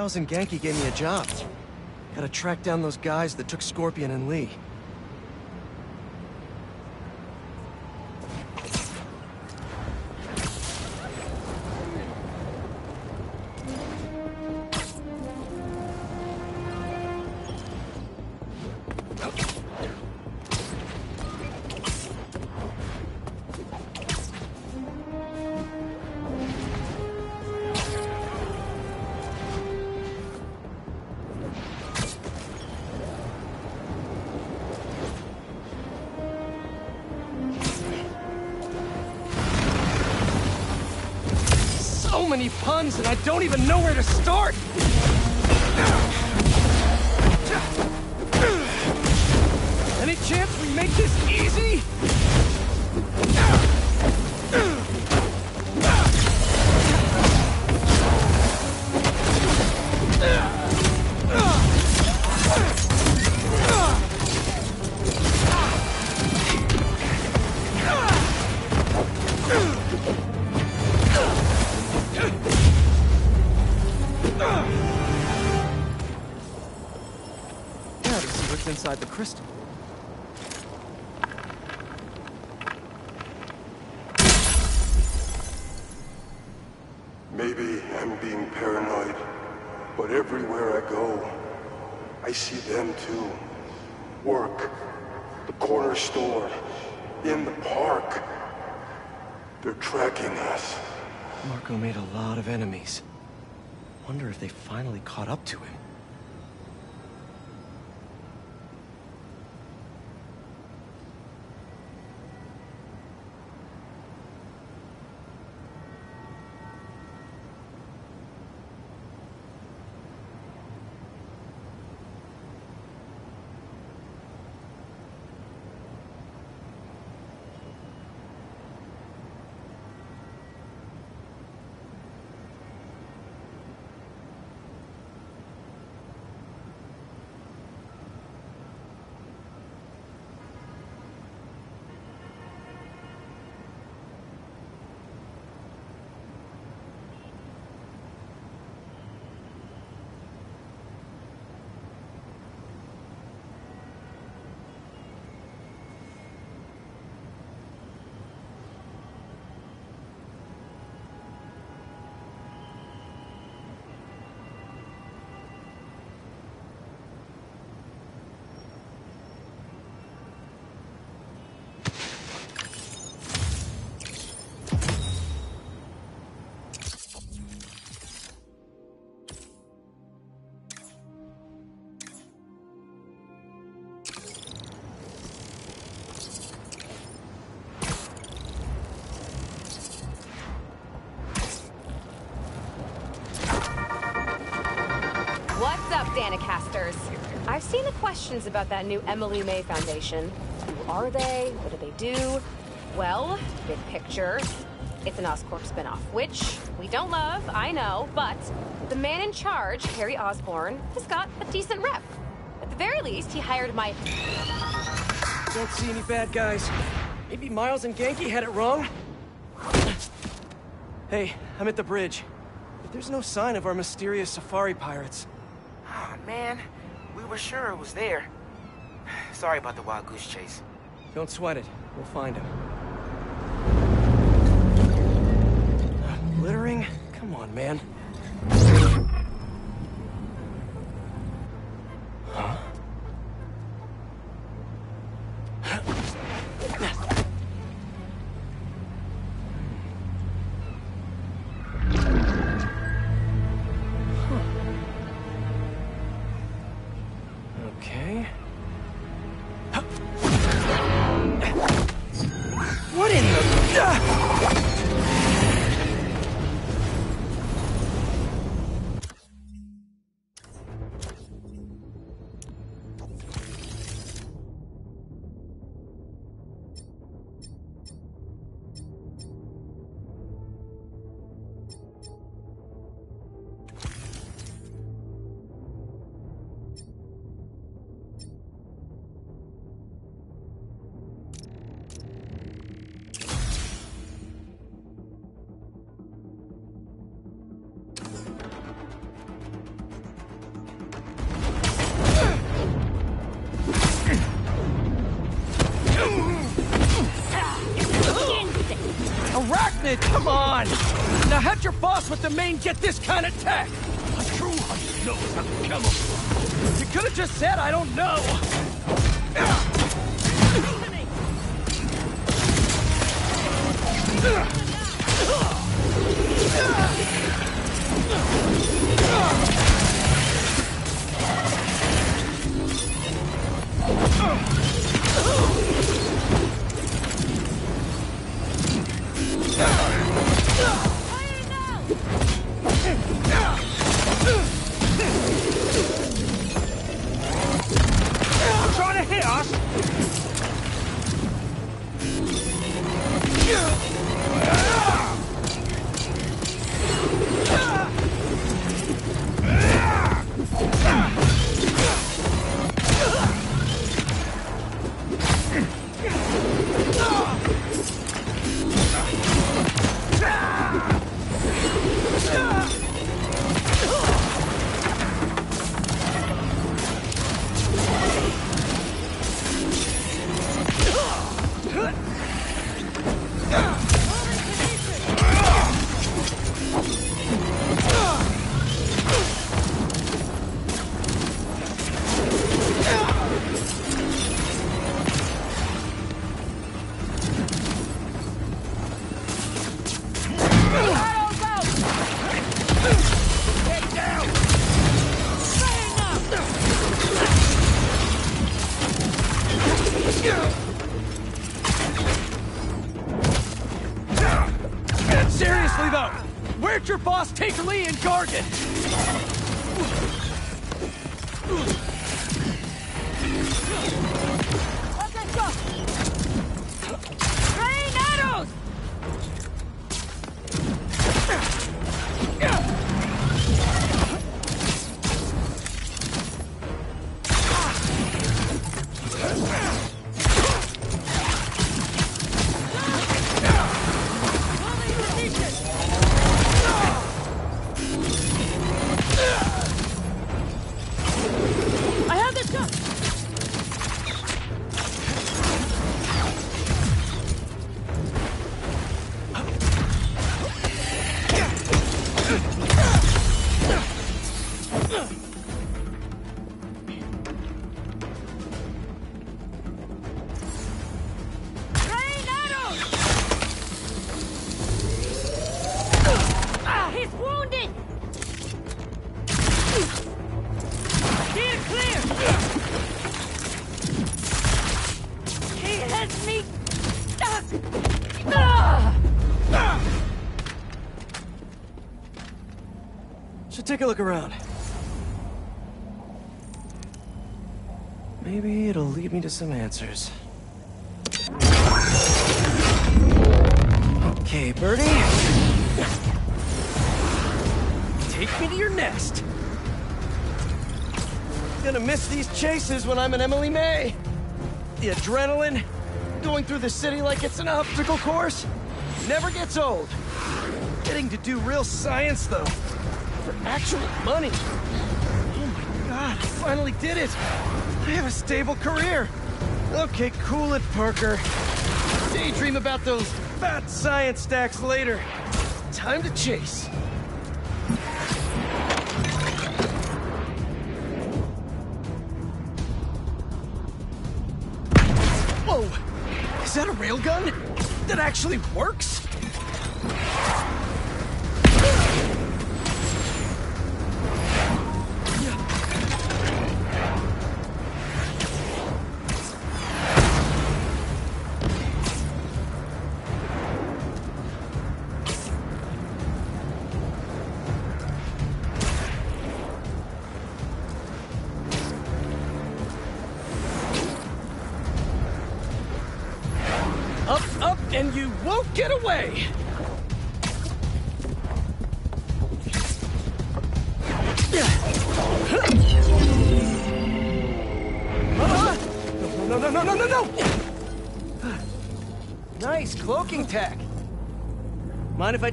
Miles and Ganke gave me a job. Gotta track down those guys that took Scorpion and Li. And I don't even know where to start! Seen the questions about that new Emily May Foundation. Who are they? What do they do? Well, big picture, it's an Oscorp spinoff, which we don't love, I know, but the man in charge, Harry Osborn, has got a decent rep. At the very least, he hired my Don't see any bad guys. Maybe Miles and Ganke had it wrong? Hey, I'm at the bridge. But there's no sign of our mysterious safari pirates. Oh, man. We were sure it was there. Sorry about the wild goose chase. Don't sweat it. We'll find him. Boss with the main get this kind of tech? A true hunter knows how to him. You could've just said I don't know! Take a look around. Maybe it'll lead me to some answers. Okay, Birdie. Take me to your nest. Gonna miss these chases when I'm an Emily May. The adrenaline, going through the city like it's an obstacle course, never gets old. Getting to do real science, though, actual money. Oh my god, I finally did it. I have a stable career. Okay, cool it, Parker. Daydream about those fat science stacks later. Time to chase. Whoa! Is that a railgun? That actually works?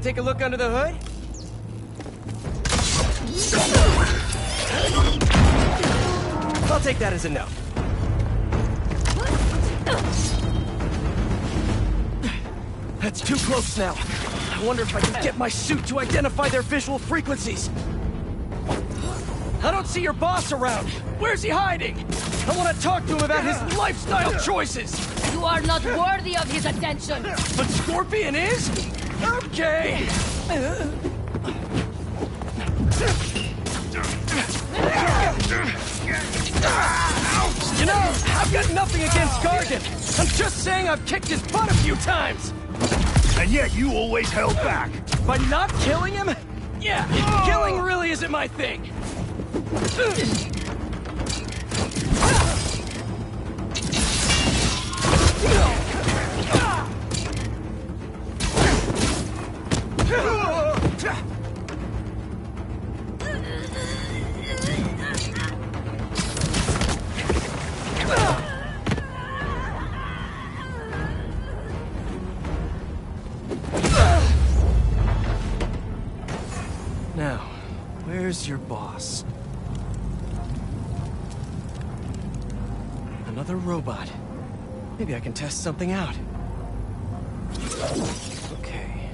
Take a look under the hood? I'll take that as a no. That's too close now. I wonder if I can get my suit to identify their visual frequencies. I don't see your boss around. Where's he hiding? I want to talk to him about his lifestyle choices. You are not worthy of his attention. But Scorpion is? Okay. You know, I've got nothing against Gargan. I'm just saying I've kicked his butt a few times. And yet you always held back. By not killing him? Yeah, killing really isn't my thing. Something out. Okay,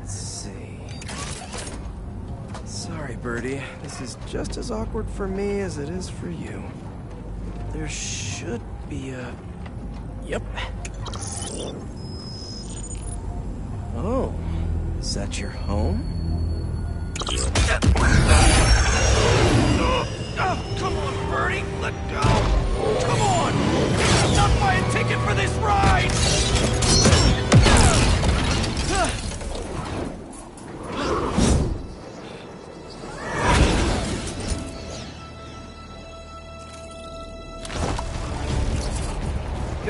let's see. Sorry, Birdie. This is just as awkward for me as it is for you. There should be a...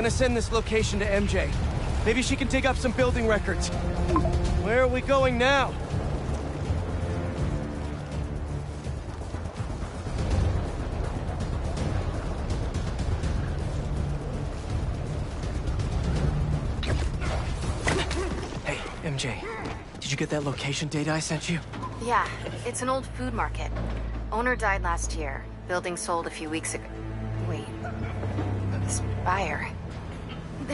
Gonna send this location to MJ. Maybe she can dig up some building records. Where are we going now? Hey, MJ. Did you get that location data I sent you? Yeah, it's an old food market. Owner died last year. Building sold a few weeks ago. Wait. This buyer.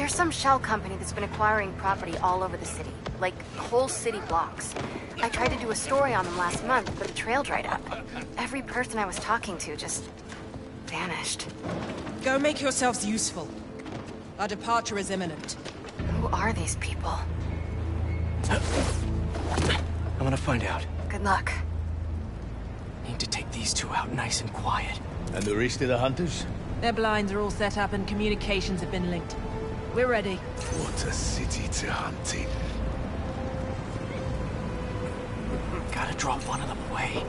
There's some shell company that's been acquiring property all over the city. Like, whole city blocks. I tried to do a story on them last month, but the trail dried up. Every person I was talking to just... vanished. Go make yourselves useful. Our departure is imminent. Who are these people? I'm gonna find out. Good luck. Need to take these two out nice and quiet. And the rest of the hunters? Their blinds are all set up and communications have been linked. We're ready. What a city to hunt in. Gotta drop one of them away.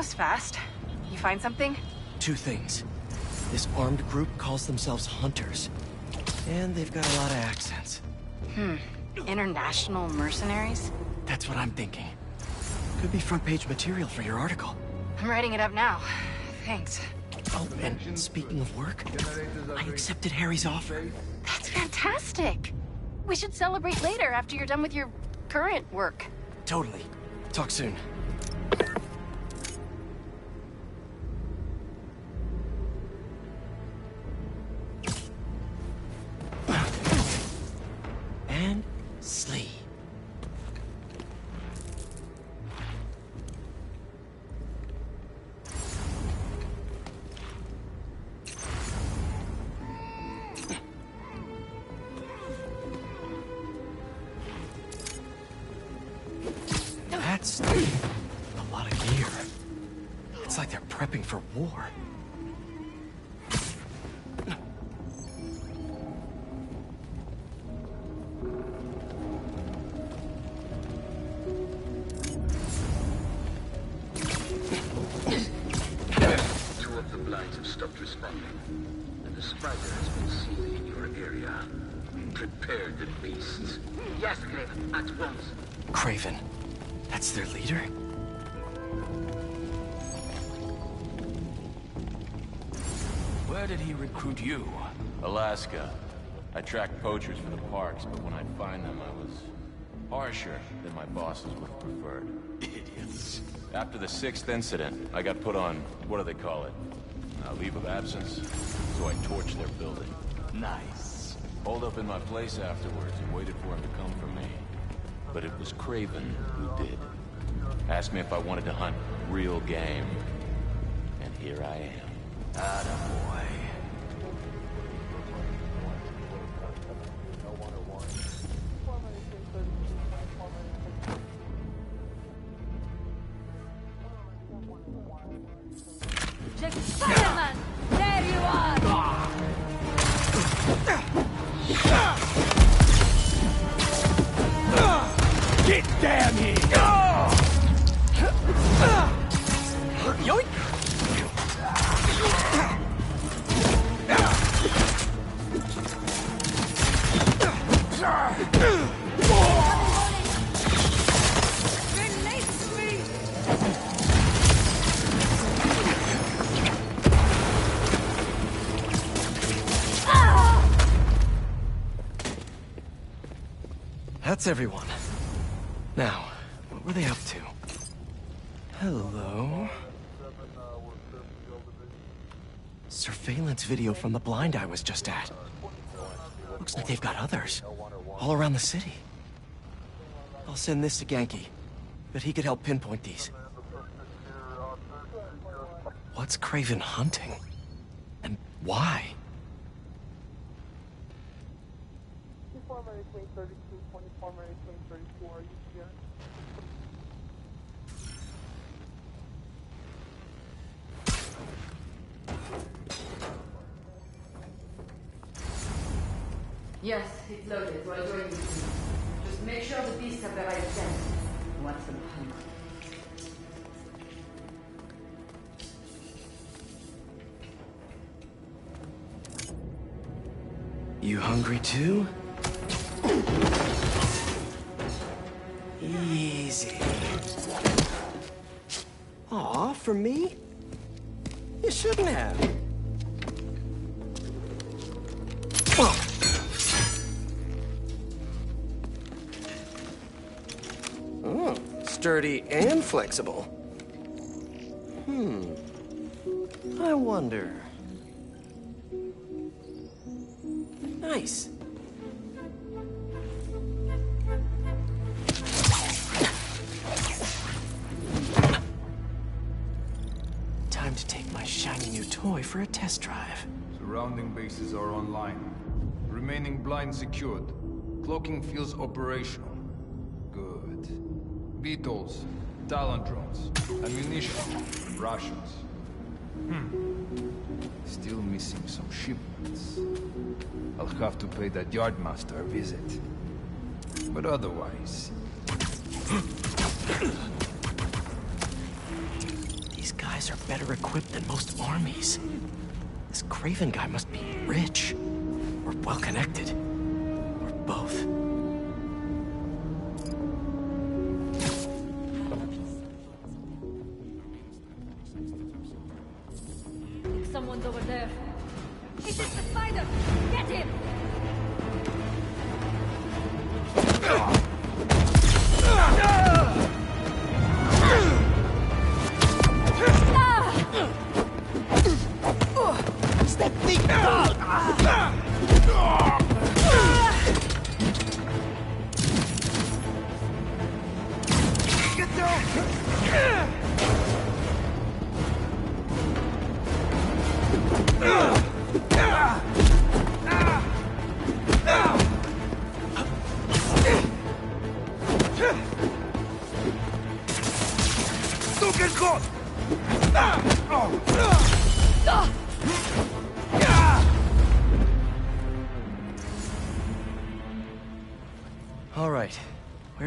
Was fast. You find something? Two things. This armed group calls themselves Hunters. And they've got a lot of accents. Hmm. International mercenaries? That's what I'm thinking. Could be front page material for your article. I'm writing it up now. Thanks. Oh, and speaking of work, I accepted Harry's offer. That's fantastic. We should celebrate later after you're done with your current work. Totally. Talk soon. Tracked poachers for the parks, but when I'd find them, I was harsher than my bosses would have preferred. Idiots. After the sixth incident, I got put on, what do they call it? A leave of absence. So I torched their building. Nice. Holed up in my place afterwards and waited for him to come for me. But it was Kraven who did. Asked me if I wanted to hunt real game. And here I am. Attaboy. That's everyone. Now, what were they up to? Hello? Surveillance video from the blind I was just at. Looks like they've got others. All around the city. I'll send this to Ganke. But he could help pinpoint these. What's Kraven hunting? And why? Too? Easy. Aw, for me? You shouldn't have. Oh. Oh, sturdy and flexible. Hmm. I wonder. Nice. Toy for a test drive. Surrounding bases are online. Remaining blind secured. Cloaking fields operational. Good. Beetles, Talon drones, ammunition, Russians. Hmm. Still missing some shipments. I'll have to pay that yardmaster a visit. But otherwise, guys are better equipped than most armies. This Kraven guy must be rich, or well connected, or both.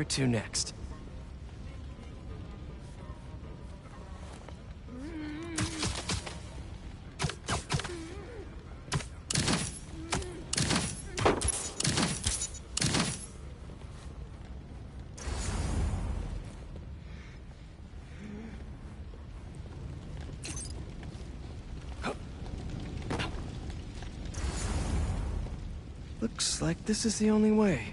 To next? Looks like this is the only way.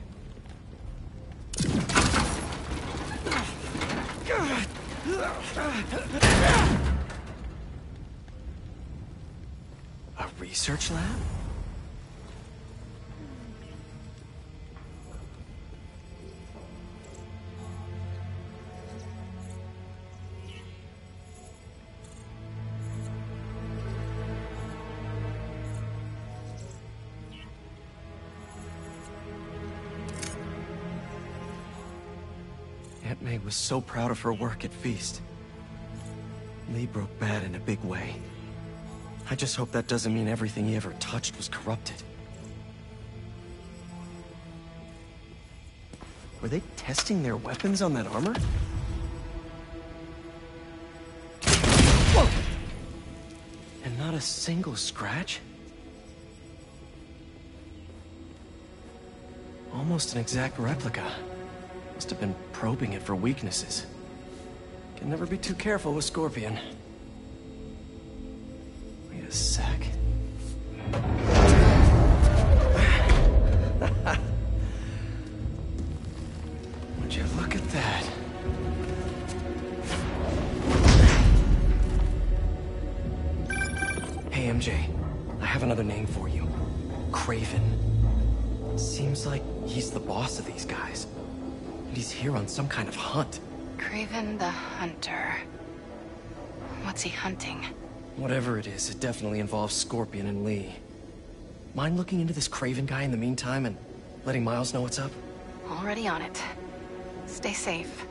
May was so proud of her work at Feast. Li broke bad in a big way. I just hope that doesn't mean everything he ever touched was corrupted. Were they testing their weapons on that armor? Whoa! And not a single scratch? Almost an exact replica. Must have been probing it for weaknesses. Can never be too careful with Scorpion. Wait a sec. Some kind of hunt. Kraven the Hunter. What's he hunting? Whatever it is, it definitely involves Scorpion and Li. Mind looking into this Kraven guy in the meantime and letting Miles know what's up? Already on it. Stay safe.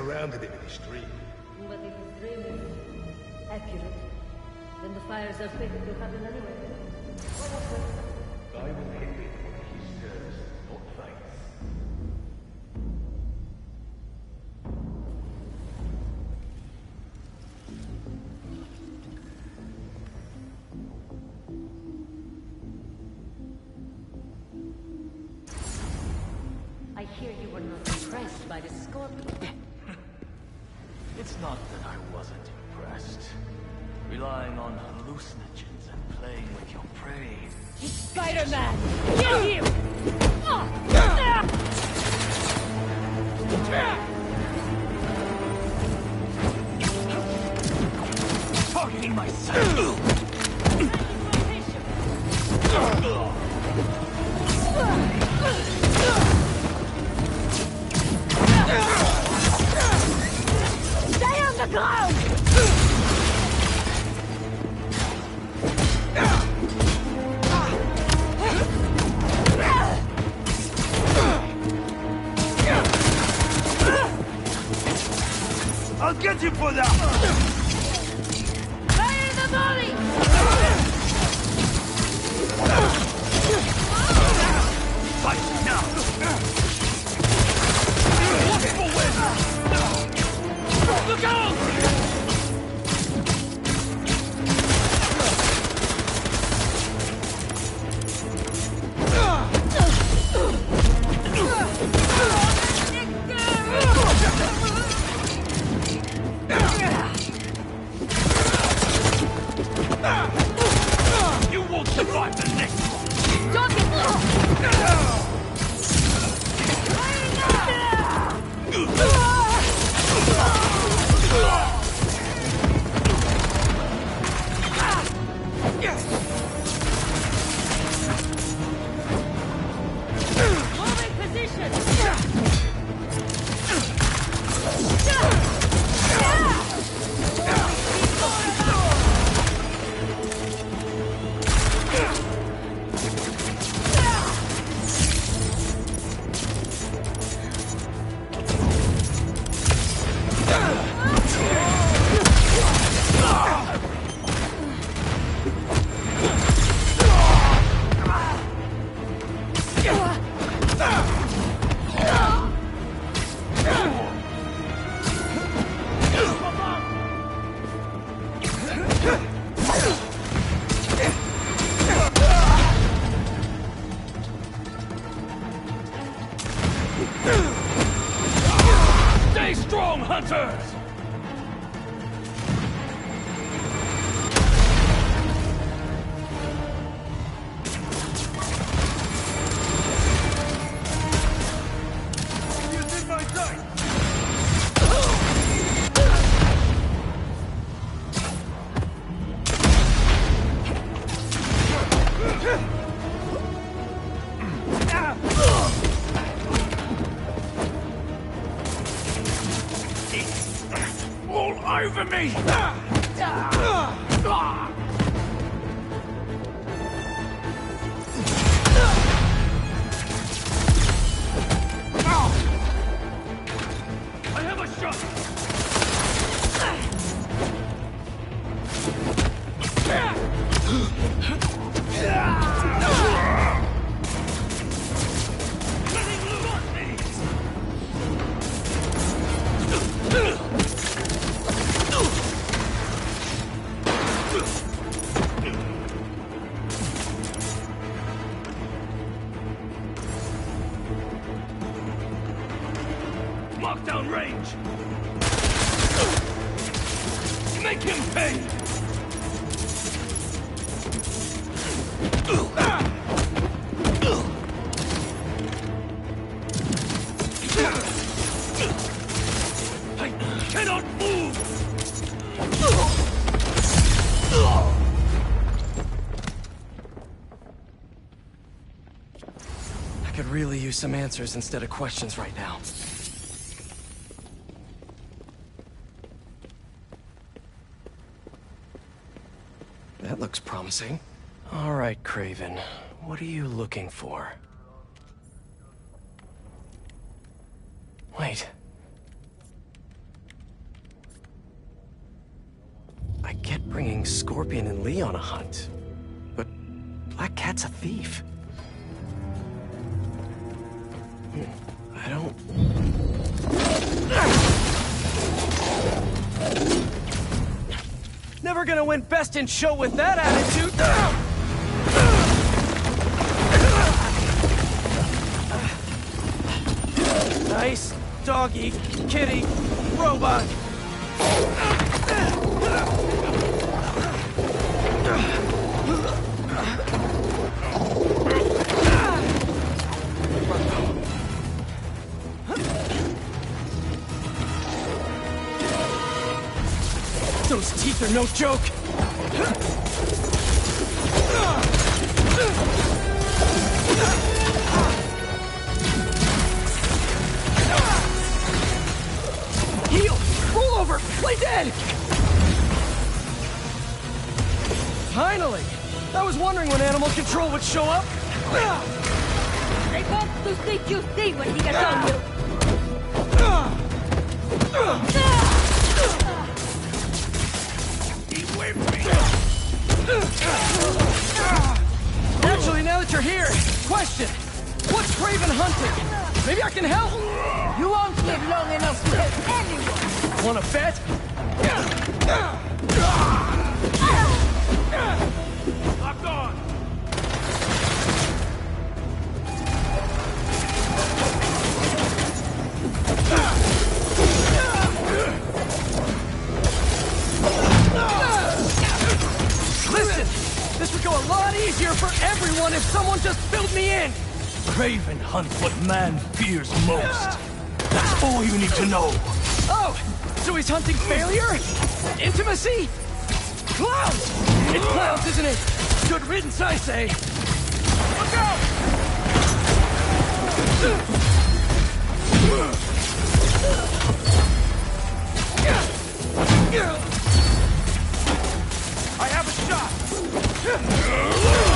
Surrounded him in his dream. But if his dream is accurate, then the fires are fated to happen anyway. I will hit me! Use some answers instead of questions right now. That looks promising. All right, Kraven. What are you looking for? Show with that attitude! Nice doggy, kitty, robot. Those teeth are no joke! They want to see you see when he gets on you. Actually, now that you're here, question. What's Kraven hunting? Maybe I can help. You won't live long enough to help anyone. Want to bet? Locked on! Listen, this would go a lot easier for everyone if someone just filled me in. Kraven hunts what man fears most. That's all you need to know. Oh, so he's hunting failure? Intimacy? Clouds! It's clouds, isn't it? Good riddance, I say. Look out! I Watch out!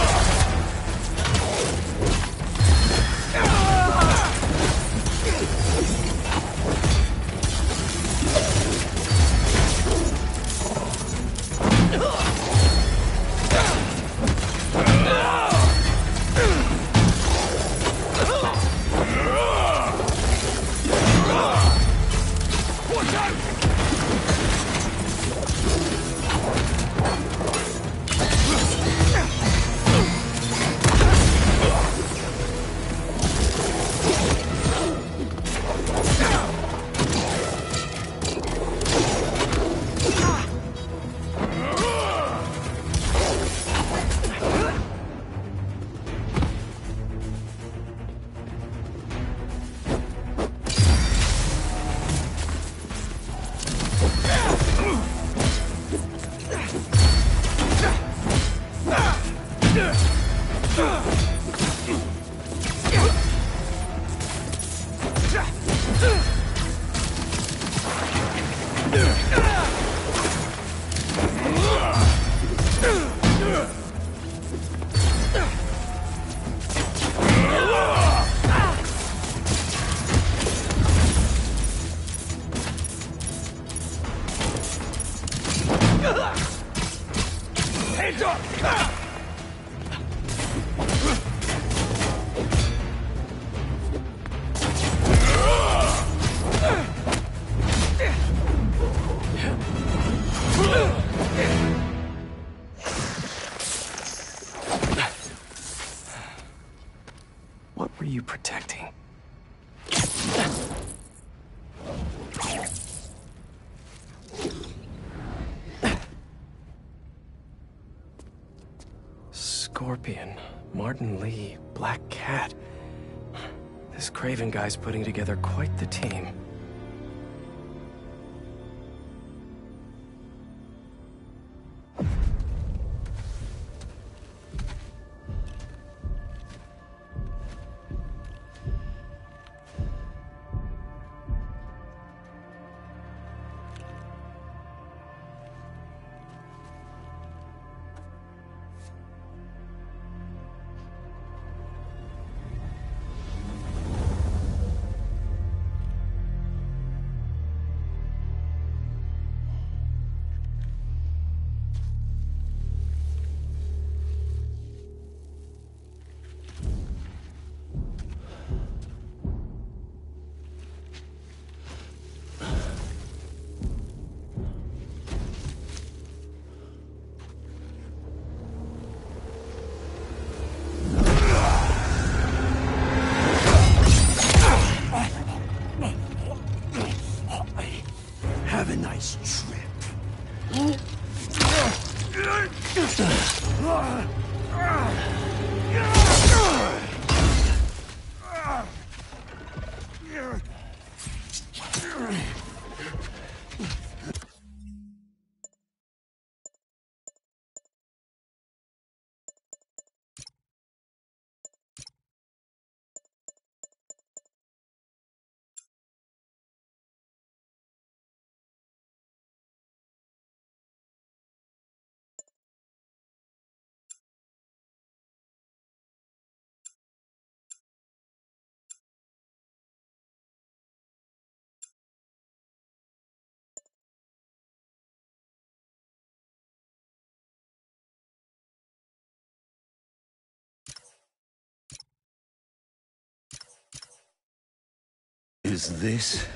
Is this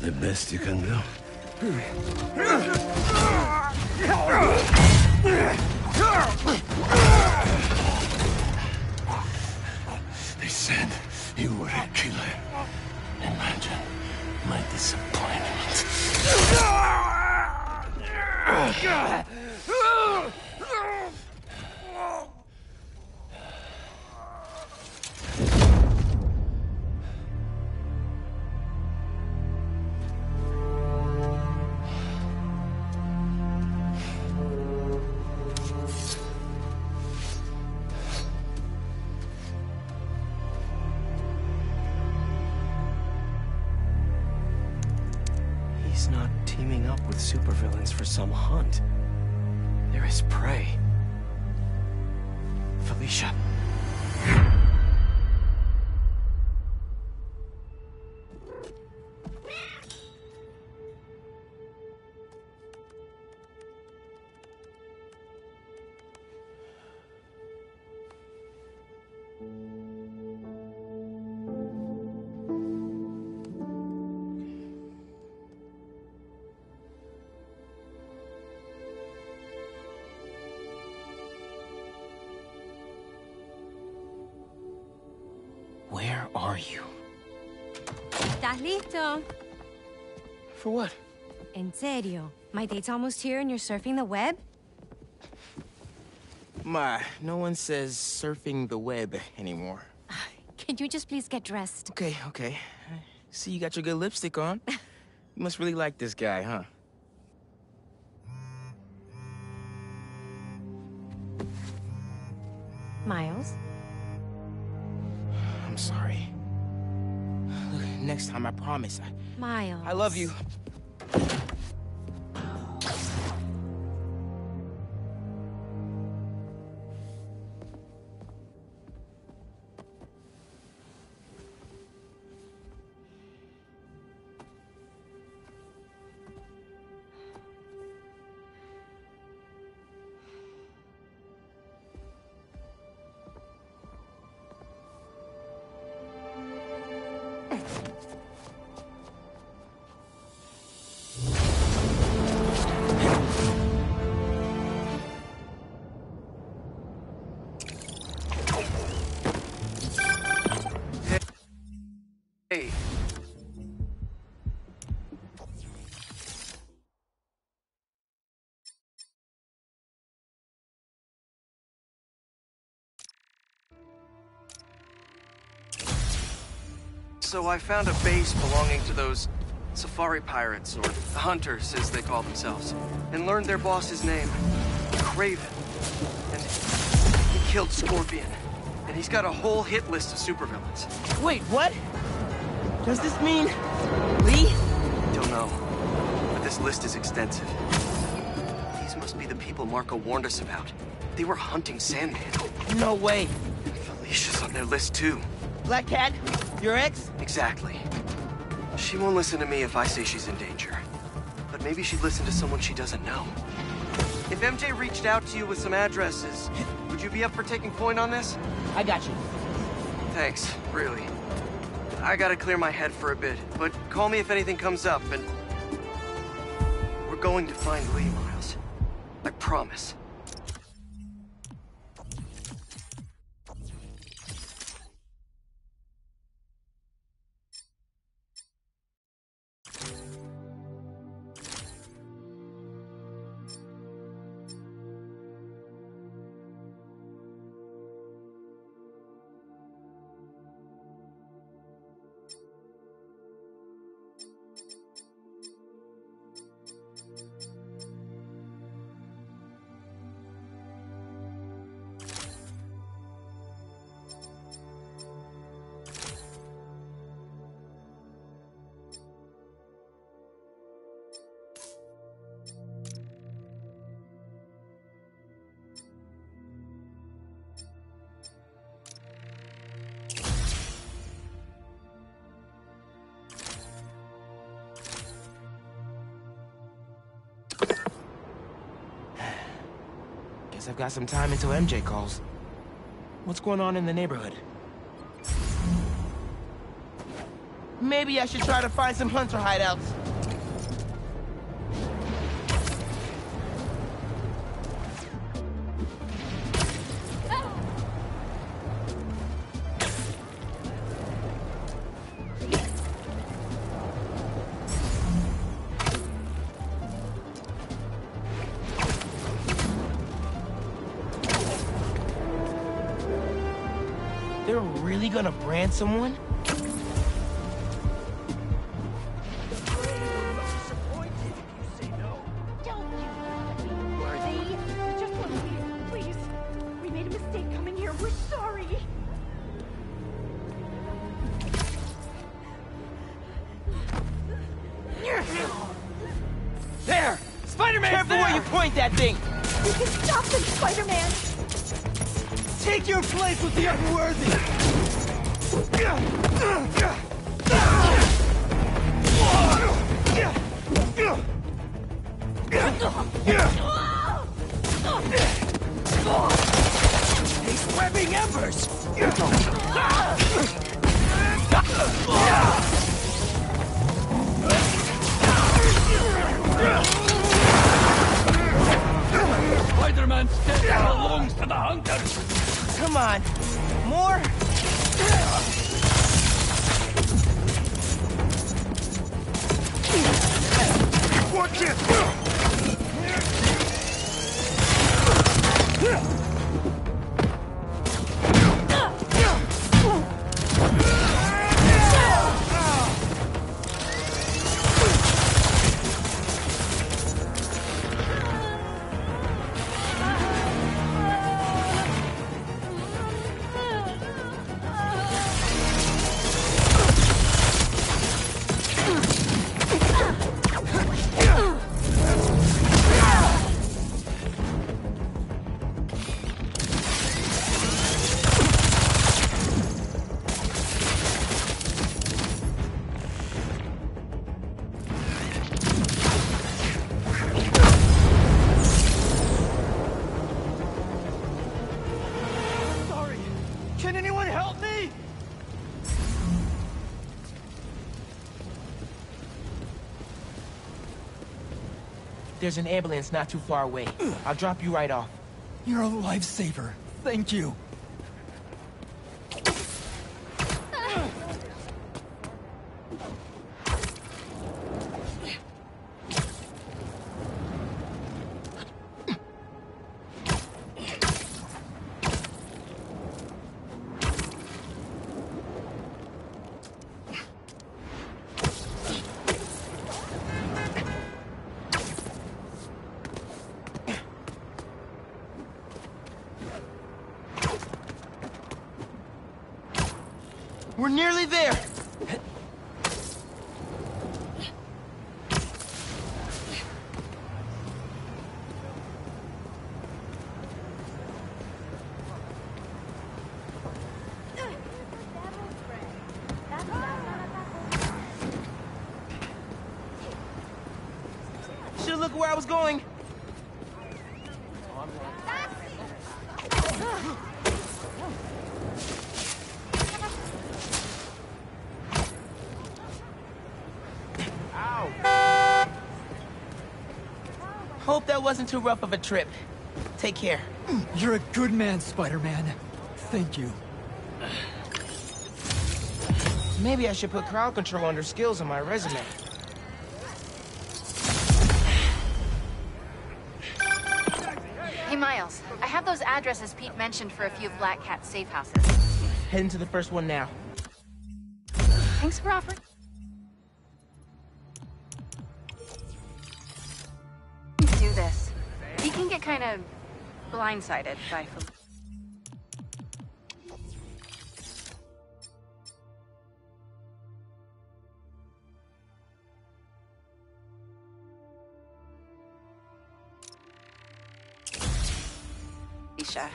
the best you can do? They said you were a killer. Imagine my disappointment. Listo? For what? En serio. My date's almost here and you're surfing the web? Ma, no one says surfing the web anymore. Can you just please get dressed? Okay, okay. See, you got your good lipstick on. You must really like this guy, huh? Miles? Next time, I promise. I, Miles. I love you. So I found a base belonging to those safari pirates, or hunters as they call themselves, and learned their boss's name, Kraven. And he killed Scorpion. And he's got a whole hit list of supervillains. Wait, what? Does this mean... Li? Don't know. But this list is extensive. These must be the people Marko warned us about. They were hunting Sandman. No way. Felicia's on their list too. Black Cat? Your ex? Exactly. She won't listen to me if I say she's in danger. But maybe she'd listen to someone she doesn't know. If MJ reached out to you with some addresses, would you be up for taking point on this? I got you. Thanks, really. I gotta clear my head for a bit, but call me if anything comes up, and... We're going to find Li, Miles. I promise. Got some time until MJ calls. What's going on in the neighborhood? Maybe I should try to find some hunter hideouts. Someone? There's an ambulance not too far away. I'll drop you right off. You're a lifesaver. Thank you. We're nearly there. Should look where I was going. Ow. Hope that wasn't too rough of a trip. Take care. Mm, you're a good man, Spider-Man. Thank you. Maybe I should put crowd control under skills on my resume. Hey, Miles. I have those addresses Pete mentioned for a few of Black Cat's safe houses. Heading to the first one now. Thanks for offering. Blindsided by Fel- Felicia.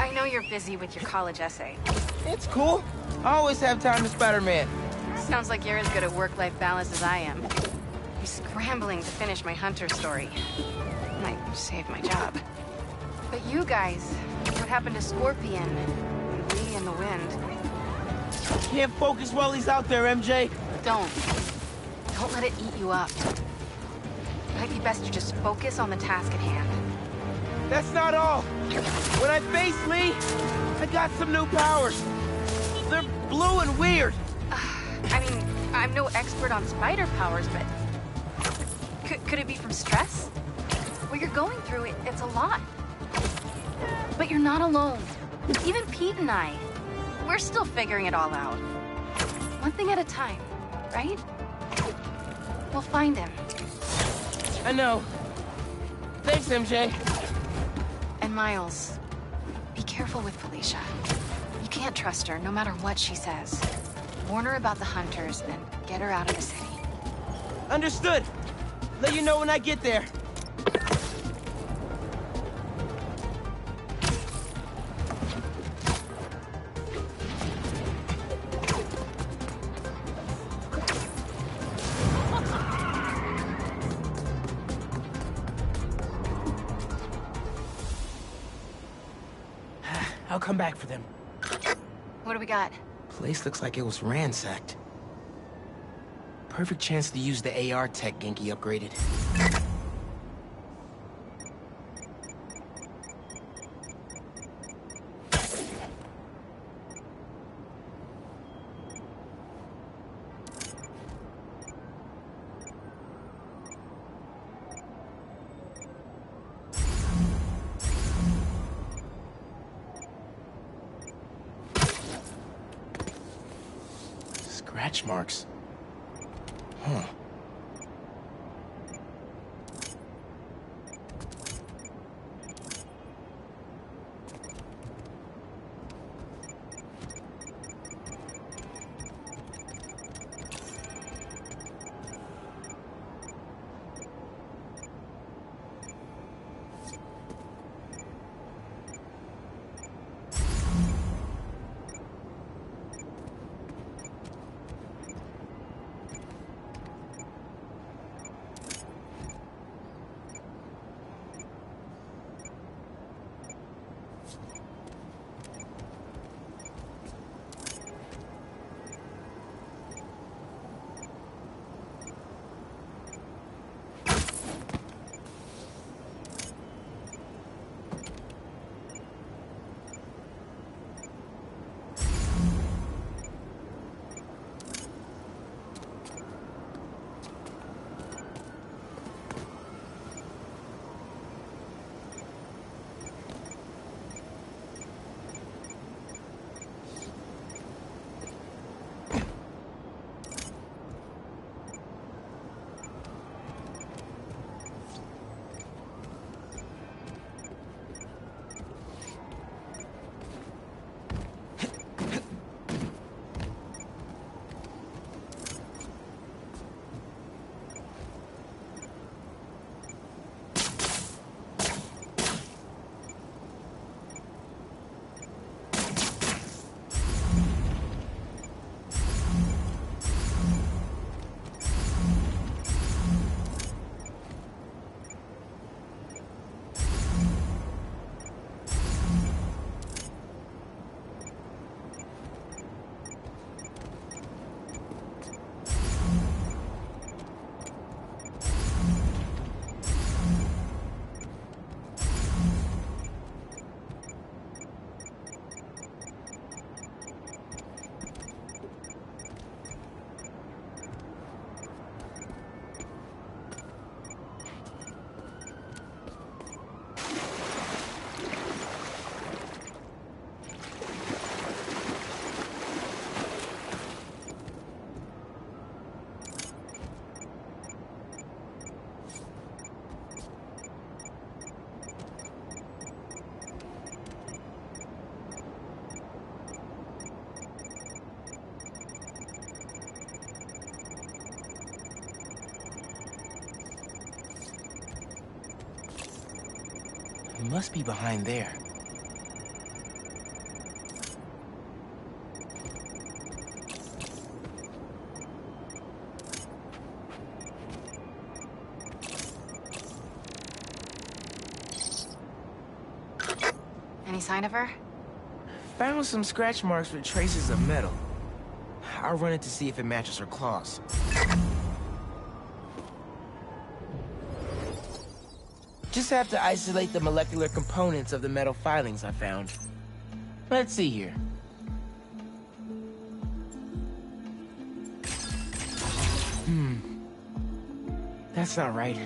I know you're busy with your college essay. It's cool. I always have time to Spider-Man. Sounds like you're as good at work-life balance as I am. I'm scrambling to finish my hunter story. Might save my job. But you guys, what happened to Scorpion? And Li the Wind? Can't focus while he's out there, MJ. Don't. Don't let it eat you up. Might be best to just focus on the task at hand. That's not all. When I face Li, I got some new powers. They're blue and weird. I mean, I'm no expert on spider powers, but... Could, could it be from stress? What you're going through, it, it's a lot. But you're not alone. Even Pete and I, we're still figuring it all out. One thing at a time, right? We'll find him. I know. Thanks, MJ. And Miles, be careful with Felicia. You can't trust her, no matter what she says. Warn her about the hunters and get her out of the city. Understood. Let you know when I get there. Back for them. What do we got? Place looks like it was ransacked. Perfect chance to use the AR tech Ganke upgraded. Must be behind there. Any sign of her? Found some scratch marks with traces of metal. I'll run it to see if it matches her claws. Just have to isolate the molecular components of the metal filings I found. Let's see here. Hmm. That's not right.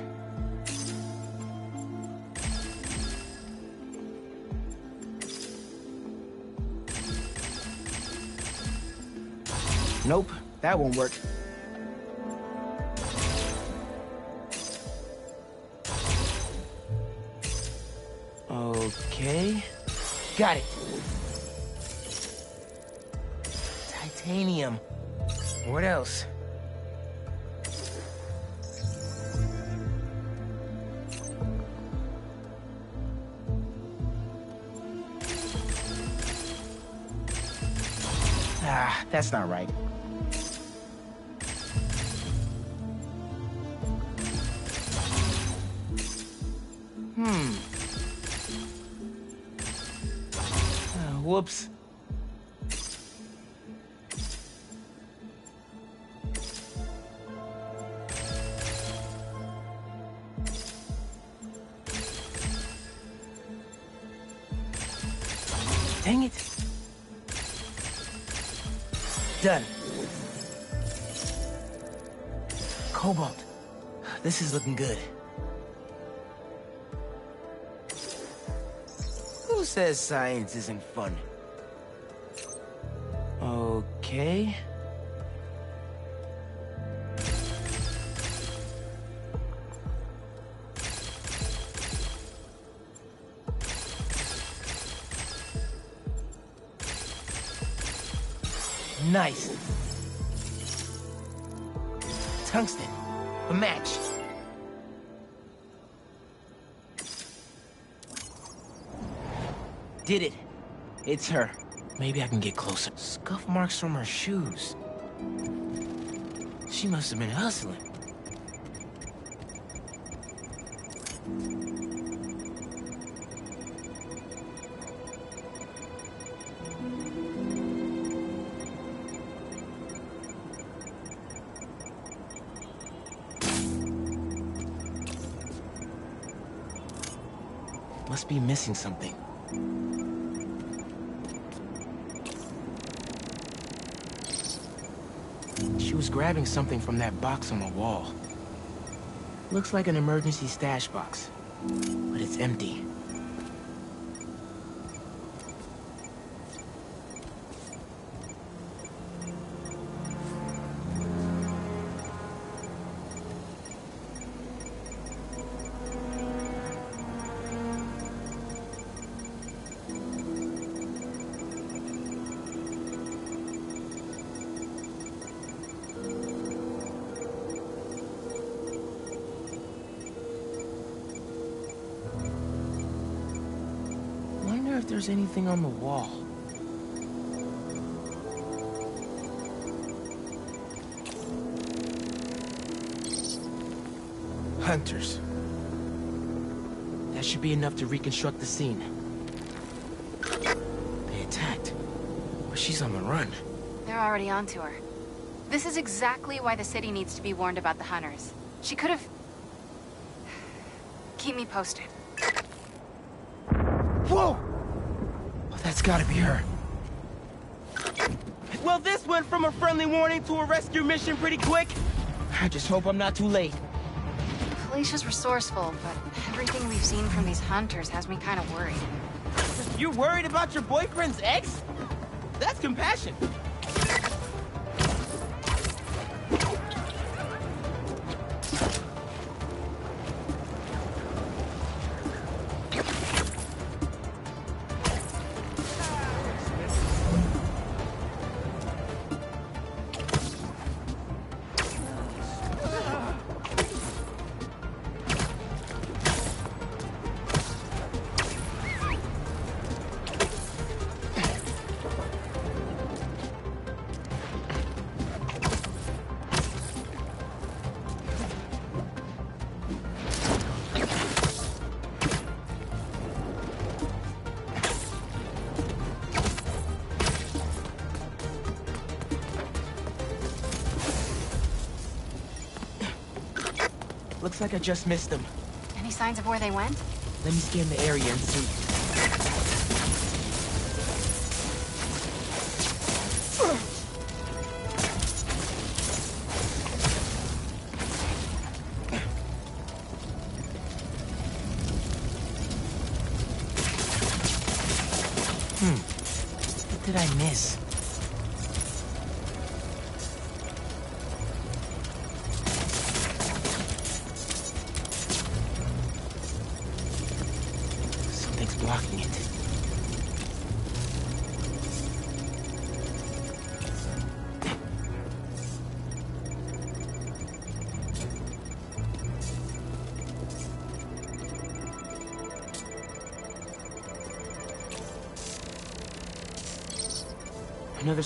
Nope, that won't work. Got it. Titanium. What else? Ah, that's not right. Whoops. Dang it. Done. Cobalt. This is looking good. Who says science isn't fun? Okay. Nice. Tungsten. A match. Did it. It's her. Maybe I can get closer. Scuff marks from her shoes. She must have been hustling. Must be missing something. She was grabbing something from that box on the wall. Looks like an emergency stash box, but it's empty. If anything on the wall. Hunters. That should be enough to reconstruct the scene. They attacked, but she's on the run. They're already onto her. This is exactly why the city needs to be warned about the hunters. She could have... Keep me posted. Whoa! Well, that's gotta be her. Well, this went from a friendly warning to a rescue mission pretty quick. I just hope I'm not too late. Felicia's resourceful, but everything we've seen from these hunters has me kind of worried. You're worried about your boyfriend's ex? That's compassion. Like I just missed them. Any signs of where they went? Let me scan the area and see.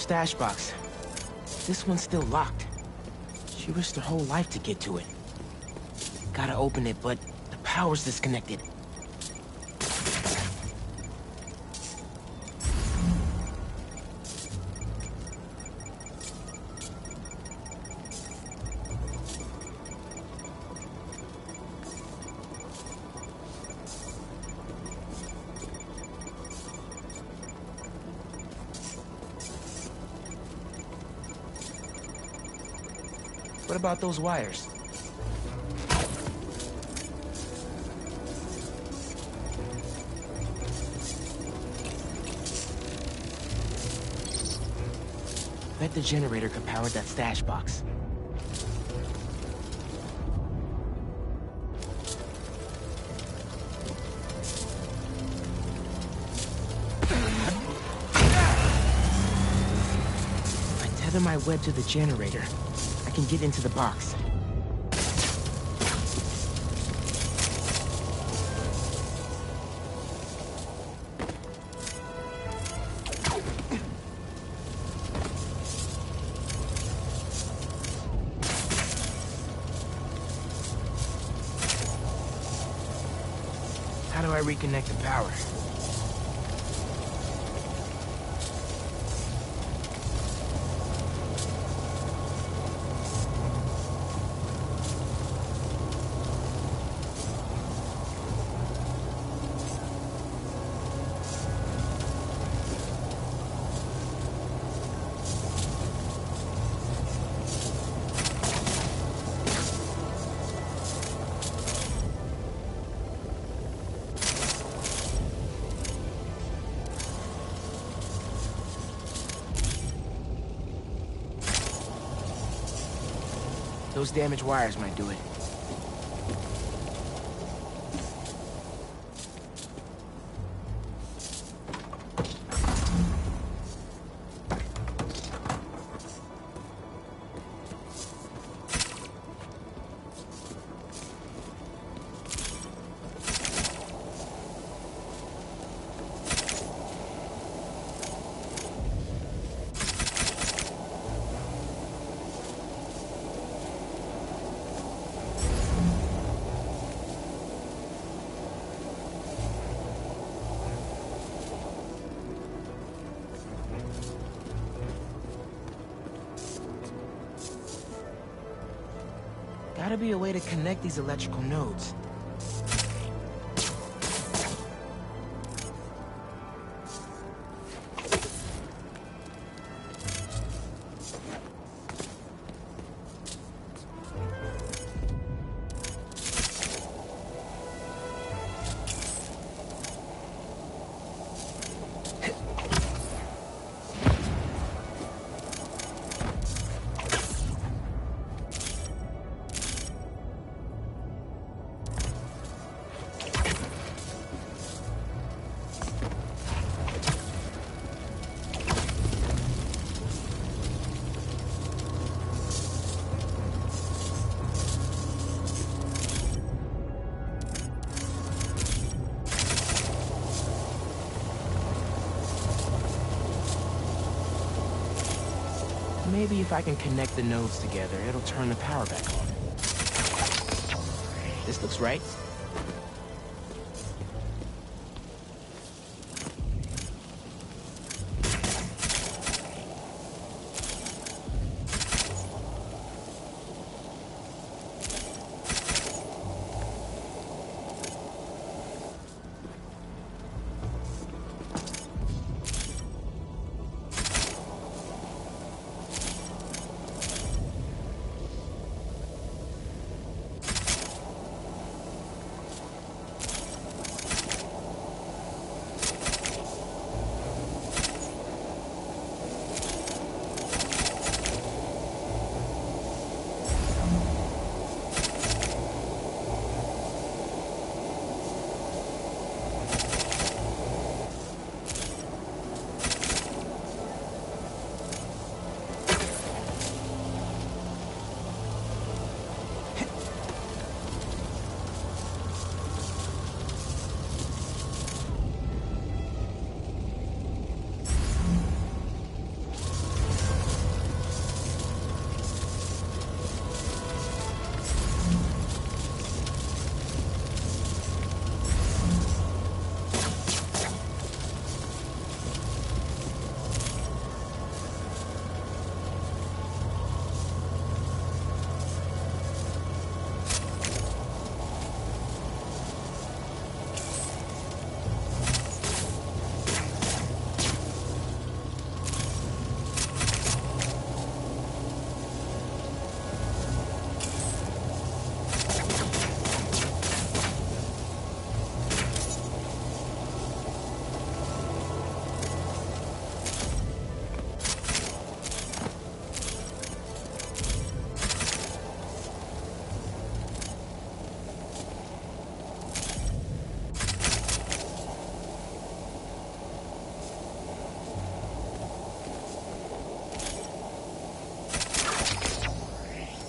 Stash box. This one's still locked. She risked her whole life to get to it. Gotta open it, but the power's disconnected. About those wires? Bet the generator could power that stash box. I tether my web to the generator, can get into the box. Those damaged wires might do it. A way to connect these electrical nodes. If I can connect the nodes together, it'll turn the power back on. This looks right.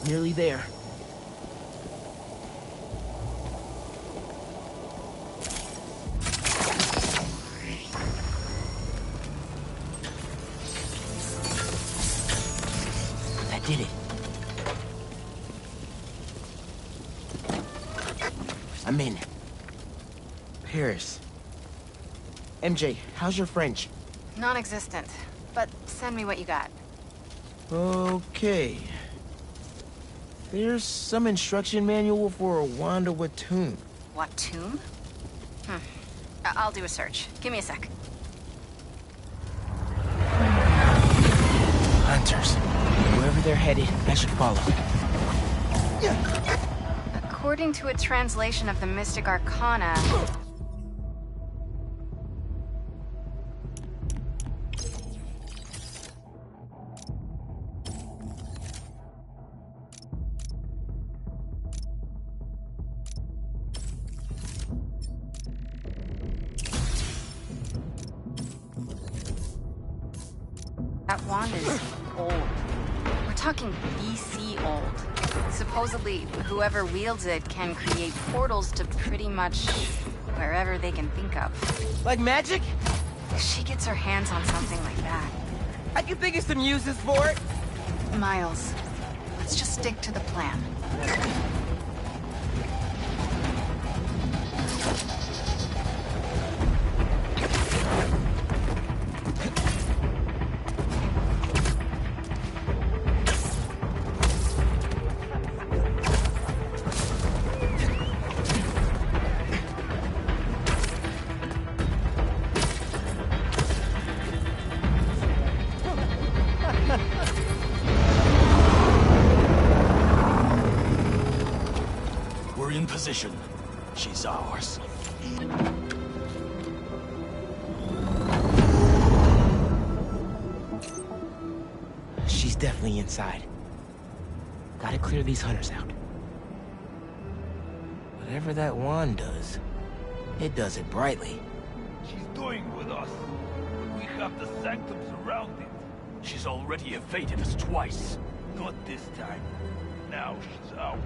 Nearly there. That did it. I'm in. Paris. MJ, how's your French? Non-existent. But send me what you got. Okay. There's some instruction manual for a Wand of Watoomb. What? Hmm. I'll do a search. Give me a sec. Hunters. Wherever they're headed, I should follow. According to a translation of the Mystic Arcana, whoever wields it can create portals to pretty much wherever they can think of. Like magic? If she gets her hands on something like that. I can think of some uses for it. Miles, let's just stick to the plan. It brightly. She's doing with us. But we have the sanctum surrounded. She's already evaded us twice. Not this time. Now she's ours.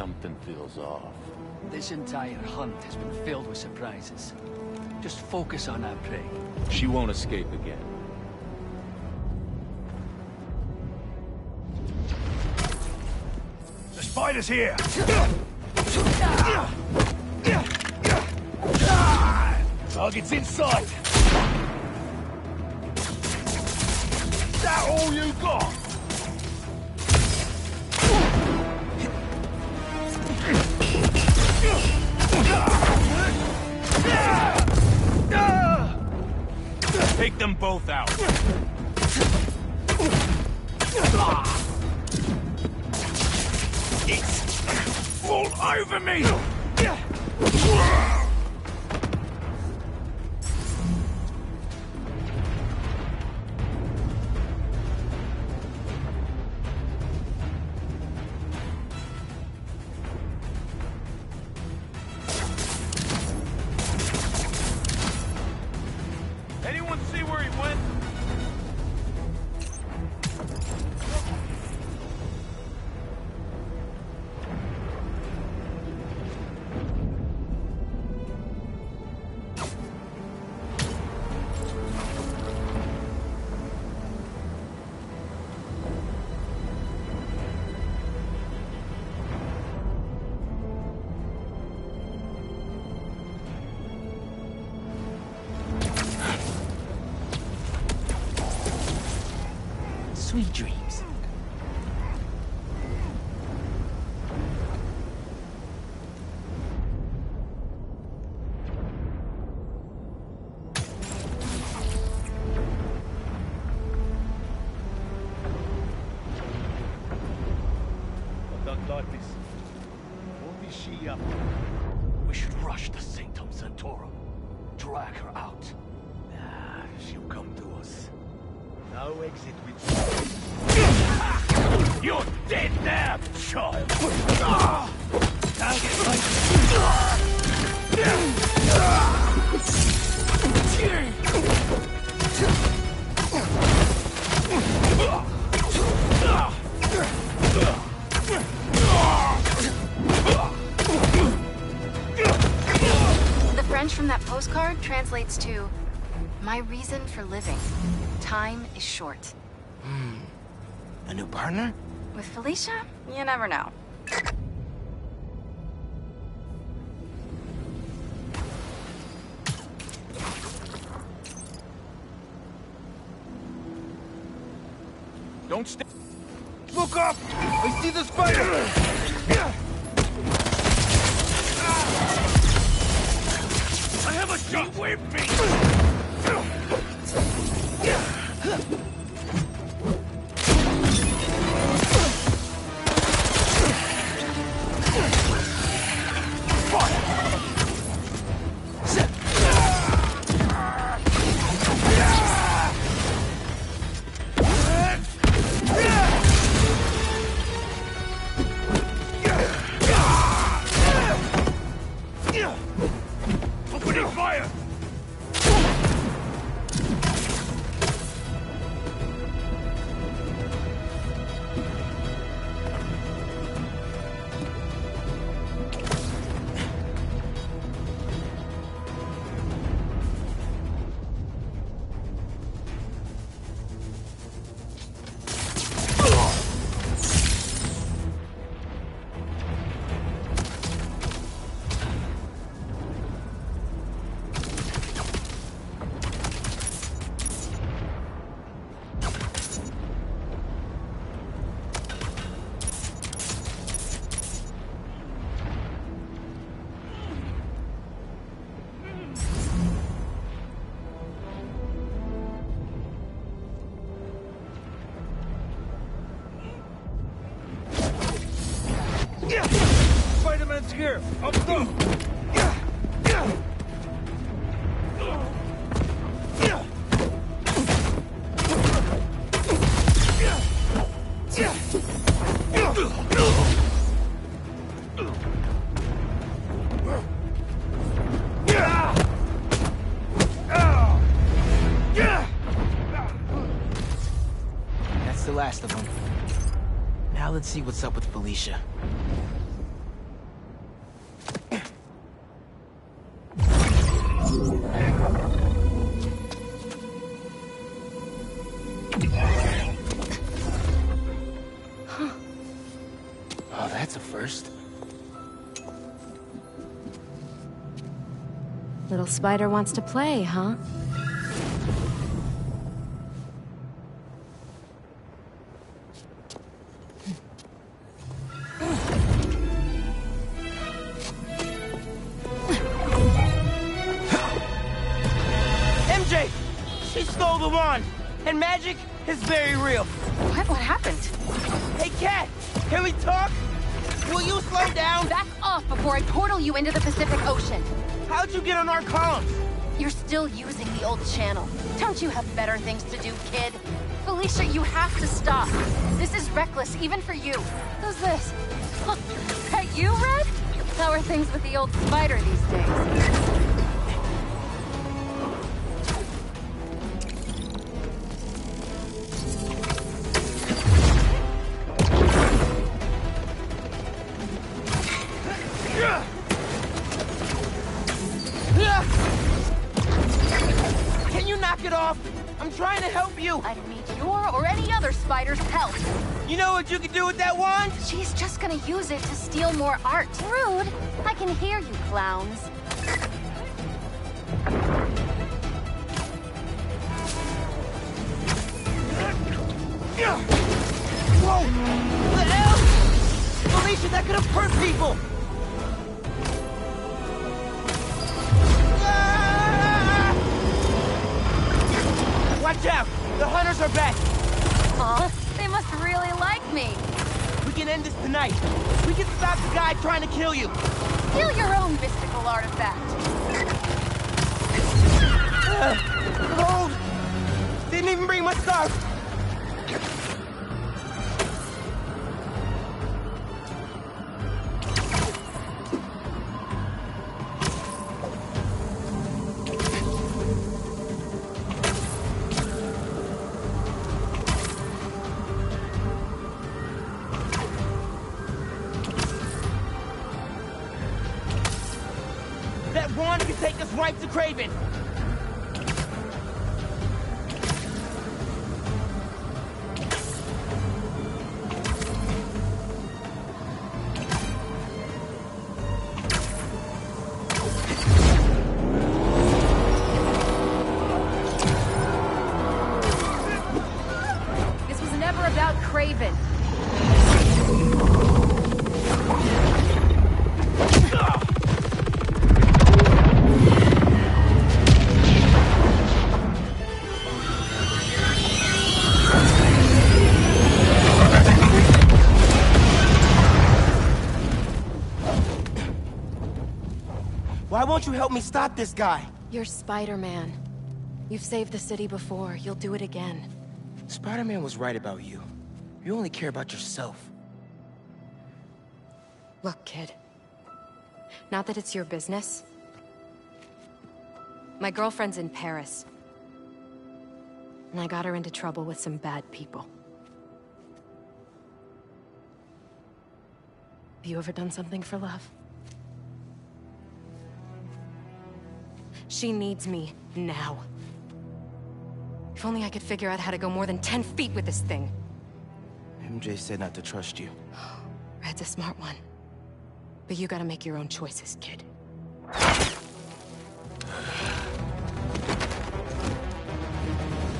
Something feels off. This entire hunt has been filled with surprises. Just focus on our prey. She won't escape again. The spider's here! Target's in sight! Is that all you got? Them both out. It's all over me! Translates to My reason for living. Time is short. Hmm. A new partner? With Felicia, you never know. See what's up with Felicia. Oh, that's a first. Little spider wants to play, huh? Even for you. Who's this? That you, Red? How are things with the old spider these days? Clowns. Whoa! What the hell? Felicia, that could have hurt people! Ah! Watch out! The hunters are back! Huh? They must really like me. We can end this tonight. We can stop the guy trying to kill you. Steal your own mystical artifact. Uh, hold! Didn't even bring my scarf! Help me stop this guy? You're Spider-Man. You've saved the city before. You'll do it again. Spider-Man was right about you. You only care about yourself. Look, kid. Not that it's your business. My girlfriend's in Paris. And I got her into trouble with some bad people. Have you ever done something for love? She needs me now. If only I could figure out how to go more than 10 feet with this thing. MJ said not to trust you. Red's a smart one. But you gotta make your own choices, kid.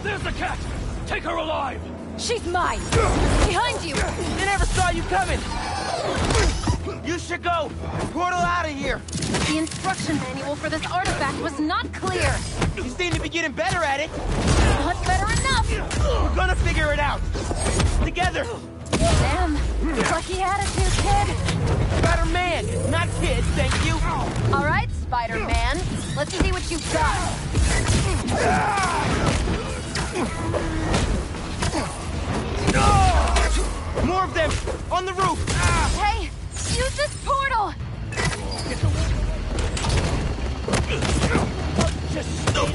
There's the cat! Take her alive! She's mine! Behind you! They never saw you coming! You should go! Portal out of here! The instruction manual for this artifact was not clear! You seem to be getting better at it! Not better enough! We're gonna figure it out! Together! Damn! Lucky attitude, kid! Better man, not kid! Thank you! Alright, Spider-Man, let's see what you've got. No! More of them! On the roof! Hey, use this portal! Just stop!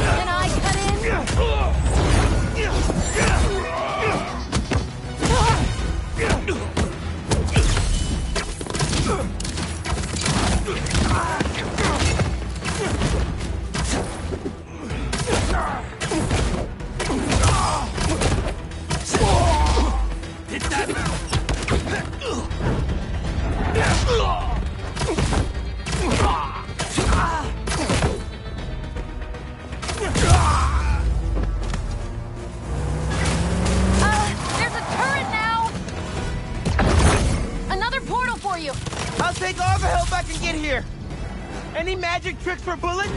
Can I cut in? Hit take all the help I can get here! Any magic tricks for bullets?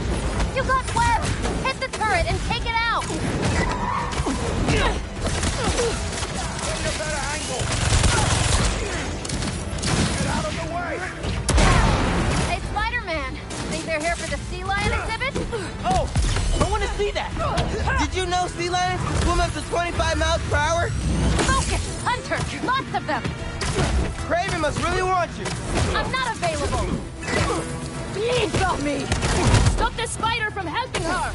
You got webs! Hit the turret and take it out! Find a better angle! Get out of the way! Hey, Spider-Man! Think they're here for the sea lion exhibit? Oh! I want to see that! Did you know sea lions can swim up to 25 miles per hour? Focus! Hunter! Lots of them! Kraven must really want you! I'm not available! Please stop me! Stop the spider from helping her!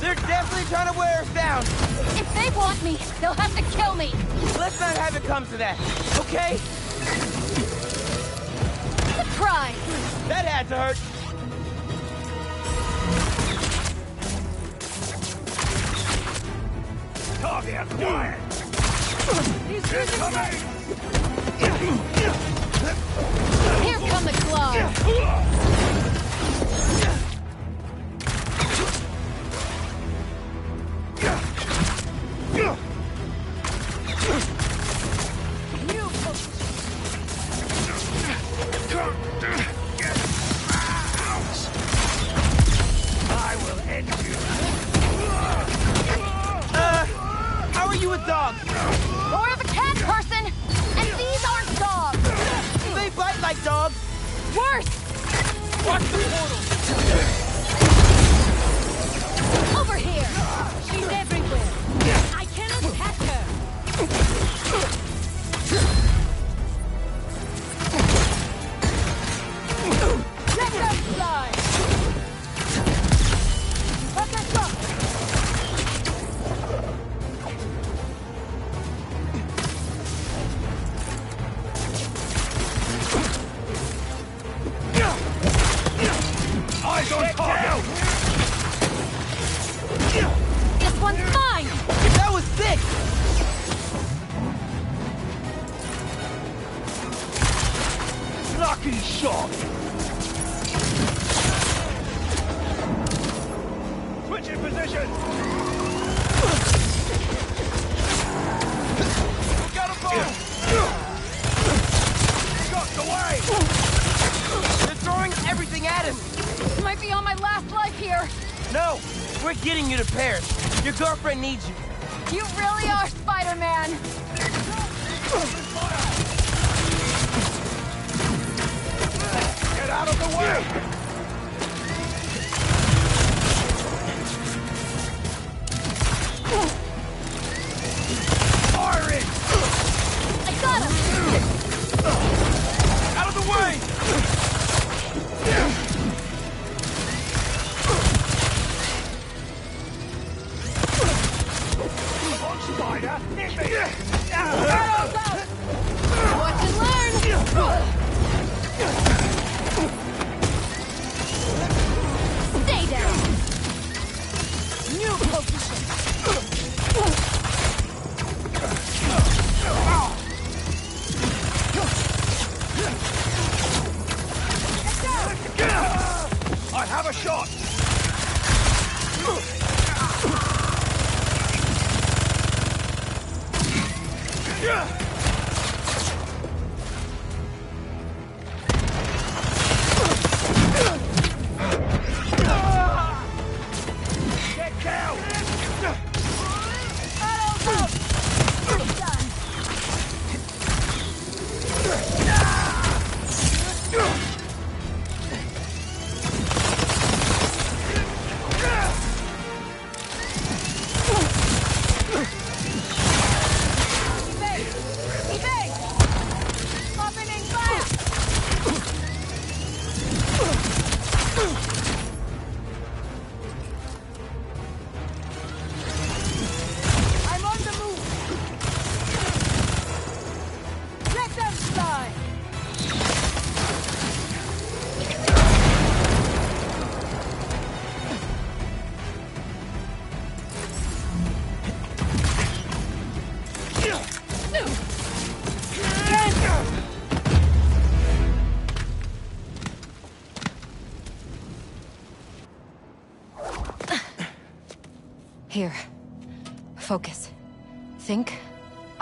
They're definitely trying to wear us down! If they want me, they'll have to kill me! Let's not have it come to that, okay? Try! That had to hurt! Target acquired! Here come the gloves!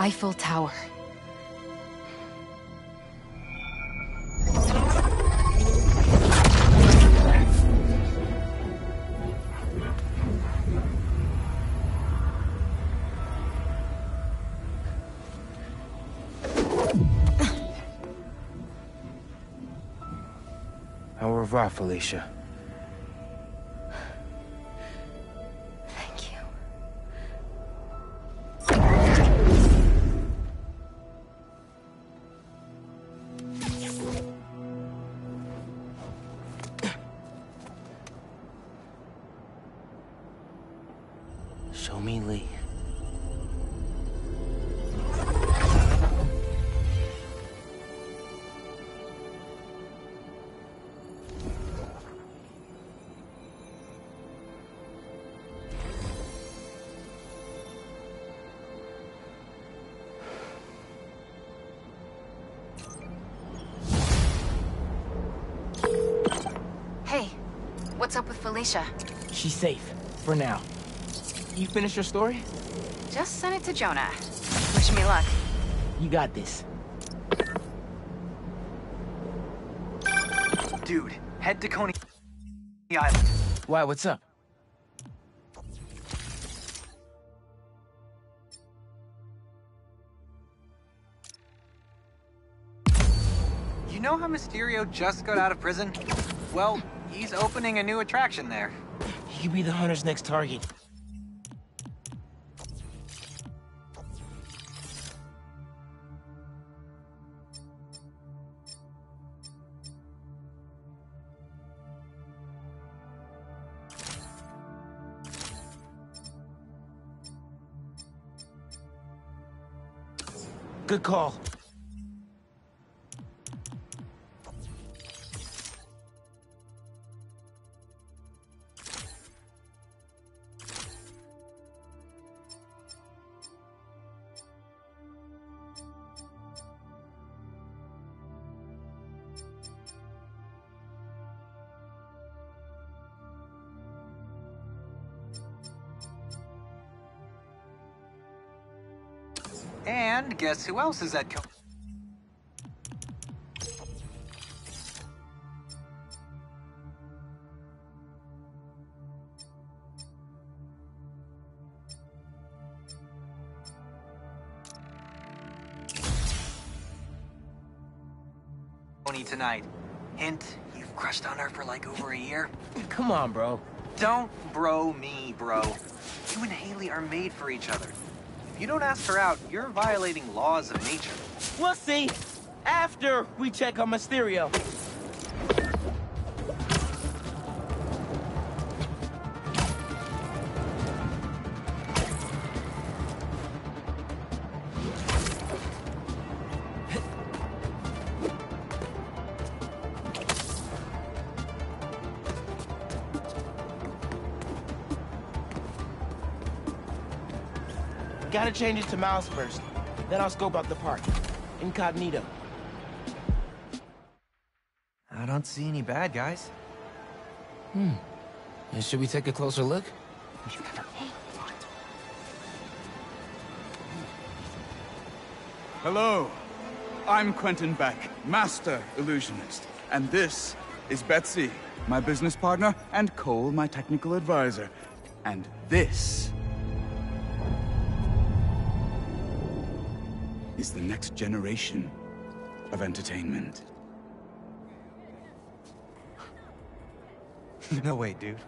Eiffel Tower. Au revoir, Felicia. What's up with Felicia? She's safe, for now. You finished your story? Just send it to Jonah. Wish me luck. You got this. Dude, head to Coney Island. Why, what's up? You know how Mysterio just got out of prison? Well, he's opening a new attraction there. He could be the hunter's next target. Good call. Guess who else is at Co- tonight. Hint, you've crushed on her for like over a year. Come on, bro. Don't bro me, bro. You and Haley are made for each other. You don't ask her out, you're violating laws of nature. We'll see. After we check on Mysterio. Change it to mouse first. Then I'll scope out the park. Incognito. I don't see any bad guys. Hmm. Should we take a closer look? Hello, I'm Quentin Beck, Master Illusionist. And this is Betsy, my business partner, and Cole, my technical advisor. And this the next generation of entertainment. no way, dude.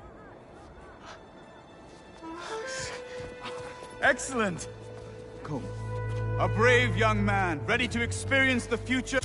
Excellent! Cole, a brave young man, ready to experience the future.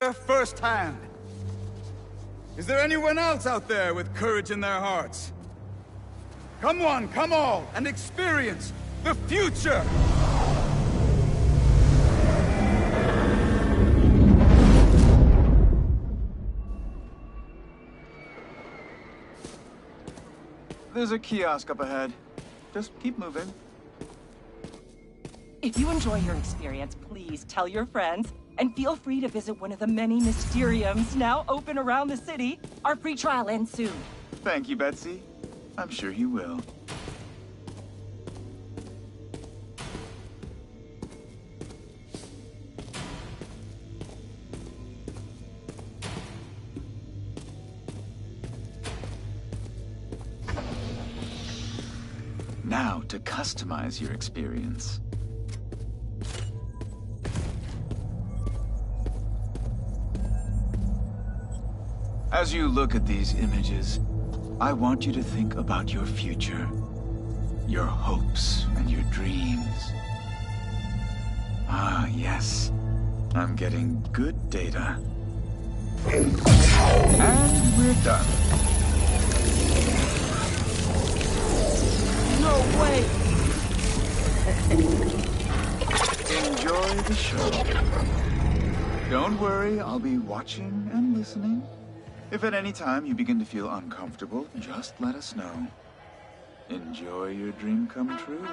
Firsthand. Is there anyone else out there with courage in their hearts? Come one, come all, and experience the future! There's a kiosk up ahead. Just keep moving. If you enjoy your experience, please tell your friends and feel free to visit one of the many Mysteriums now open around the city. Our free trial ends soon. Thank you, Betsy. I'm sure he will. Now to customize your experience. As you look at these images, I want you to think about your future, your hopes and your dreams. Ah, yes. I'm getting good data. And we're done. No way! Enjoy the show. Don't worry, I'll be watching and listening. If at any time you begin to feel uncomfortable, just let us know. Enjoy your dream come true.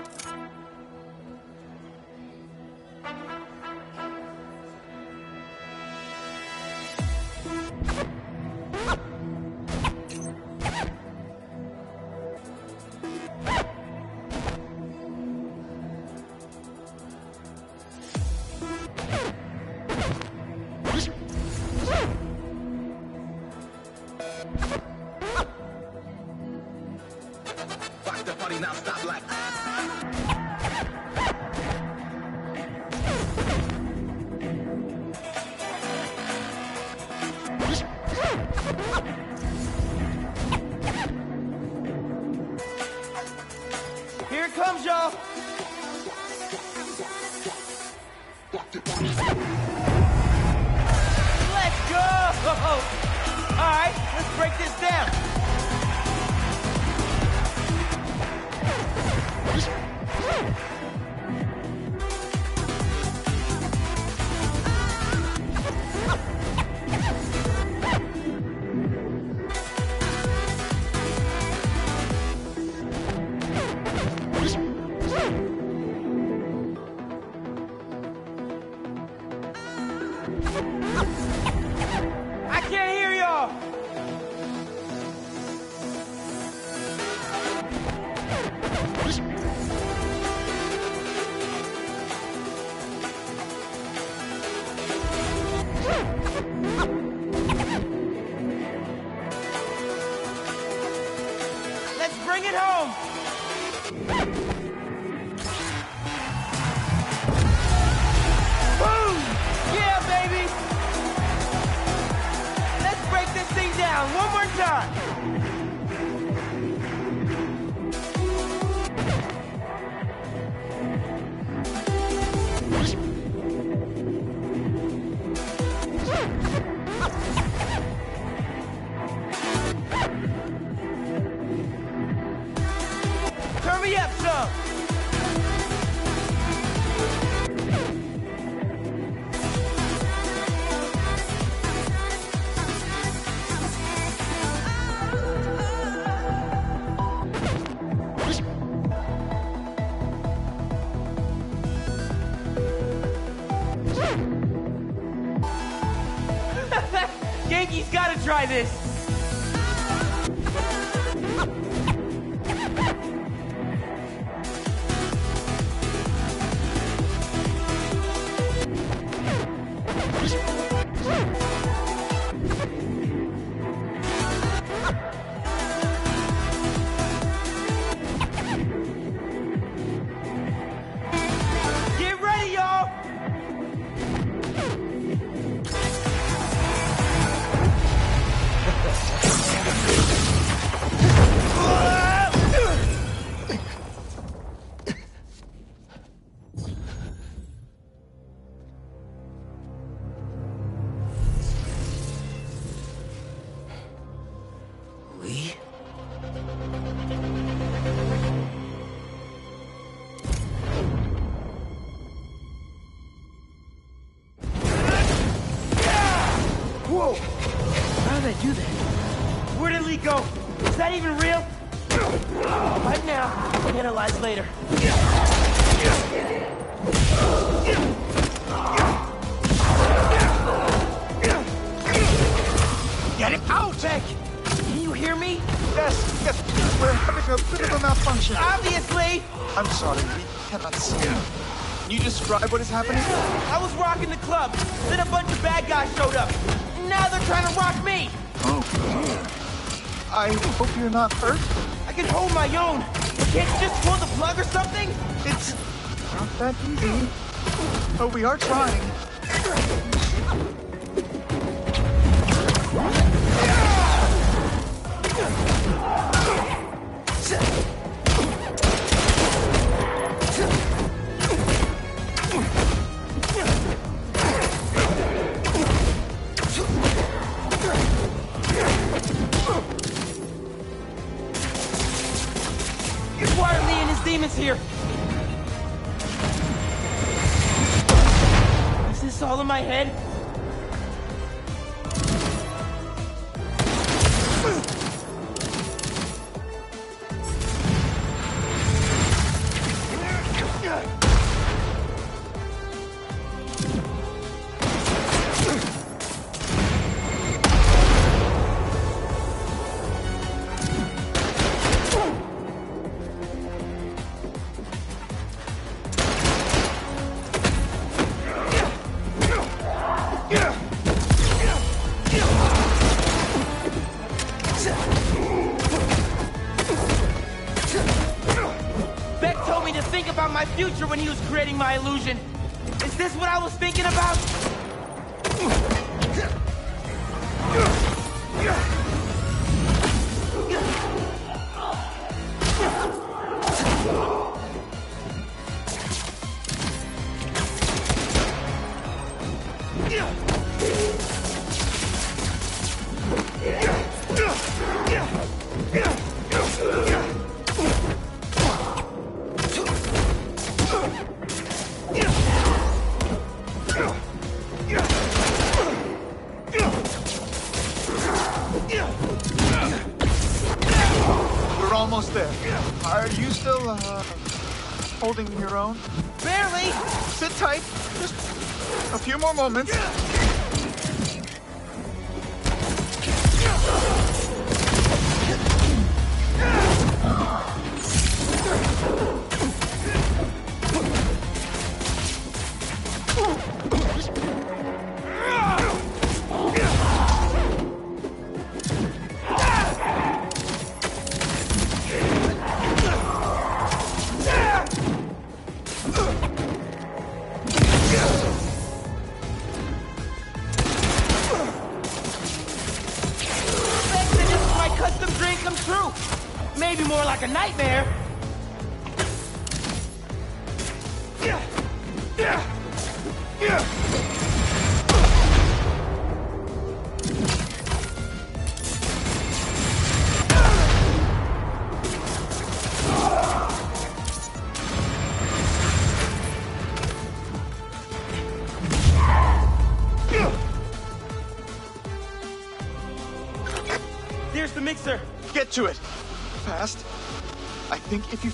You're not hurt. I can hold my own. Can't you just pull the plug or something? It's not that easy. But we are trying.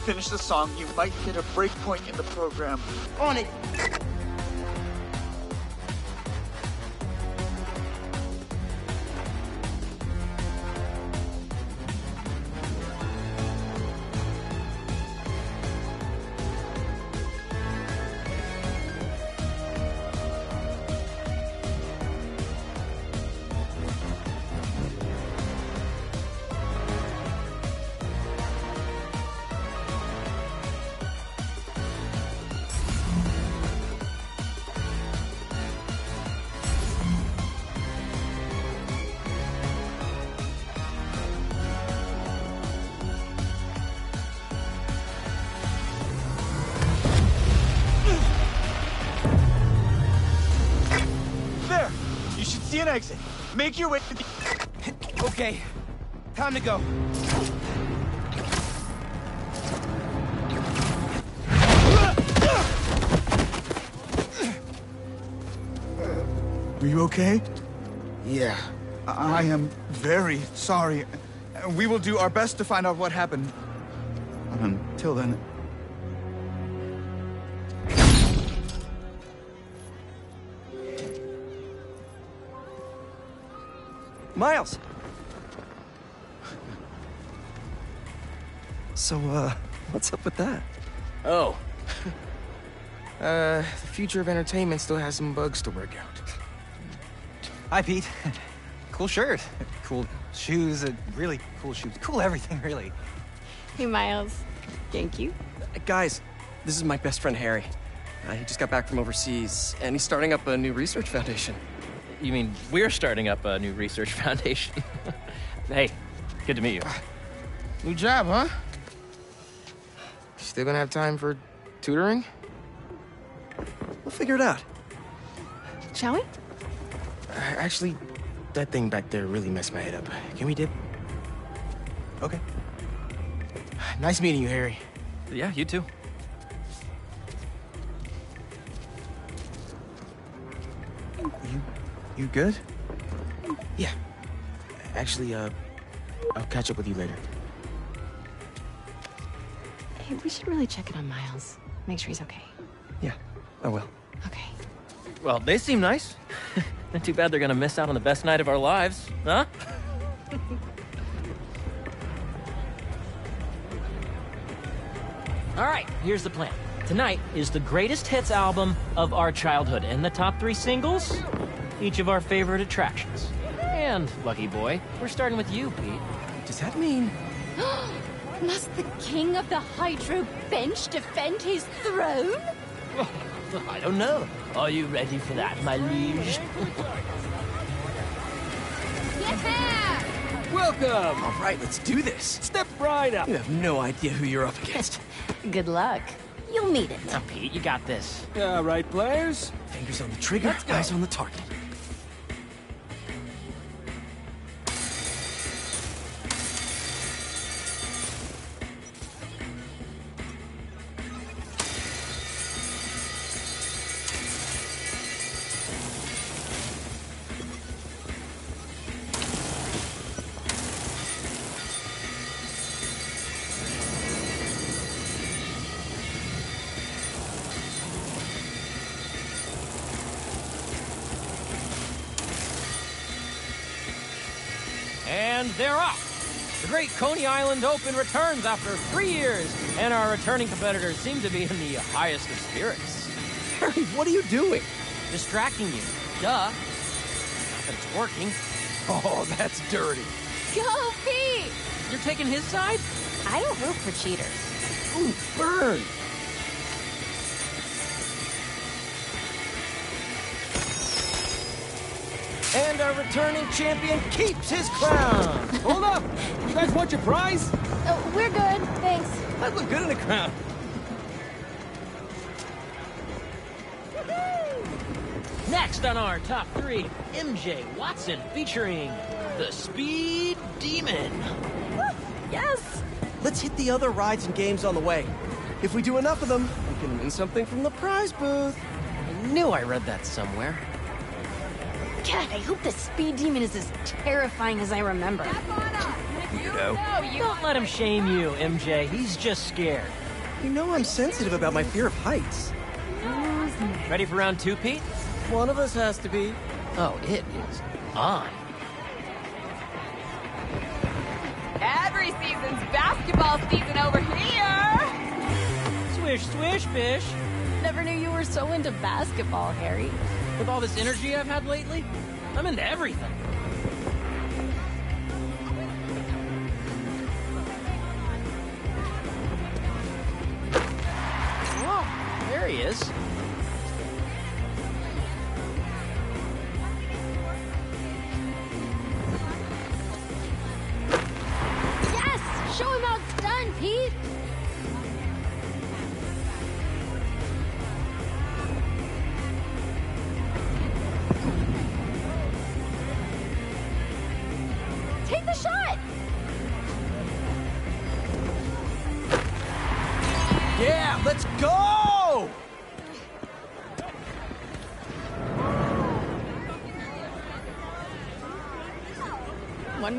Finish the song, you might hit a break point in the program. On it. An exit. Make your way to the... Okay, time to go. Are you okay? Yeah. I am very sorry. We will do our best to find out what happened. Until then, Miles! So, uh, what's up with that? Oh. uh, the future of entertainment still has some bugs to work out. Hi, Pete. cool shirt. Cool shoes. Uh, really cool shoes. Cool everything, really. Hey, Miles. Thank you. Uh, guys, this is my best friend Harry. Uh, he just got back from overseas, and he's starting up a new research foundation. You mean we're starting up a new research foundation? hey, good to meet you. New job, huh? Still gonna have time for tutoring? We'll figure it out. Shall we? Uh, actually, that thing back there really messed my head up. Can we dip? Okay. Nice meeting you, Harry. Yeah, you too. You, you good? Yeah. Actually, uh, I'll catch up with you later. Hey, we should really check in on Miles. Make sure he's okay. Yeah, I will. Okay. Well, they seem nice. Not too bad they're gonna miss out on the best night of our lives, huh? All right, here's the plan. Tonight is the greatest hits album of our childhood, and the top three singles, each of our favorite attractions. And, lucky boy, we're starting with you, Pete. Does that mean... Must the king of the Hydro Bench defend his throne? I don't know. Are you ready for that, my liege? Welcome! All right, let's do this. Step right up. You have no idea who you're up against. Good luck. You'll meet it. Now, Pete, you got this. All right, players. Fingers on the trigger, eyes on the target. Coney Island Open returns after three years, and our returning competitors seem to be in the highest of spirits. Harry, what are you doing? Distracting you. Duh. Not that it's working. Oh, that's dirty. Go, Pete! You're taking his side? I don't root for cheaters. Ooh, burn! And our returning champion keeps his crown. Hold up! You guys want your prize? Oh, we're good, thanks. I look good in a crown. Next on our top three, MJ Watson featuring the Speed Demon. Yes! Let's hit the other rides and games on the way. If we do enough of them, we can win something from the prize booth. I knew I read that somewhere. God, I hope the speed demon is as terrifying as I remember. You Weirdo. Don't let him shame you, MJ. He's just scared. You know I'm sensitive about my fear of heights. Ready for round two, Pete? One of us has to be. Oh, it is on. Every season's basketball season over here! Swish, swish, fish. Never knew you were so into basketball, Harry. With all this energy I've had lately, I'm into everything. There he is.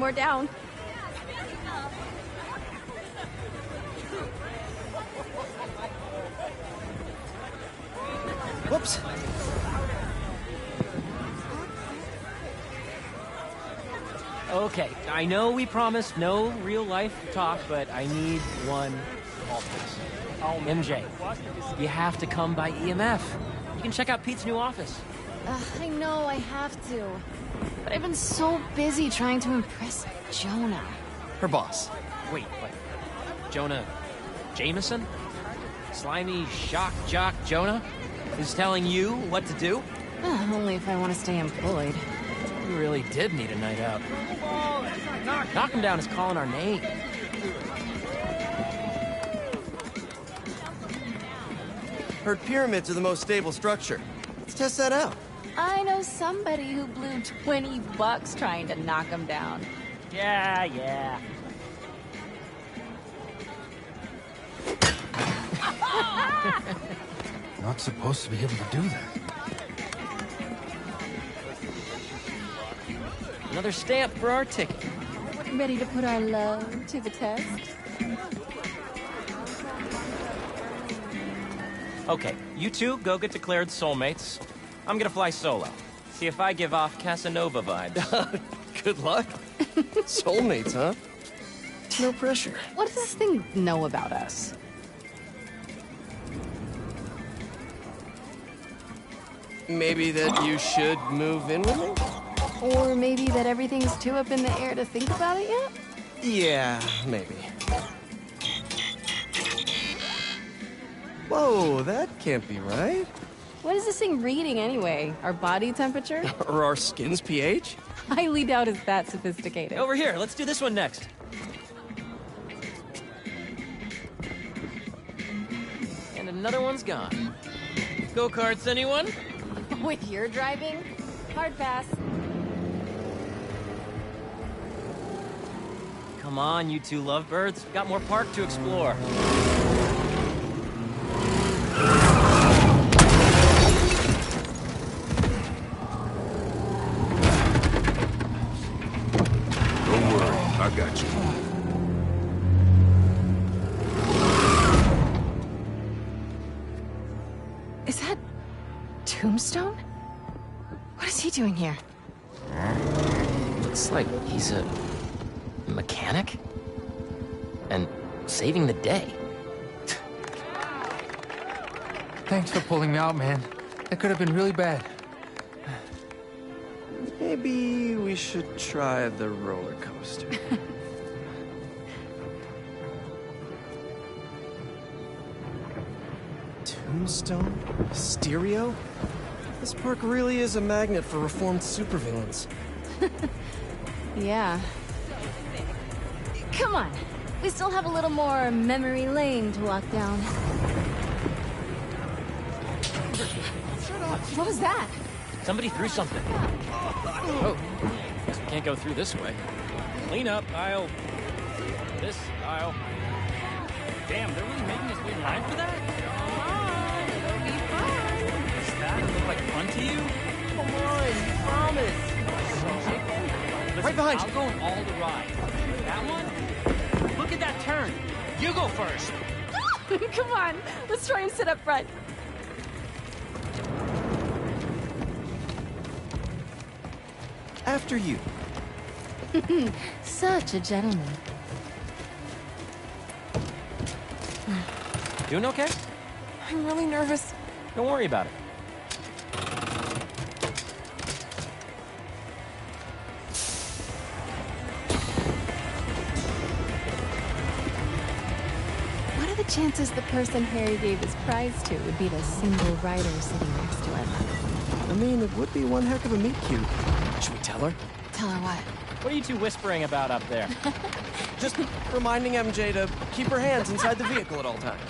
we're down. Whoops. Okay, I know we promised no real life talk, but I need one office. Oh, MJ, you have to come by EMF. You can check out Pete's new office. Ugh, I know I have to. But I've been so busy trying to impress Jonah. Her boss. Wait, what? Jonah Jameson? Slimy shock jock Jonah is telling you what to do? Uh, only if I want to stay employed. You really did need a night out. Knock him down is calling our name. Heard pyramids are the most stable structure. Let's test that out. I know somebody who blew 20 bucks trying to knock him down. Yeah, yeah. Not supposed to be able to do that. Another stamp for our ticket. Ready to put our love to the test? Okay, you two go get declared soulmates. I'm gonna fly solo. See if I give off Casanova vibes. Good luck. Soulmates, huh? No pressure. What does this thing know about us? Maybe that you should move in with me? Or maybe that everything's too up in the air to think about it yet? Yeah, maybe. Whoa, that can't be right. What is this thing reading anyway? Our body temperature? Or our skin's pH? I highly doubt it's that sophisticated. Over here, let's do this one next. And another one's gone. Go karts, anyone? With your driving? Hard pass. Come on, you two lovebirds. Got more park to explore. Like he's a mechanic and saving the day. Thanks for pulling me out, man. That could have been really bad. Maybe we should try the roller coaster. Tombstone? Stereo? This park really is a magnet for reformed supervillains. Yeah. Come on. We still have a little more memory lane to walk down. What was that? Somebody threw something. Oh, guess we can't go through this way. Clean up aisle. This aisle. Damn, they're really making us wait in line for that? Does that look like fun to you? Come on, promise. Right behind I'll you. go on all the ride. That one? Look at that turn. You go first. Come on, let's try and sit up front. After you. Such a gentleman. Doing okay? I'm really nervous. Don't worry about it. Chances the person Harry gave his prize to would be the single rider sitting next to him? I mean, it would be one heck of a meet cute. Should we tell her? Tell her what? What are you two whispering about up there? Just reminding MJ to keep her hands inside the vehicle at all times.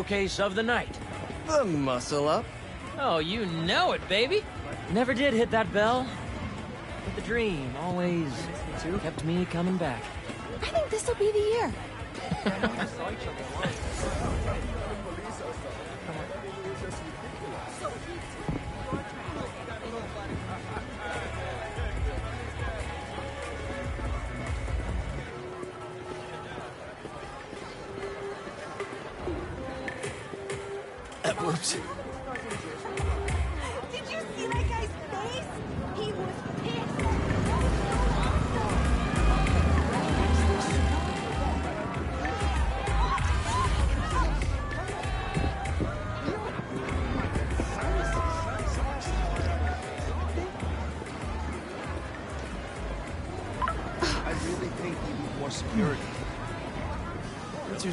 Showcase of the night. The muscle up. Oh, you know it, baby. Never did hit that bell. But the dream always kept me coming back. I think this will be the year.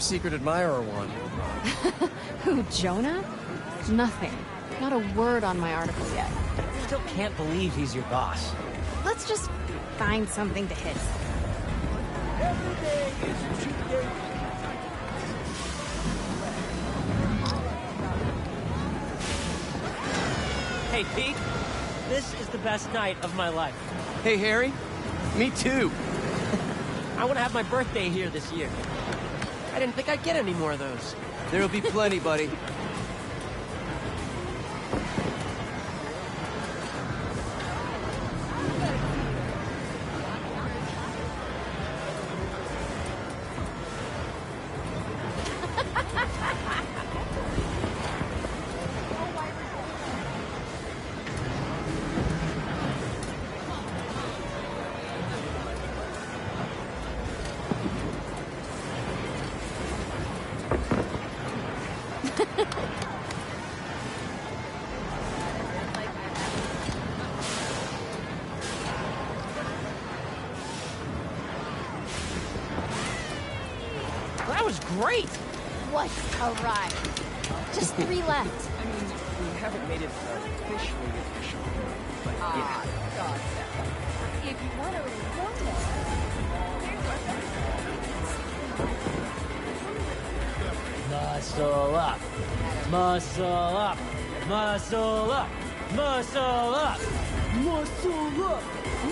secret admirer want? Who, Jonah? Nothing. Not a word on my article yet. Still can't believe he's your boss. Let's just find something to hit. Hey, Pete. This is the best night of my life. Hey, Harry. Me too. I want to have my birthday here this year. I didn't think I'd get any more of those. There'll be plenty, buddy. Muscle up. Muscle up.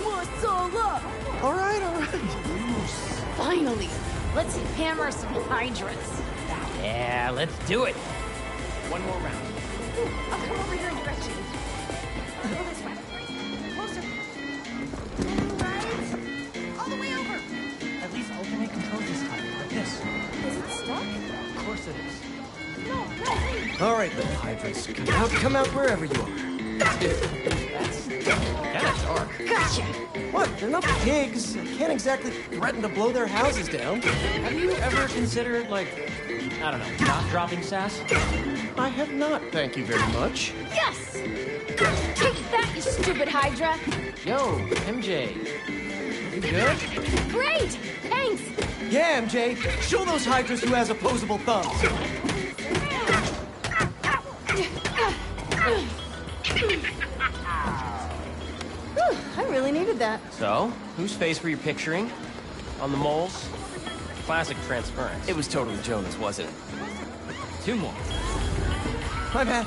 Muscle up. All right, all right. Finally. Let's hammer some hydrants. Yeah, let's do it. One more round. I'll come over your direction. Go this way. Closer. Right. All the way over. At least alternate control this time, like this. Is it stuck? Of course it is. No, no, wait. All right, little hydrants. Come out, come out wherever you are. That's kind of dark. Gotcha. What? They're not pigs. I can't exactly threaten to blow their houses down. Have you ever considered, like, I don't know, not dropping sass? I have not, thank you very much. Yes! Take that, you stupid Hydra! Yo, MJ. You good? Great! Thanks! Yeah, MJ. Show those hydras who has opposable thumbs. Really needed that. So, whose face were you picturing? On the moles? Classic transference. It was totally Jonah's, wasn't it? Two more. My bad.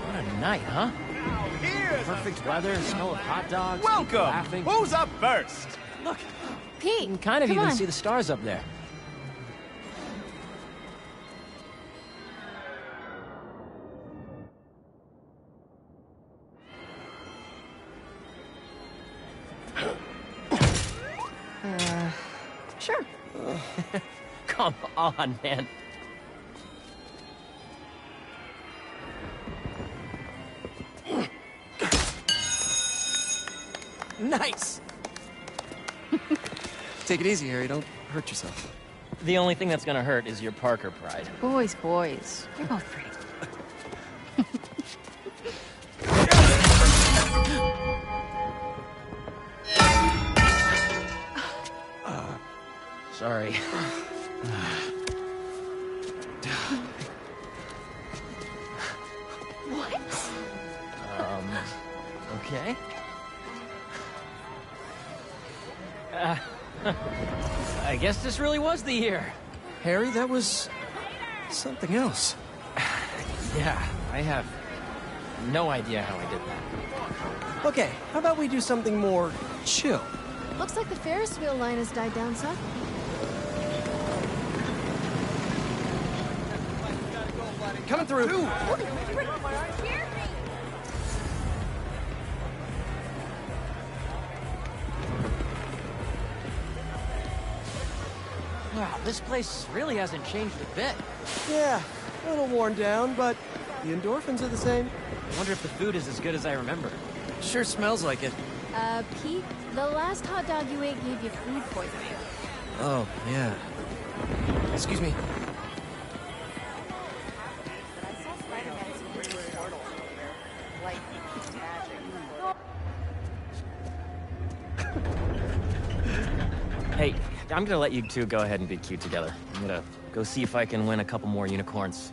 What a night, huh? Perfect weather, smell of hot dogs. Welcome! Laughing. Who's up first? Look, You can kind of even on. see the stars up there. Uh, sure. Come on, man. Nice! Take it easy, Harry. Don't hurt yourself. The only thing that's gonna hurt is your Parker pride. Boys, boys. You're both pretty. Sorry. What? Um, okay. Uh, I guess this really was the year. Harry, that was something else. Yeah, I have no idea how I did that. Okay, how about we do something more chill? Looks like the Ferris wheel line has died down some. Coming through. Wow, this place really hasn't changed a bit. Yeah, a little worn down, but the endorphins are the same. I wonder if the food is as good as I remember. Sure smells like it. Uh, Pete, the last hot dog you ate gave you food poisoning. Oh, yeah. Excuse me. I'm gonna let you two go ahead and be cute together. I'm gonna go see if I can win a couple more unicorns.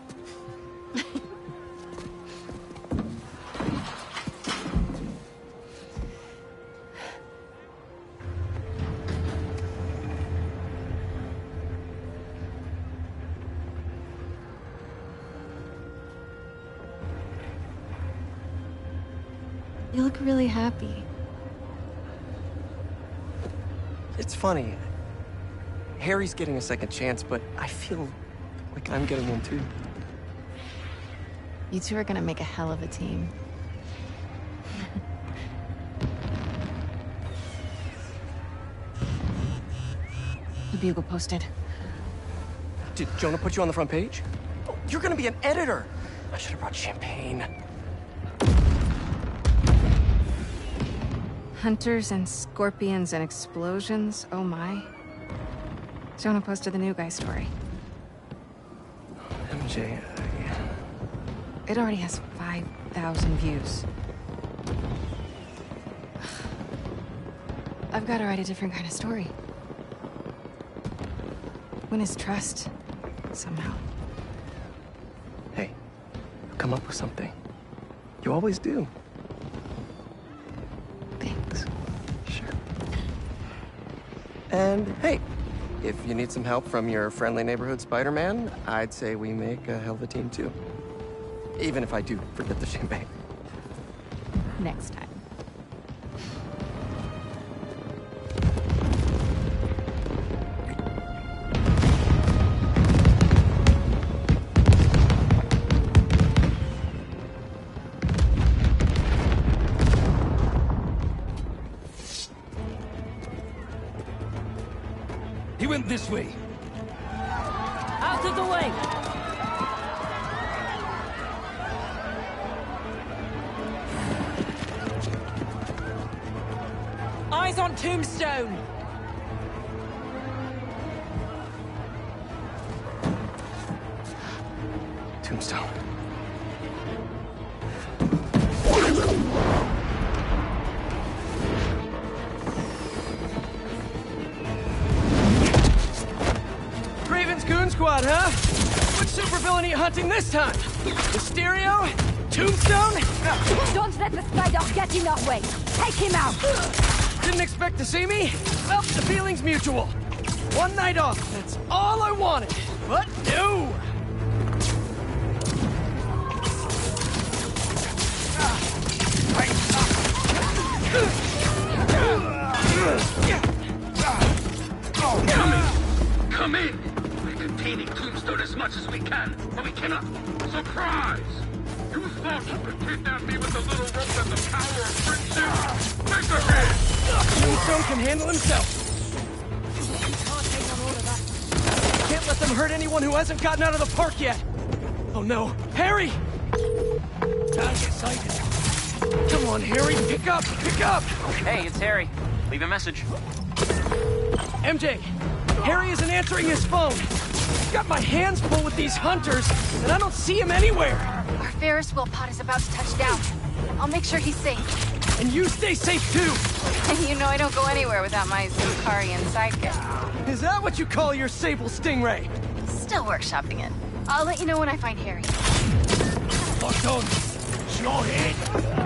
You look really happy. It's funny. Harry's getting a second chance, but I feel like I'm getting one too. You two are gonna make a hell of a team. the Bugle posted. Did Jonah put you on the front page? Oh, you're gonna be an editor. I should have brought champagne. Hunters and scorpions and explosions, oh my. Jonah posted the new guy story. MJ, uh, It already has 5,000 views. I've got to write a different kind of story. Win his trust, somehow. hey, come up with something. You always do. Thanks. Sure. And hey, if you need some help from your friendly neighborhood Spider-Man, I'd say we make a hell of a team too. Even if I do forget the champagne. Next time. This way. To see me? Well, the feeling's mutual. One night off, that's all I wanted. Anyone who hasn't gotten out of the park yet. Oh no, Harry! Target sighted. Come on, Harry, pick up, pick up! Hey, it's Harry. Leave a message. MJ, Harry isn't answering his phone. I've got my hands full with these hunters, and I don't see him anywhere. Our Ferris wheel pod is about to touch down. I'll make sure he's safe. And you stay safe too. And you know I don't go anywhere without my Zukarian sidekick. Is that what you call your Sable Stingray? Still workshopping it. I'll let you know when I find Harry. It's your head.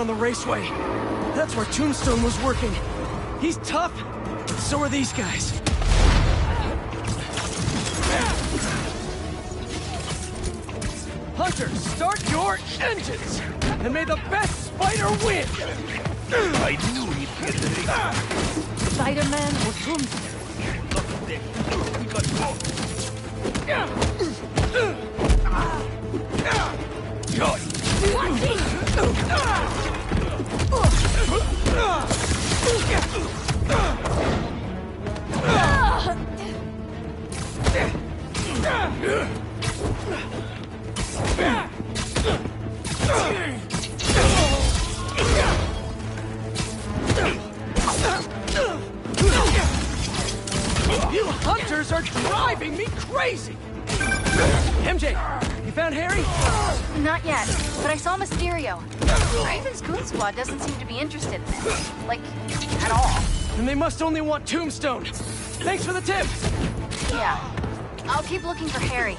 On the raceway. That's where Tombstone was working. He's tough, but so are these guys. Hunter, start your engines! And may the best spider win! I knew he'd get the Spider-Man or Tombstone? Want Tombstone. Thanks for the tip. Yeah. I'll keep looking for Harry.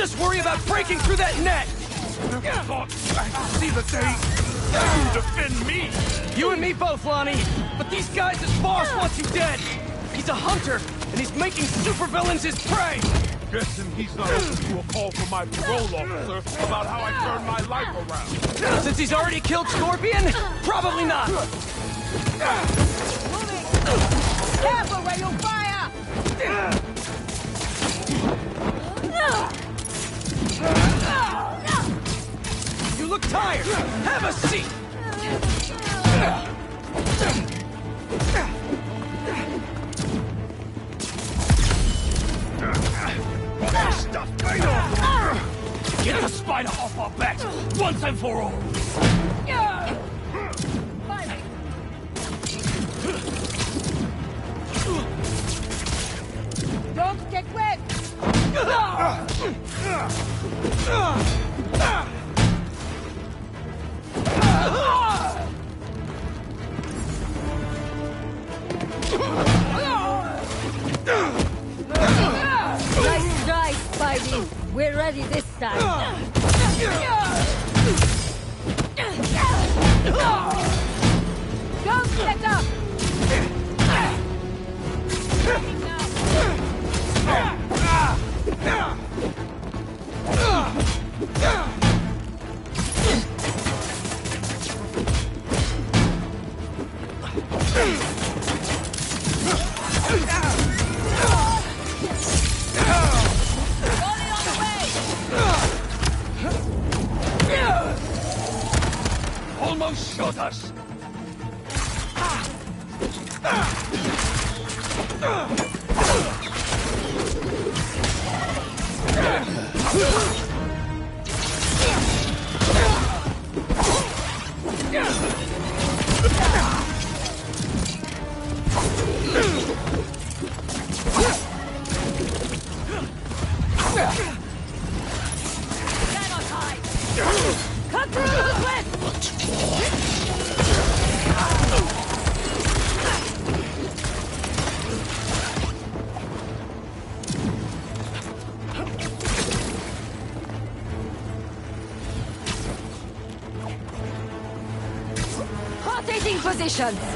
Just worry about breaking through that net. Never thought I'd see the day you defend me! You and me both, Lonnie. But these guys, his boss wants you dead. He's a hunter, and he's making supervillains his prey. Guessing he's not open to a call from my parole officer about how I turned my life around. Since he's already killed Scorpion, probably not. Careful where you tired. Have a seat. Stuff right off! Get the spider off our backs, once and for all! Don't get wet. Ah! Ah! Ah! Nice try, Spidey. We're ready this time. Don't get up. Rotating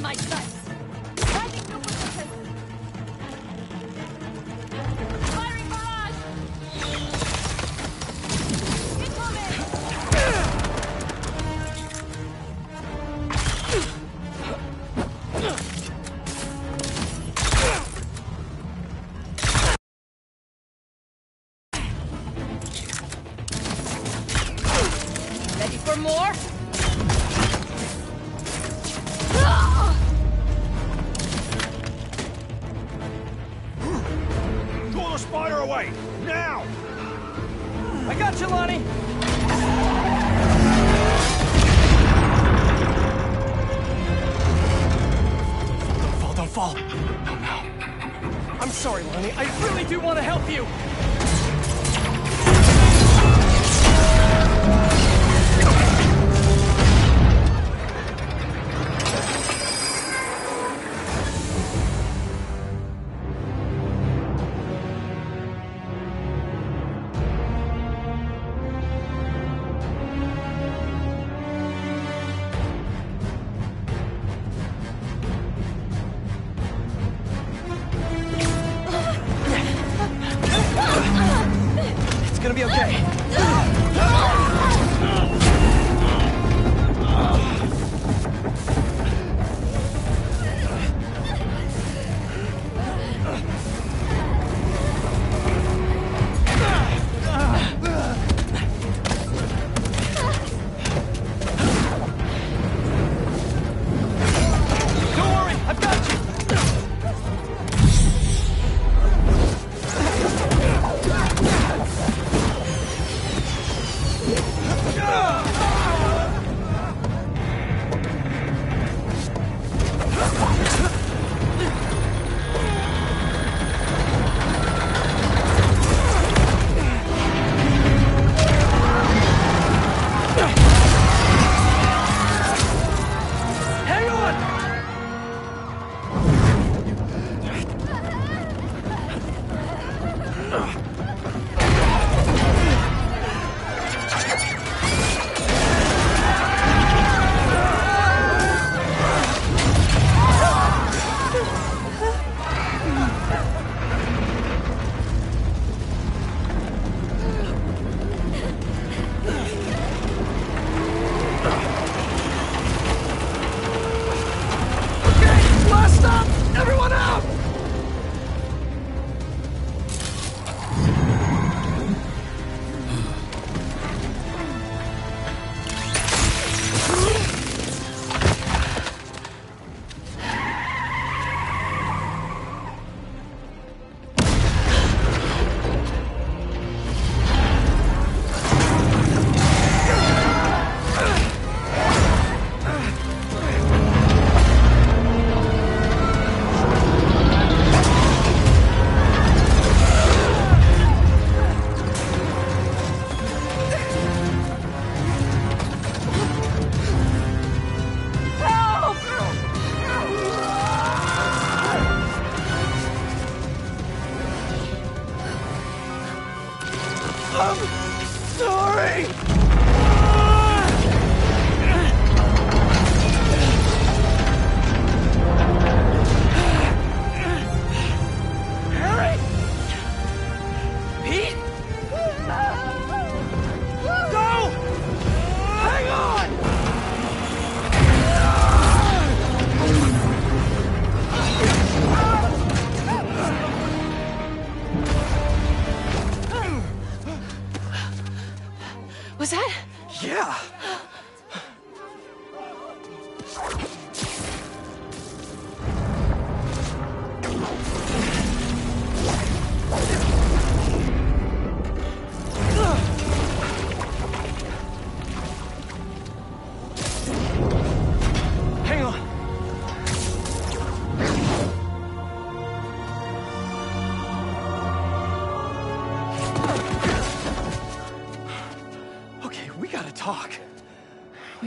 my side.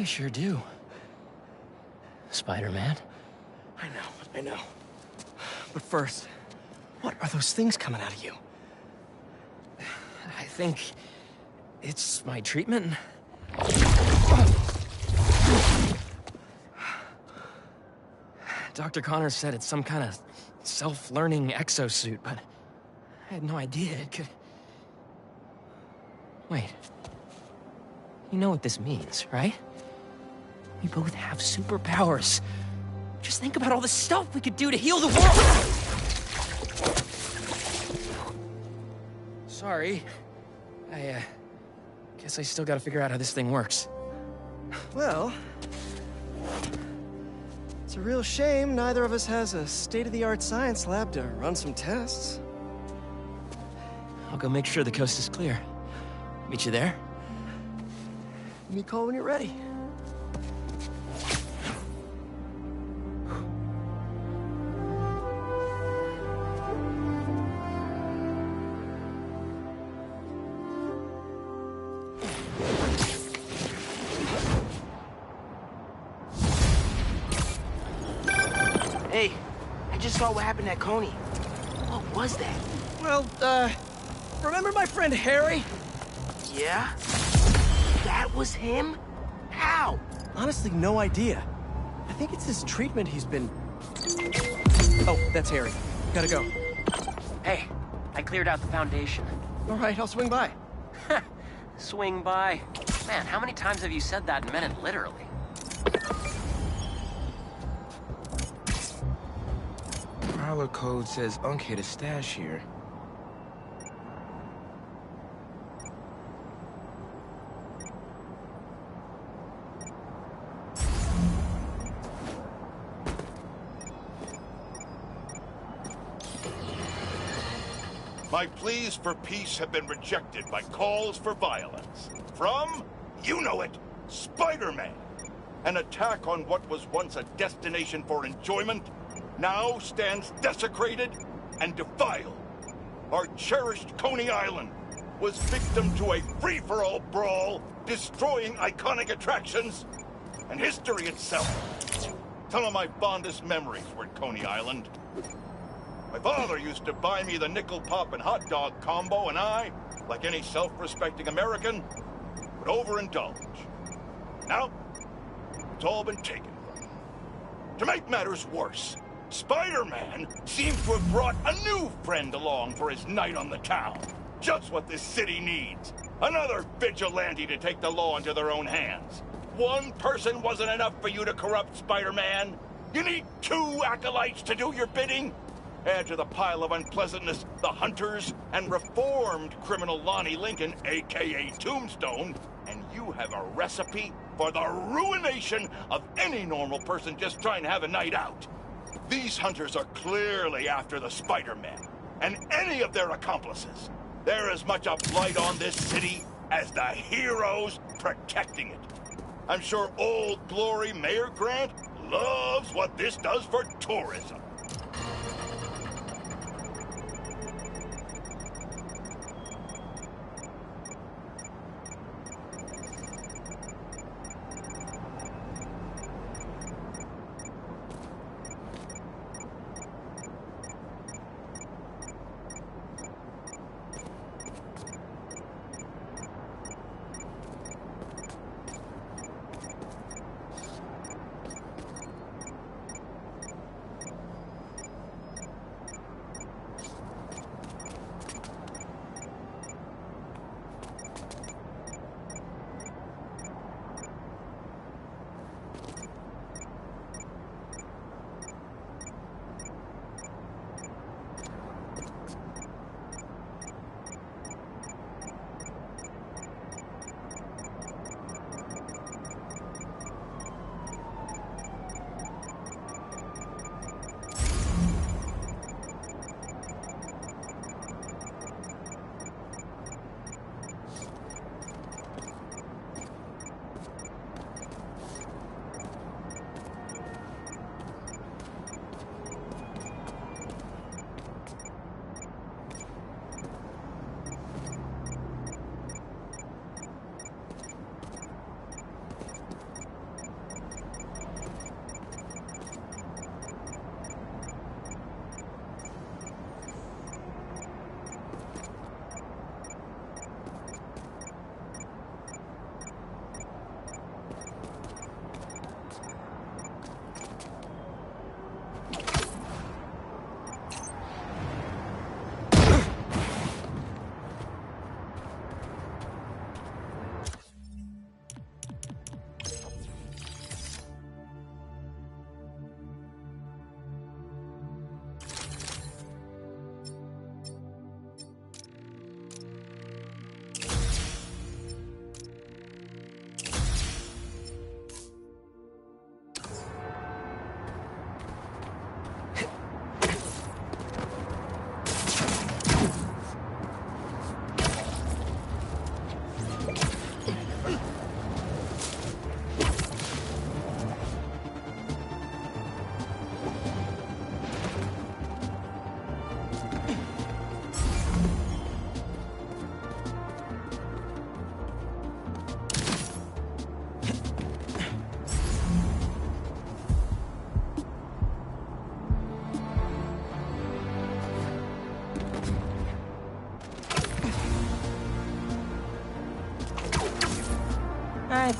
We sure do. Spider-Man. I know, I know. But first, what are those things coming out of you? I think it's my treatment. Dr. Connors said it's some kind of self-learning exosuit, but I had no idea it could... Wait. You know what this means, right? We both have superpowers. Just think about all the stuff we could do to heal the world! Sorry. I, uh... Guess I still gotta figure out how this thing works. Well, it's a real shame neither of us has a state-of-the-art science lab to run some tests. I'll go make sure the coast is clear. Meet you there? Give me a call when you're ready. Saw what happened at Coney. What was that? Well, uh, remember my friend Harry? Yeah? That was him? How? Honestly, no idea. I think it's his treatment he's been... Oh, that's Harry. Gotta go. Hey, I cleared out the foundation. All right, I'll swing by. Swing by. Man, how many times have you said that and meant it literally? Prowler code says Unk a stash here. My pleas for peace have been rejected by calls for violence. From, you know it, Spider-Man. An attack on what was once a destination for enjoyment now stands desecrated and defiled. Our cherished Coney Island was victim to a free-for-all brawl, destroying iconic attractions and history itself. Some of my fondest memories were at Coney Island. My father used to buy me the nickel pop and hot dog combo, and I, like any self-respecting American, would overindulge. Now, it's all been taken. To make matters worse, Spider-Man seems to have brought a new friend along for his night on the town. Just what this city needs. Another vigilante to take the law into their own hands. One person wasn't enough for you to corrupt Spider-Man. You need two acolytes to do your bidding. Add to the pile of unpleasantness the hunters and reformed criminal Lonnie Lincoln, aka Tombstone, and you have a recipe for the ruination of any normal person just trying to have a night out. These hunters are clearly after the Spider-Man, and any of their accomplices. They're as much a blight on this city as the heroes protecting it. I'm sure Old Glory Mayor Grant loves what this does for tourism.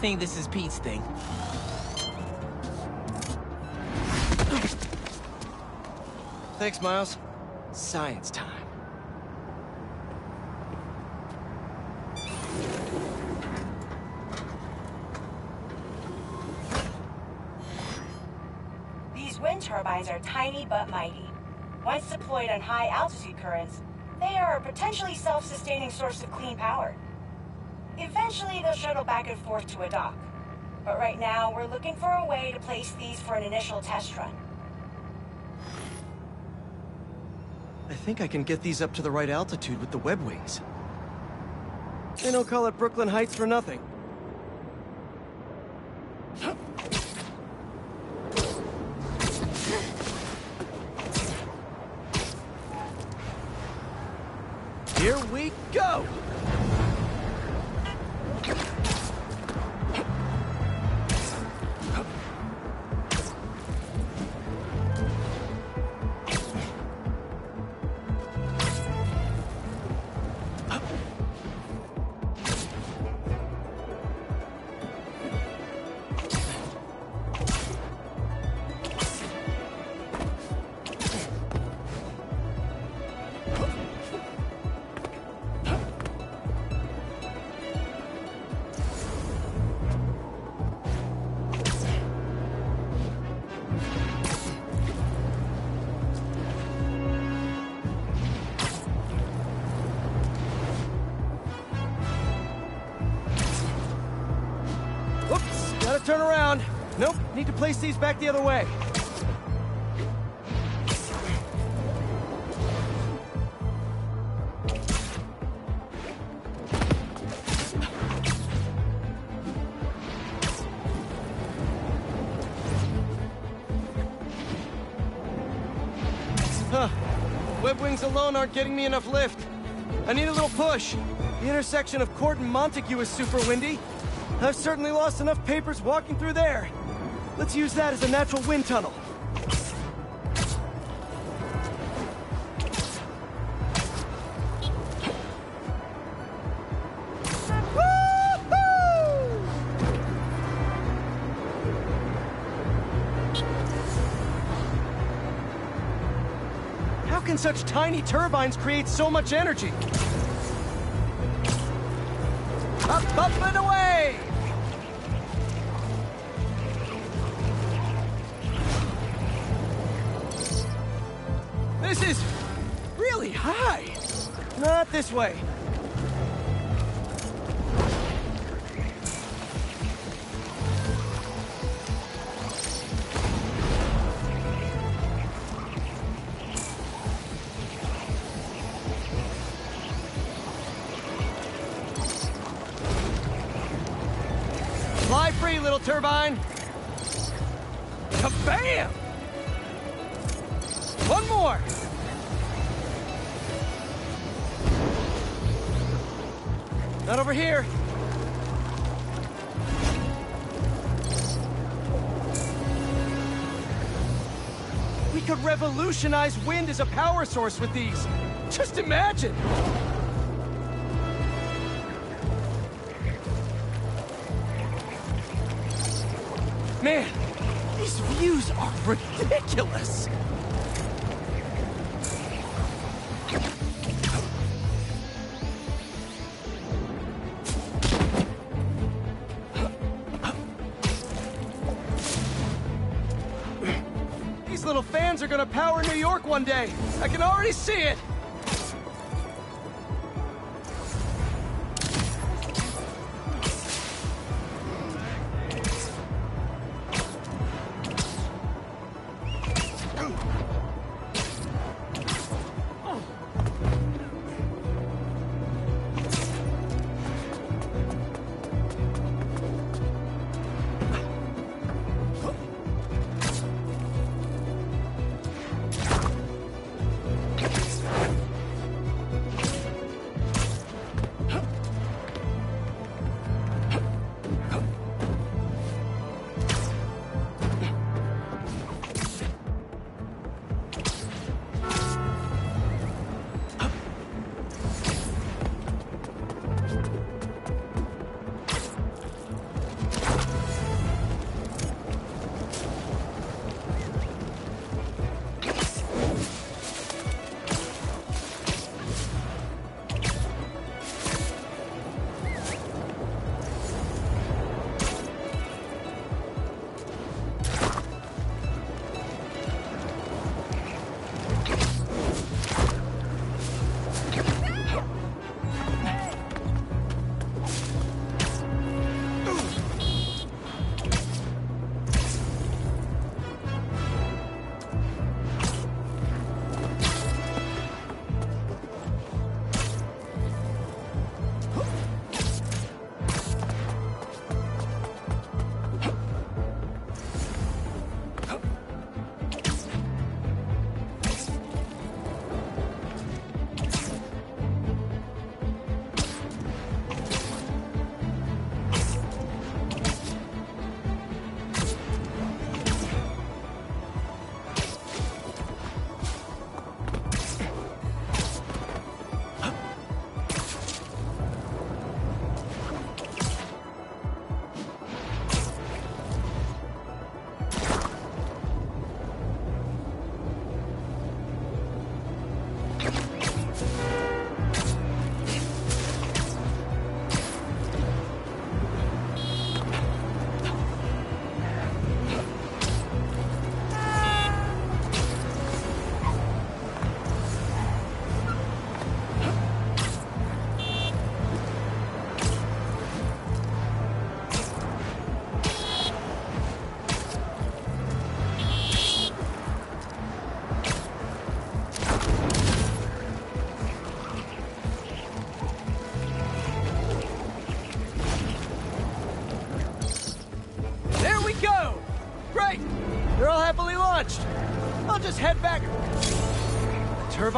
Think this is Pete's thing. Thanks, Miles. Science time. These wind turbines are tiny but mighty. Once deployed on high altitude currents, they are a potentially self-sustaining source of clean power. Eventually, they'll shuttle back and forth to a dock. But right now, we're looking for a way to place these for an initial test run. I think I can get these up to the right altitude with the web wings. They don't call it Brooklyn Heights for nothing. These back the other way. Huh. Web wings alone aren't getting me enough lift. I need a little push. The intersection of Court and Montague is super windy. I've certainly lost enough papers walking through there. Let's use that as a natural wind tunnel. How can such tiny turbines create so much energy? Revolutionize wind as a power source with these. Just imagine. Little fans are gonna power New York one day. I can already see it.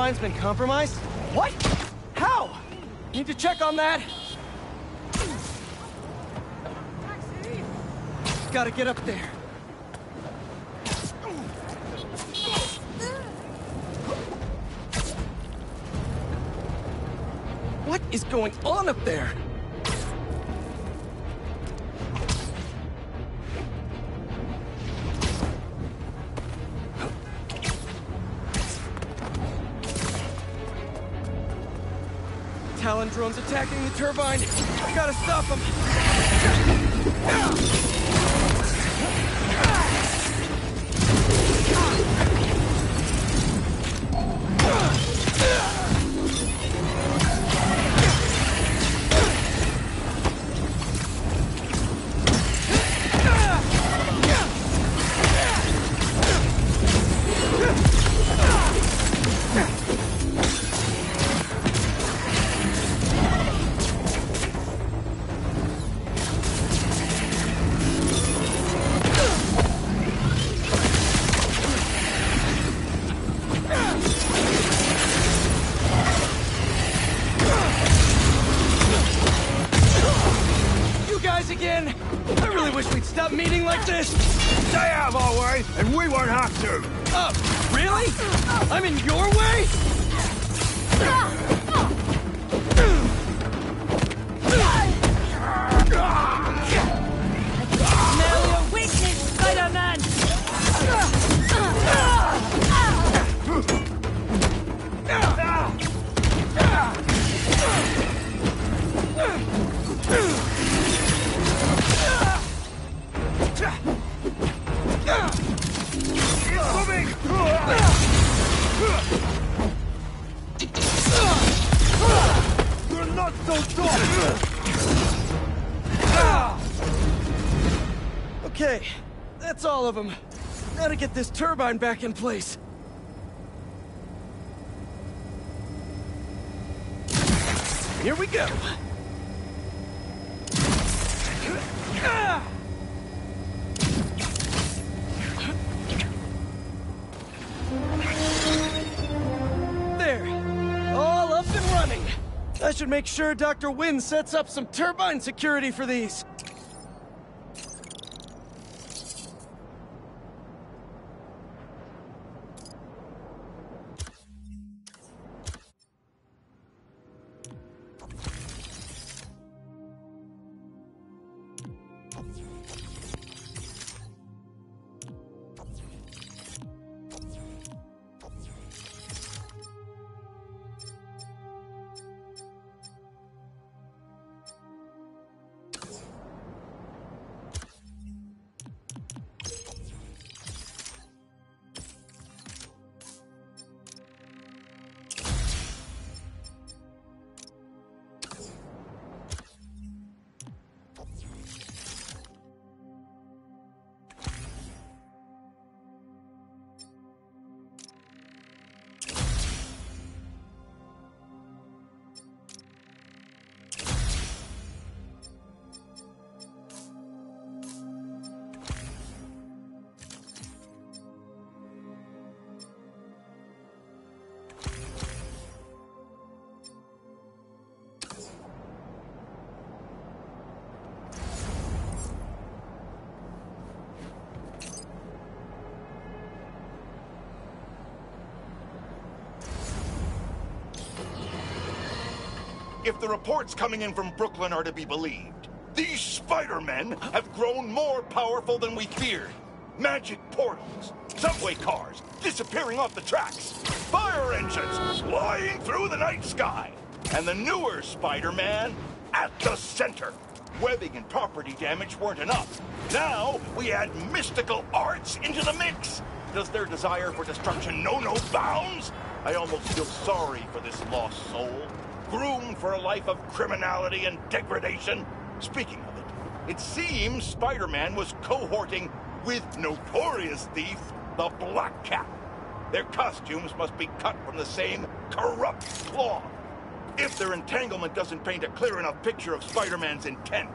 Turbine's been compromised? What? How? Need to check on that. Gotta get up there. Turbine. I gotta stop them. All of them. To get this turbine back in place. Here we go. There. All up and running. I should make sure Dr. Wynn sets up some turbine security for these. Reports coming in from Brooklyn are to be believed. These Spider-Men have grown more powerful than we feared. Magic portals, subway cars disappearing off the tracks, fire engines flying through the night sky, and the newer Spider-Man at the center. Webbing and property damage weren't enough. Now we add mystical arts into the mix. Does their desire for destruction know no bounds? I almost feel sorry for this lost soul, groomed for a life of criminality and degradation. Speaking of it, it seems Spider-Man was cohorting with notorious thief, the Black Cat. Their costumes must be cut from the same corrupt cloth. If their entanglement doesn't paint a clear enough picture of Spider-Man's intent,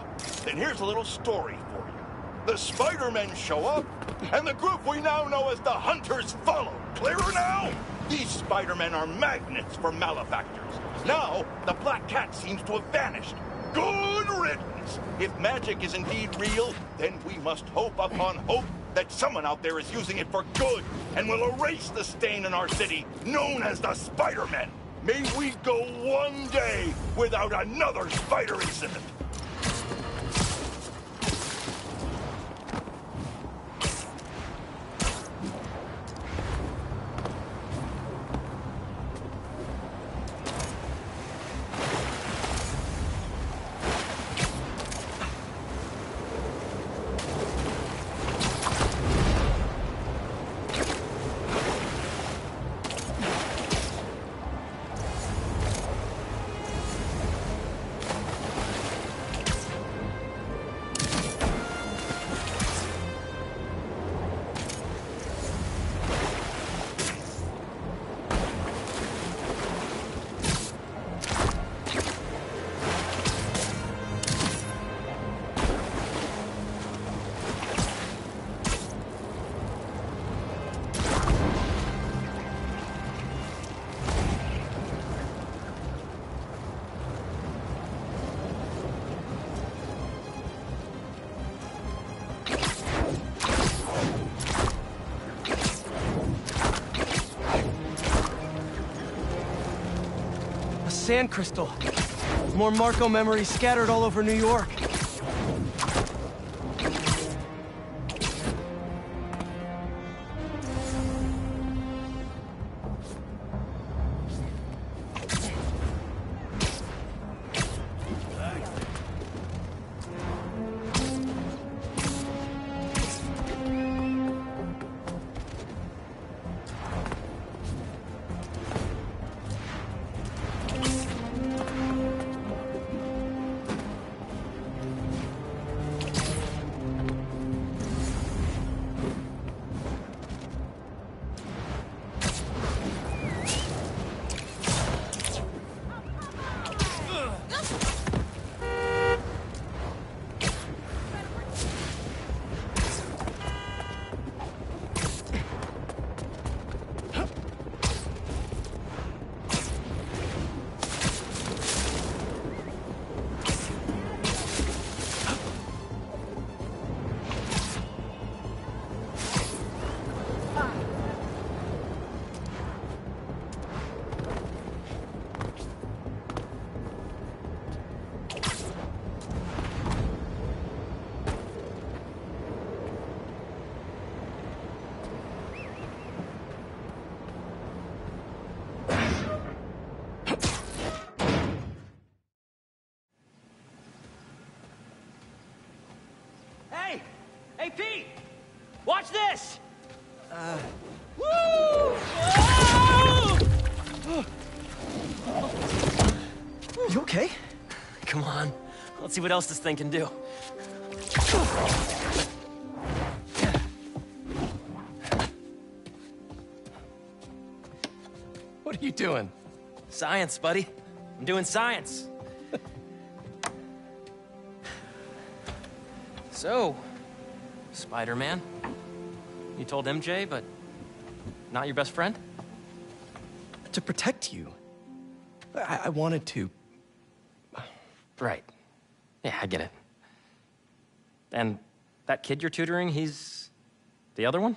then here's a little story for you. The Spider-Men show up, and the group we now know as the Hunters follow. Clearer now? These Spider-Men are magnets for malefactors. Now, the Black Cat seems to have vanished. Good riddance! If magic is indeed real, then we must hope upon hope that someone out there is using it for good and will erase the stain in our city known as the Spider-Men. May we go one day without another spider incident. Sand crystal. More Marko memories scattered all over New York. Let's see what else this thing can do. What are you doing? Science, buddy. I'm doing science. so, Spider-Man, you told MJ, but not your best friend? To protect you. I, I wanted to. Right. I get it. And that kid you're tutoring, he's the other one?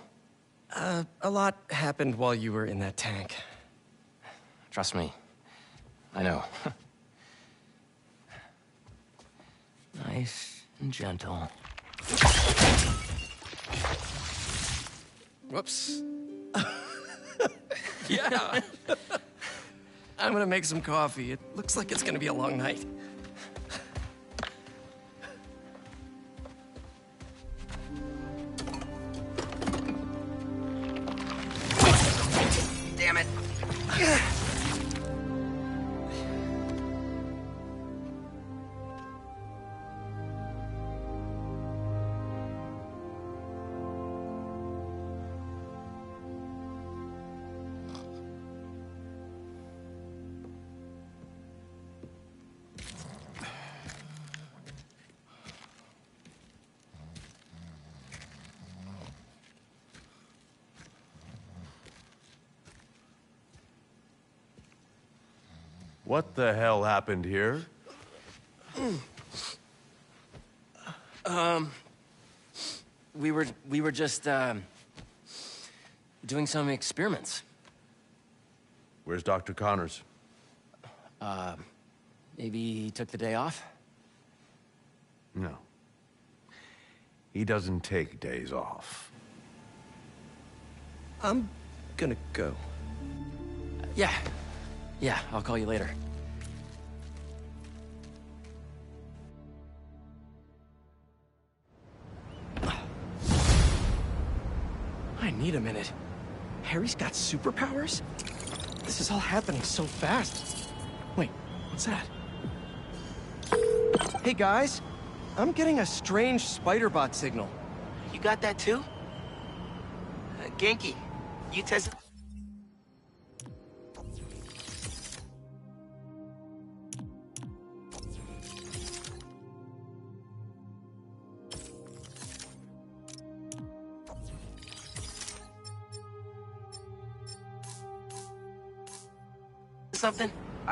Uh, a lot happened while you were in that tank. Trust me. I know. Nice and gentle. Whoops. yeah. I'm gonna make some coffee. It looks like it's gonna be a long night. What the hell happened here? Um, we were we were just um, doing some experiments. Where's Dr. Connors? Uh, maybe he took the day off. No. He doesn't take days off. I'm gonna go. Yeah, yeah. I'll call you later. I need a minute. Harry's got superpowers? This is all happening so fast. Wait, what's that? Hey guys, I'm getting a strange spider bot signal. You got that too? Uh, Ganke, you tested...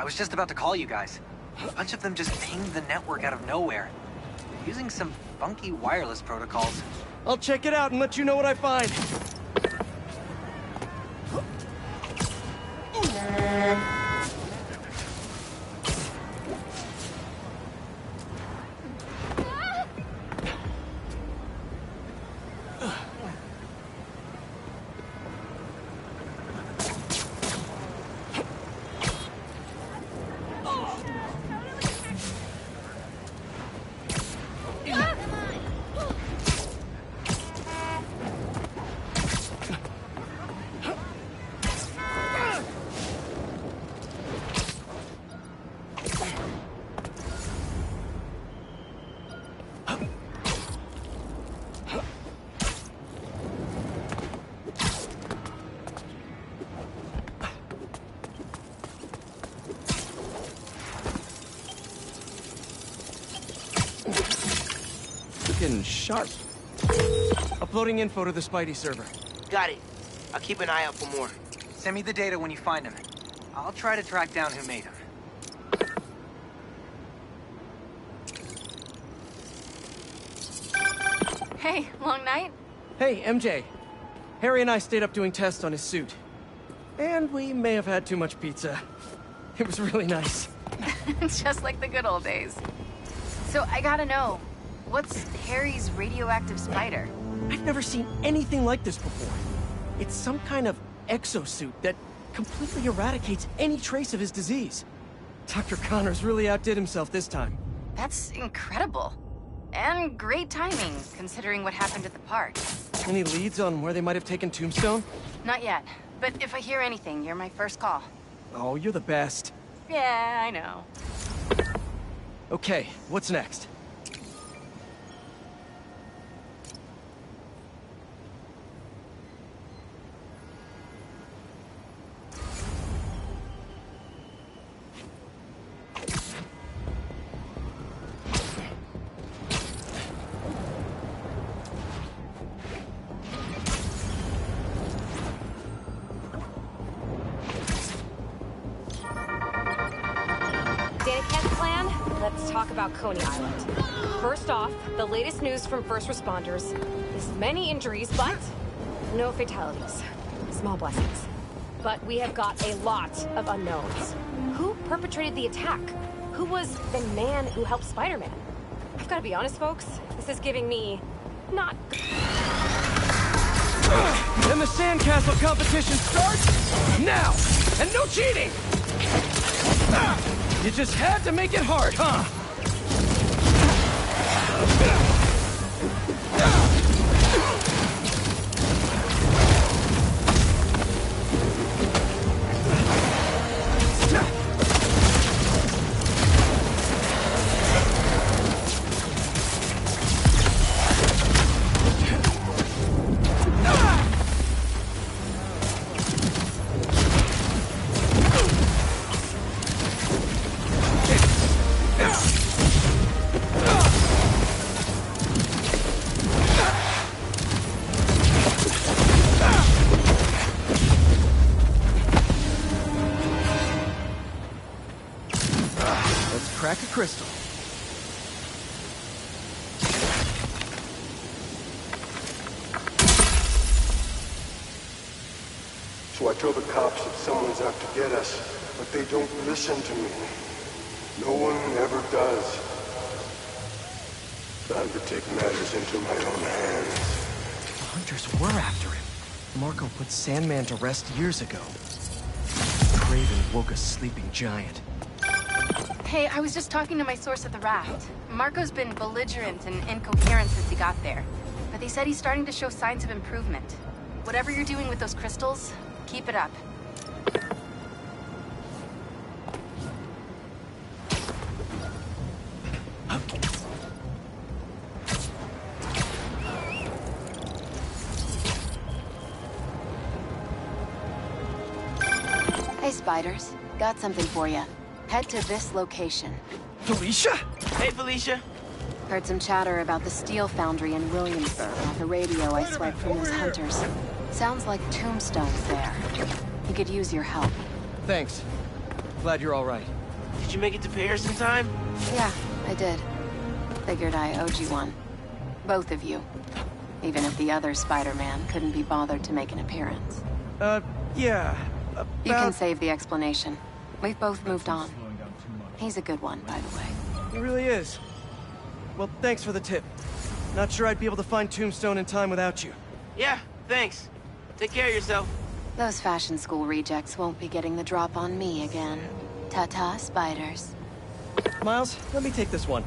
I was just about to call you guys. A bunch of them just pinged the network out of nowhere. They're using some funky wireless protocols. I'll check it out and let you know what I find. Looking sharp. Uploading info to the Spidey server. Got it. I'll keep an eye out for more. Send me the data when you find them. I'll try to track down who made them. Hey, long night? Hey, MJ. Harry and I stayed up doing tests on his suit. And we may have had too much pizza. It was really nice. Just like the good old days. So I gotta know, what's Harry's radioactive spider? I've never seen anything like this before. It's some kind of exosuit that completely eradicates any trace of his disease. Dr. Connors really outdid himself this time. That's incredible. And great timing, considering what happened at the park. Any leads on where they might have taken Tombstone? Not yet, but if I hear anything, you're my first call. Oh, you're the best. Yeah, I know. Okay, what's next? Responders is many injuries, but no fatalities. Small blessings. But we have got a lot of unknowns. Who perpetrated the attack? Who was the man who helped Spider-Man? I've gotta be honest, folks. This is giving me not And the sandcastle competition starts now! And no cheating! You just had to make it hard, huh? Get us, but they don't listen to me. No one ever does. Time to take matters into my own hands. The hunters were after him. Marko put Sandman to rest years ago. Kraven woke a sleeping giant. Hey, I was just talking to my source at the raft. Marko's been belligerent and incoherent since he got there. But they said he's starting to show signs of improvement. Whatever you're doing with those crystals, keep it up. Got something for you. Head to this location. Felicia? Hey, Felicia. Heard some chatter about the steel foundry in Williamsburg off the radio I swiped from those hunters. Sounds like Tombstone's there. He could use your help. Thanks. Glad you're all right. Did you make it to Paris in time? Yeah, I did. Figured I owed you one. Both of you. Even if the other Spider-Man couldn't be bothered to make an appearance. Uh, yeah. You can save the explanation. We've both moved on. He's a good one, by the way. He really is. Well, thanks for the tip. Not sure I'd be able to find Tombstone in time without you. Yeah, thanks. Take care of yourself. Those fashion school rejects won't be getting the drop on me again. Ta-ta, spiders. Miles, let me take this one.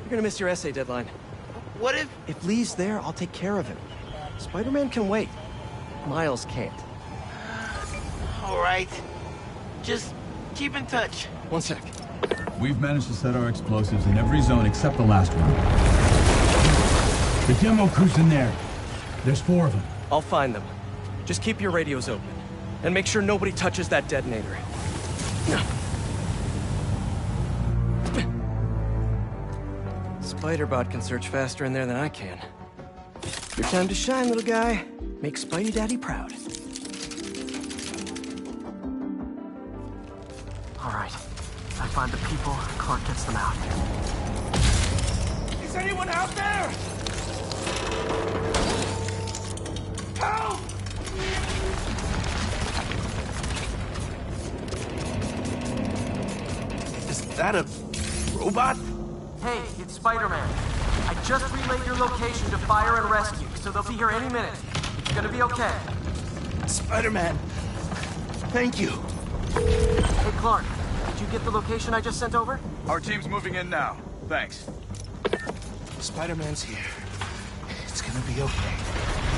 You're gonna miss your essay deadline. What if... If Li's there, I'll take care of him. Spider-Man can wait. Miles can't. All right. Just keep in touch. One sec. We've managed to set our explosives in every zone except the last one. The demo crew's in there. There's four of them. I'll find them. Just keep your radios open. And make sure nobody touches that detonator. No. Spiderbot can search faster in there than I can. Your time to shine, little guy. Make Spidey Daddy proud. Find the people, Clark gets them out. Is anyone out there? Help! Is that a robot? Hey, it's Spider-Man. I just relayed your location to fire and rescue, so they'll be here any minute. It's gonna be okay. Spider-Man. Thank you. Hey, Clark, did you get the location I just sent over? Our team's moving in now. Thanks. Spider-Man's here. It's gonna be okay.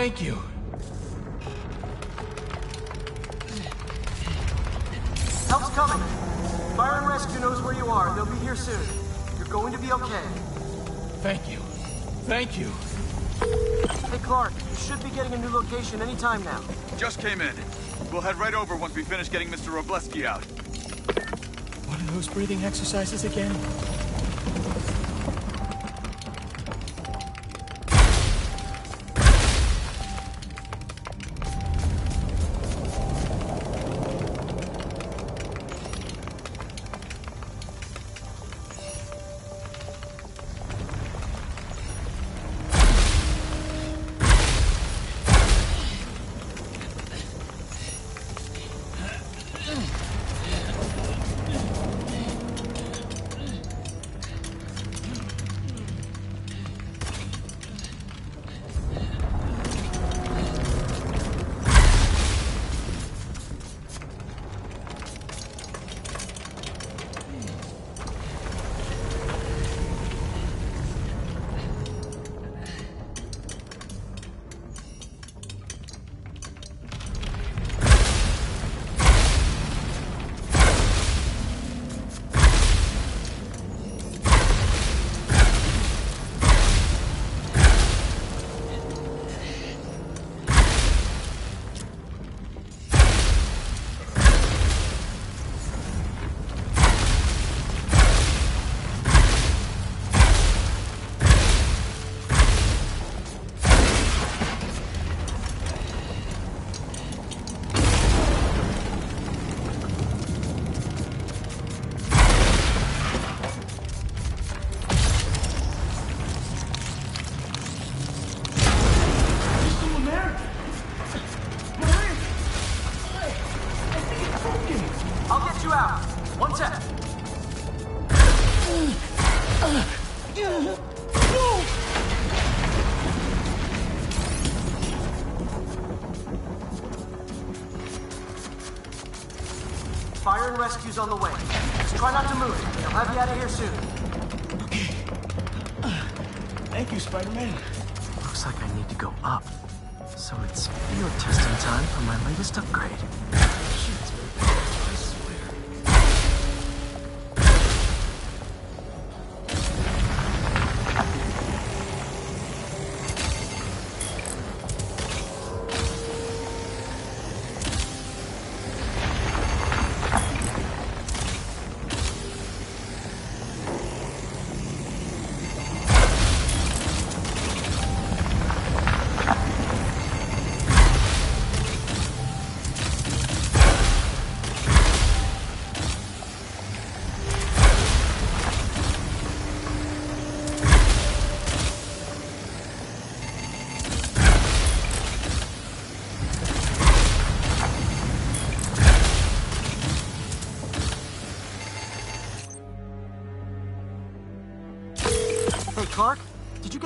Thank you. Help's coming. Fire and Rescue knows where you are. They'll be here soon. You're going to be okay. Thank you. Thank you. Hey, Clark, you should be getting a new location any time now. Just came in. We'll head right over once we finish getting Mr. Robleski out. One of those breathing exercises again? Rescue's on the way. Just try not to move. They'll have you out of here soon. Okay. Thank you, Spider-Man.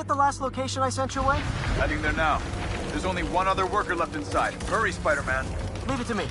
Get the last location I sent your way? Heading there now. There's only one other worker left inside. Hurry, Spider-Man. Leave it to me.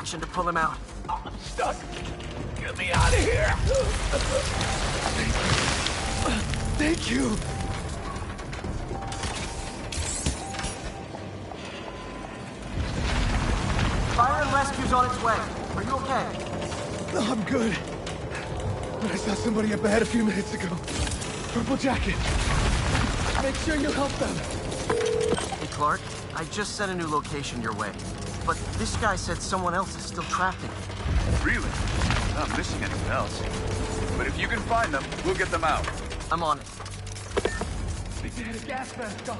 Traction to pull him out. I'm stuck. Get me out of here. Thank you. Fire and rescue's on its way. Are you okay? No, I'm good. But I saw somebody up ahead a few minutes ago. Purple jacket. Make sure you help them. Hey, Clark. I just sent a new location your way. But this guy said someone else is still trapped in it. Really? Not missing anyone else. But if you can find them, we'll get them out. I'm on it. They had a gas mask on.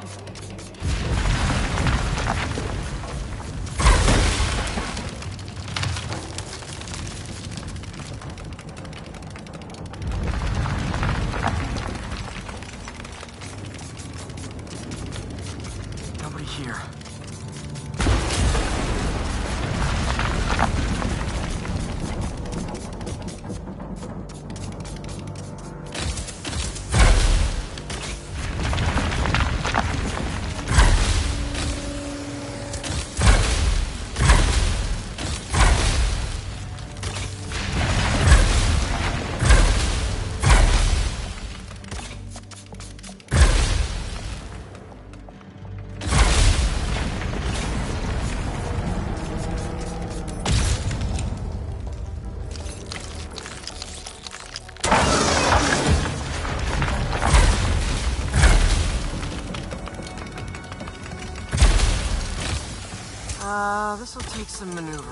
This'll take some maneuvering.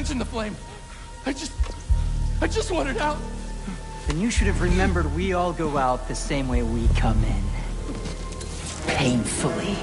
Mentioned the flame. I just, I just wanted out. Then you should have remembered we all go out the same way we come in. Painfully.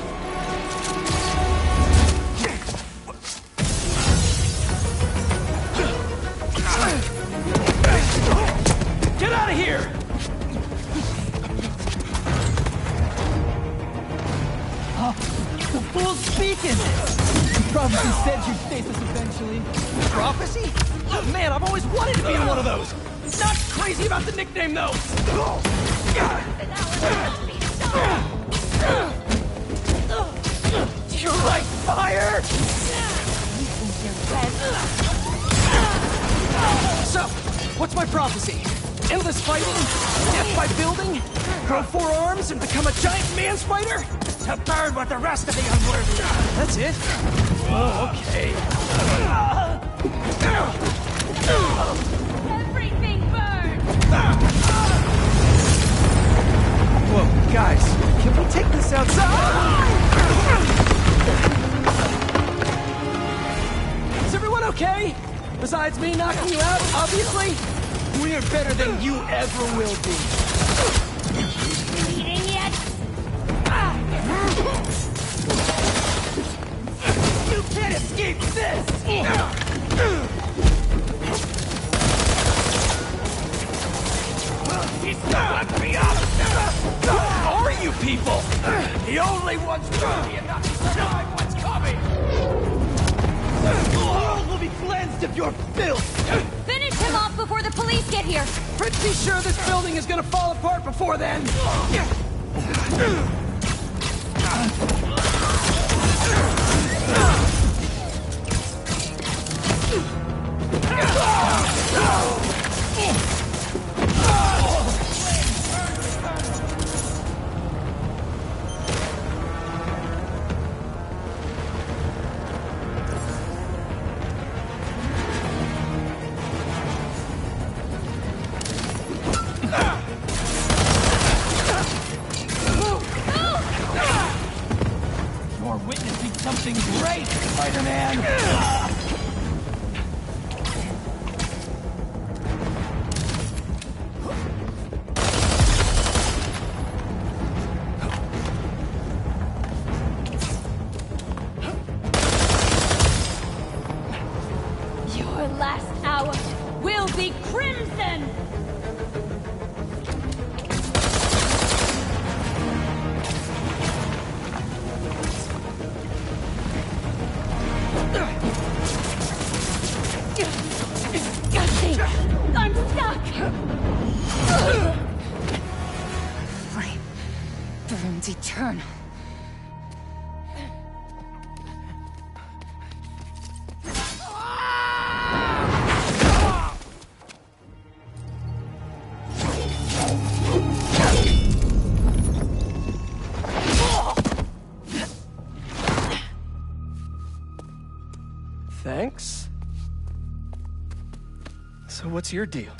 What's your deal?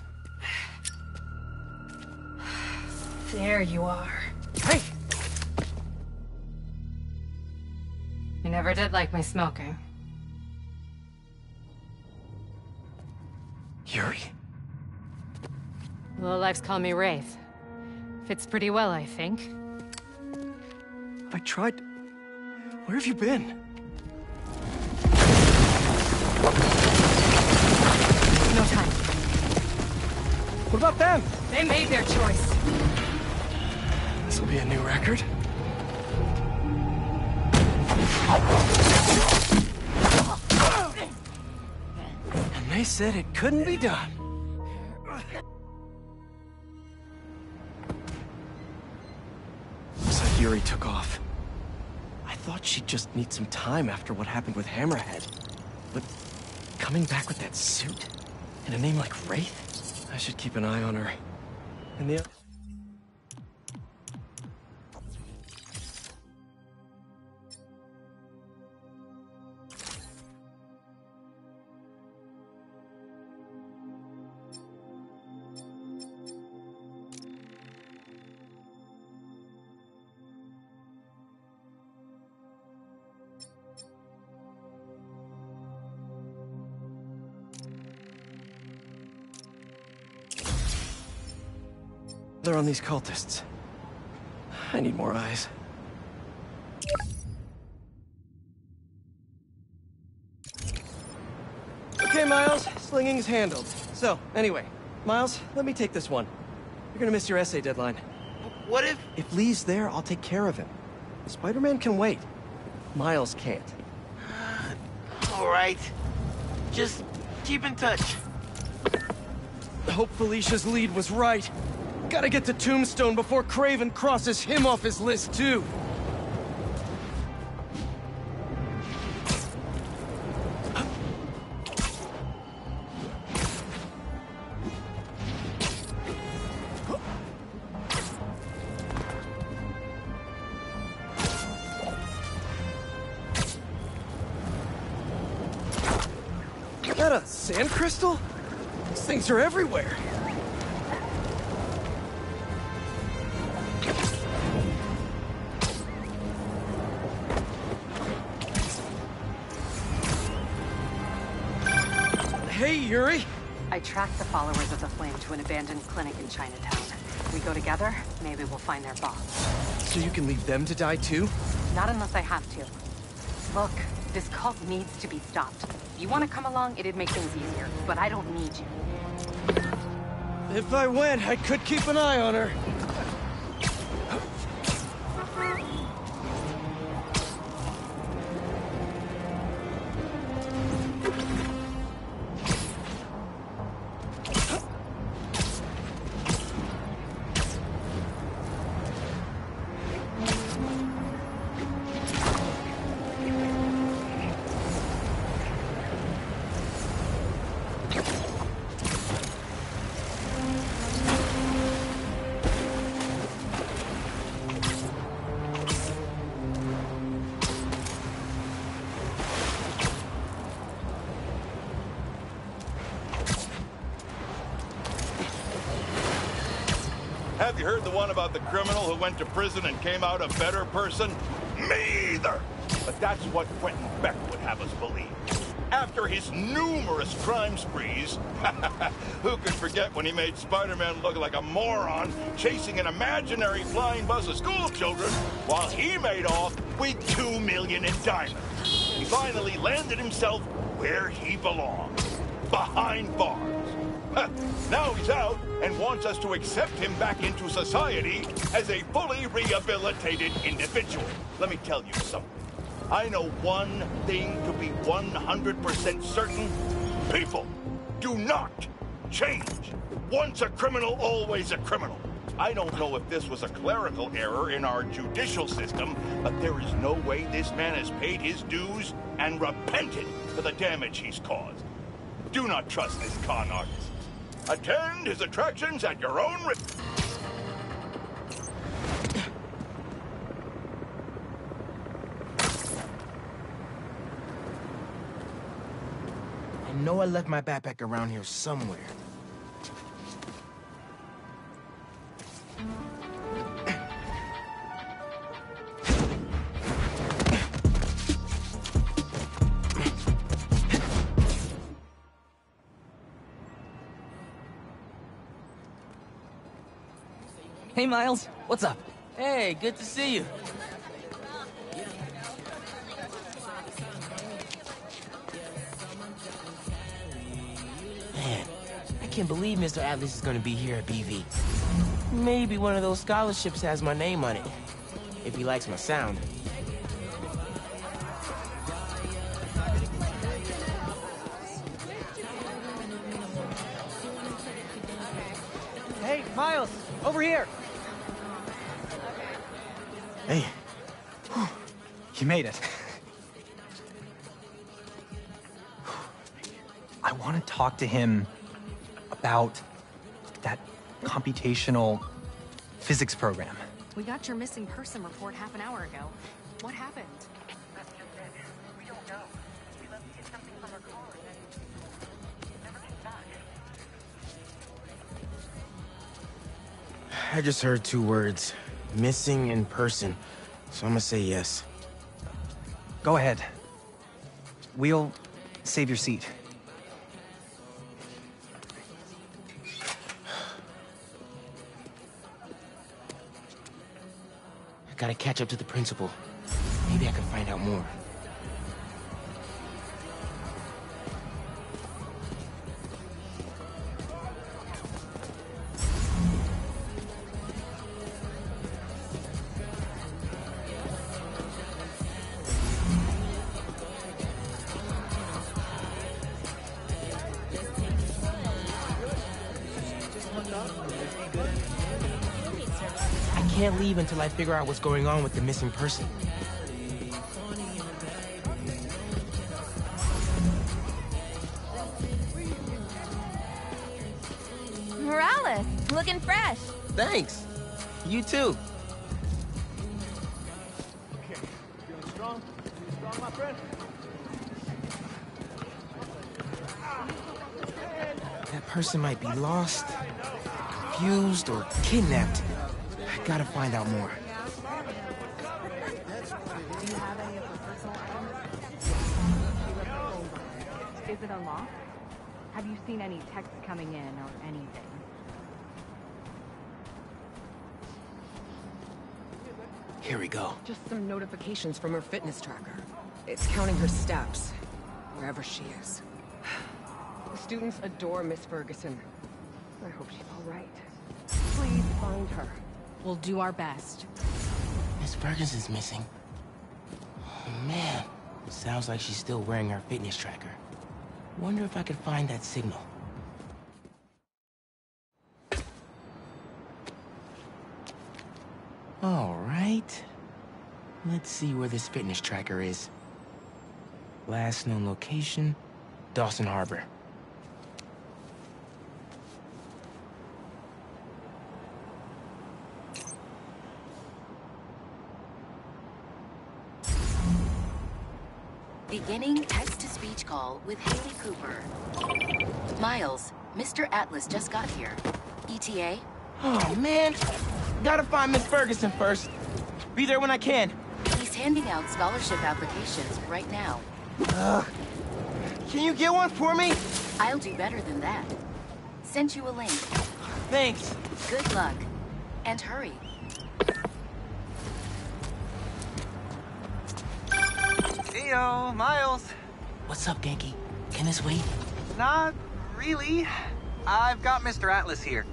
There you are. Hey! You never did like my smoking. Yuri? Lowlifes call me Wraith. Fits pretty well, I think. I tried... Where have you been? They made their choice. This will be a new record. And they said it couldn't be done. Looks like Yuri took off. I thought she'd just need some time after what happened with Hammerhead. But coming back with that suit and a name like Wraith, I should keep an eye on her. They're on these cultists. I need more eyes. Okay, Miles, slinging's handled. So, anyway, Miles, let me take this one. You're gonna miss your essay deadline. What if... If Li's there, I'll take care of him. Spider-Man can wait. Miles can't. All right. Just keep in touch. Hope Felicia's lead was right. Gotta get to Tombstone before Kraven crosses him off his list, too. Is That a sand crystal? These things are everywhere. Yuri. I tracked the followers of the Flame to an abandoned clinic in Chinatown. We go together, maybe we'll find their boss. So you can leave them to die too? Not unless I have to. Look, this cult needs to be stopped. If you want to come along, it'd make things easier, but I don't need you. If I went, I could keep an eye on her. One about the criminal who went to prison and came out a better person? Me either! But that's what Quentin Beck would have us believe. After his numerous crime sprees, who could forget when he made Spider-Man look like a moron chasing an imaginary flying bus of school children while he made off with two million in diamonds? He finally landed himself where he belongs, behind bars. Now he's out and wants us to accept him back into society as a fully rehabilitated individual. Let me tell you something. I know one thing to be 100% certain. People do not change. Once a criminal, always a criminal. I don't know if this was a clerical error in our judicial system, but there is no way this man has paid his dues and repented for the damage he's caused. Do not trust this con artist. Attend his attractions at your own risk. I know I left my backpack around here somewhere. Hey, Miles. What's up? Hey, good to see you. Man, I can't believe Mr. Atlas is gonna be here at BV. Maybe one of those scholarships has my name on it. If he likes my sound. Hey, Miles, over here. Hey. You made it. I want to talk to him about that computational physics program. We got your missing person report half an hour ago. What happened? I just heard two words. Missing in person. So I'm gonna say yes. Go ahead. We'll save your seat. I gotta catch up to the principal. Maybe I can find out more. Until I figure out what's going on with the missing person. Morales, looking fresh. Thanks. You too. Feeling strong? Feeling strong, my friend? That person might be lost, confused, or kidnapped. I gotta find out more. Have any of her personal items? Is it unlocked? Have you seen any texts coming in or anything? Here we go. Just some notifications from her fitness tracker. It's counting her steps, wherever she is. The students adore Miss Ferguson. I hope she's all right. Please find her. We'll do our best. Miss Ferguson's missing. Oh, man. Sounds like she's still wearing her fitness tracker. Wonder if I could find that signal. All right. Let's see where this fitness tracker is. Last known location, Dawson Harbor. Beginning text-to-speech call with Hailey Cooper. Miles, Mr. Atlas just got here. ETA? Oh, man. Gotta find Miss Ferguson first. Be there when I can. He's handing out scholarship applications right now. Ugh. Can you get one for me? I'll do better than that. Sent you a link. Thanks. Good luck. And hurry. Miles. What's up, Ganke? Can this wait? Not really. I've got Mr. Atlas here.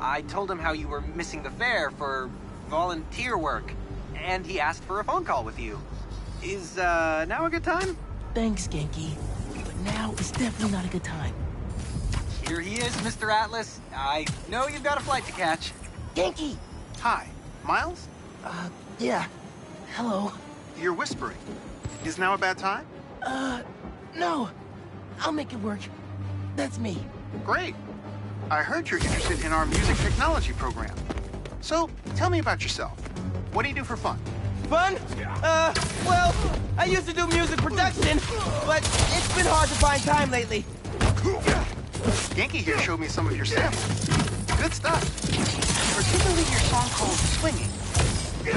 I told him how you were missing the fair for volunteer work, and he asked for a phone call with you. Is, uh, now a good time? Thanks, Ganke. But now is definitely not a good time. Here he is, Mr. Atlas. I know you've got a flight to catch. Ganke! Hi, Miles? Uh, yeah. Hello. You're whispering. Is now a bad time? Uh, no. I'll make it work. That's me. Great. I heard you're interested in our music technology program. So, tell me about yourself. What do you do for fun? Fun? Uh, well, I used to do music production, but it's been hard to find time lately. Ganke here showed me some of your samples. Good stuff. Particularly your song called Swinging.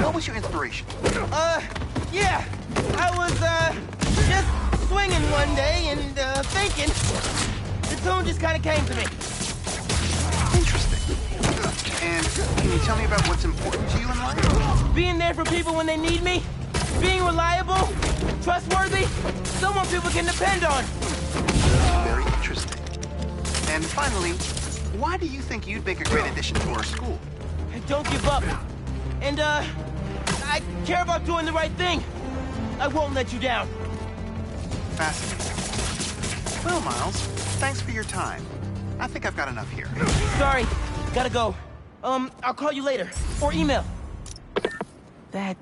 What was your inspiration? Uh, yeah. I was, uh, just swinging one day and, uh, thinking. The tune just kind of came to me. Interesting. And can you tell me about what's important to you in life? Being there for people when they need me. Being reliable. Trustworthy. Someone people can depend on. Very interesting. And finally, why do you think you'd make a great addition to our school? Don't give up. And, uh, I care about doing the right thing. I won't let you down. Fascinating. Well, Miles, thanks for your time. I think I've got enough here. Sorry, gotta go. Um, I'll call you later. Or email. That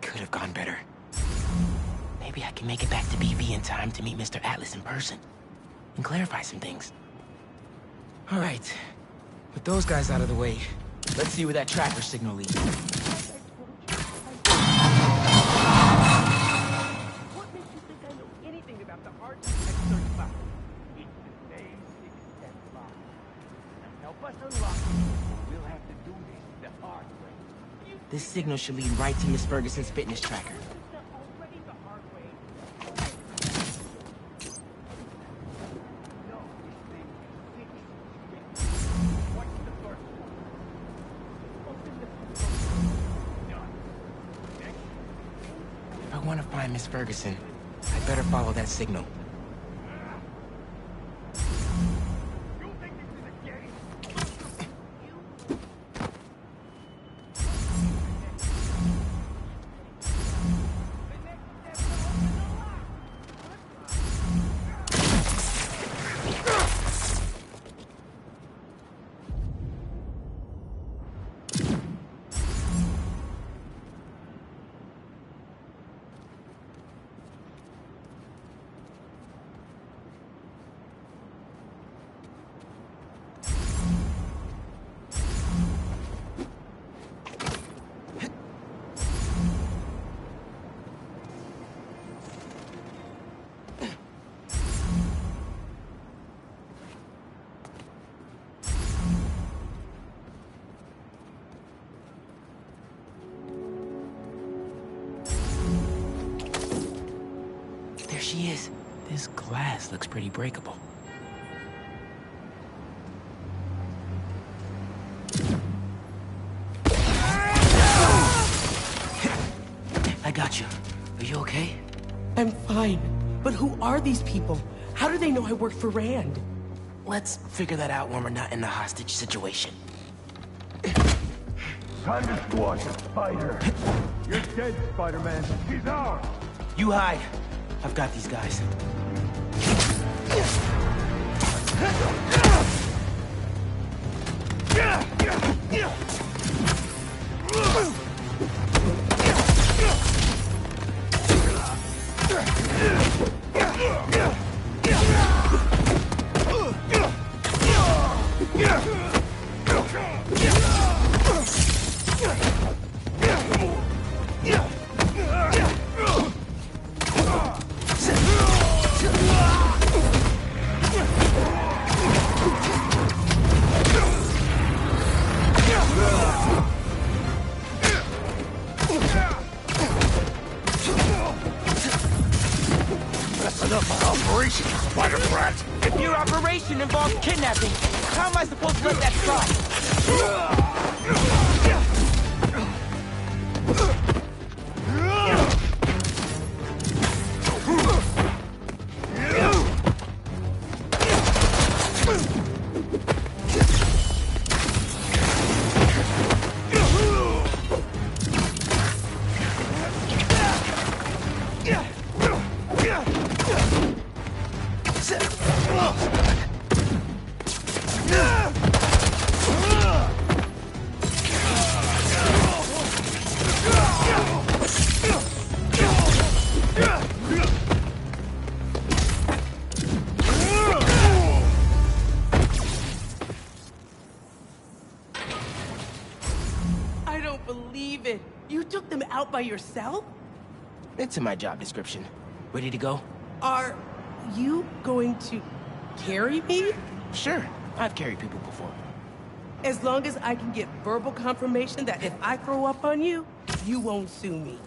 could have gone better. Maybe I can make it back to BV in time to meet Mr. Atlas in person and clarify some things. All right, with those guys out of the way, let's see where that tracker signal leads. This signal should lead right to Miss Ferguson's fitness tracker. If I want to find Miss Ferguson, I better follow that signal. Glass looks pretty breakable. I got you. Are you okay? I'm fine. But who are these people? How do they know I work for Rand? Let's figure that out when we're not in a hostage situation. Time to squash a spider. You're dead, Spider-Man. She's ours. You hide. I've got these guys. That's by yourself? It's in my job description. Ready to go? Are you going to carry me? Sure. I've carried people before. As long as I can get verbal confirmation that if I throw up on you, you won't sue me.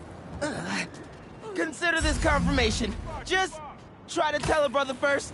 Consider this confirmation. Just try to tell a brother first.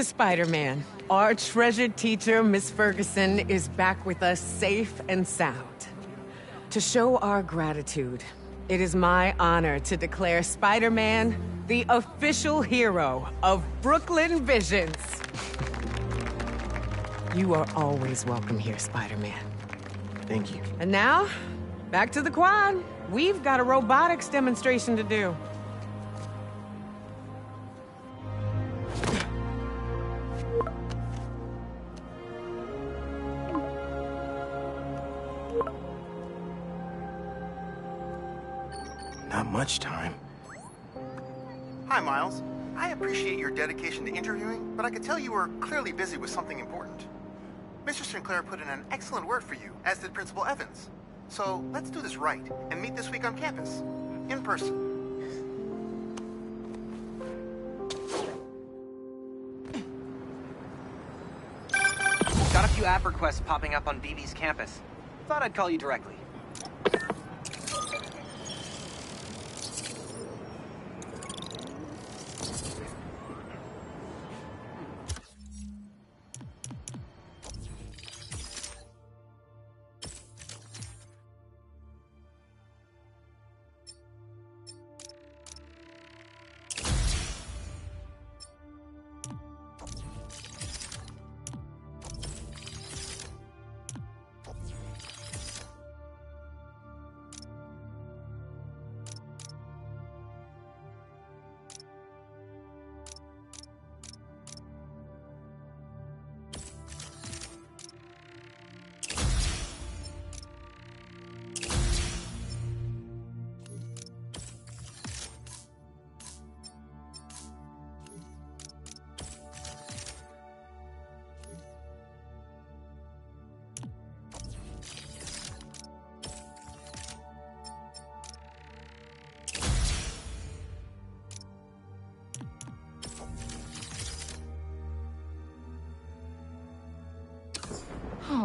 To Spider-Man, our treasured teacher, Miss Ferguson, is back with us safe and sound. To show our gratitude, it is my honor to declare Spider-Man the official hero of Brooklyn Visions. You are always welcome here, Spider-Man. Thank you. And now, back to the quad. We've got a robotics demonstration to do. Much time. Hi, Miles. I appreciate your dedication to interviewing, but I could tell you were clearly busy with something important. Mr. Sinclair put in an excellent word for you, as did Principal Evans. So let's do this right and meet this week on campus, in person. Got a few app requests popping up on BV's campus. Thought I'd call you directly.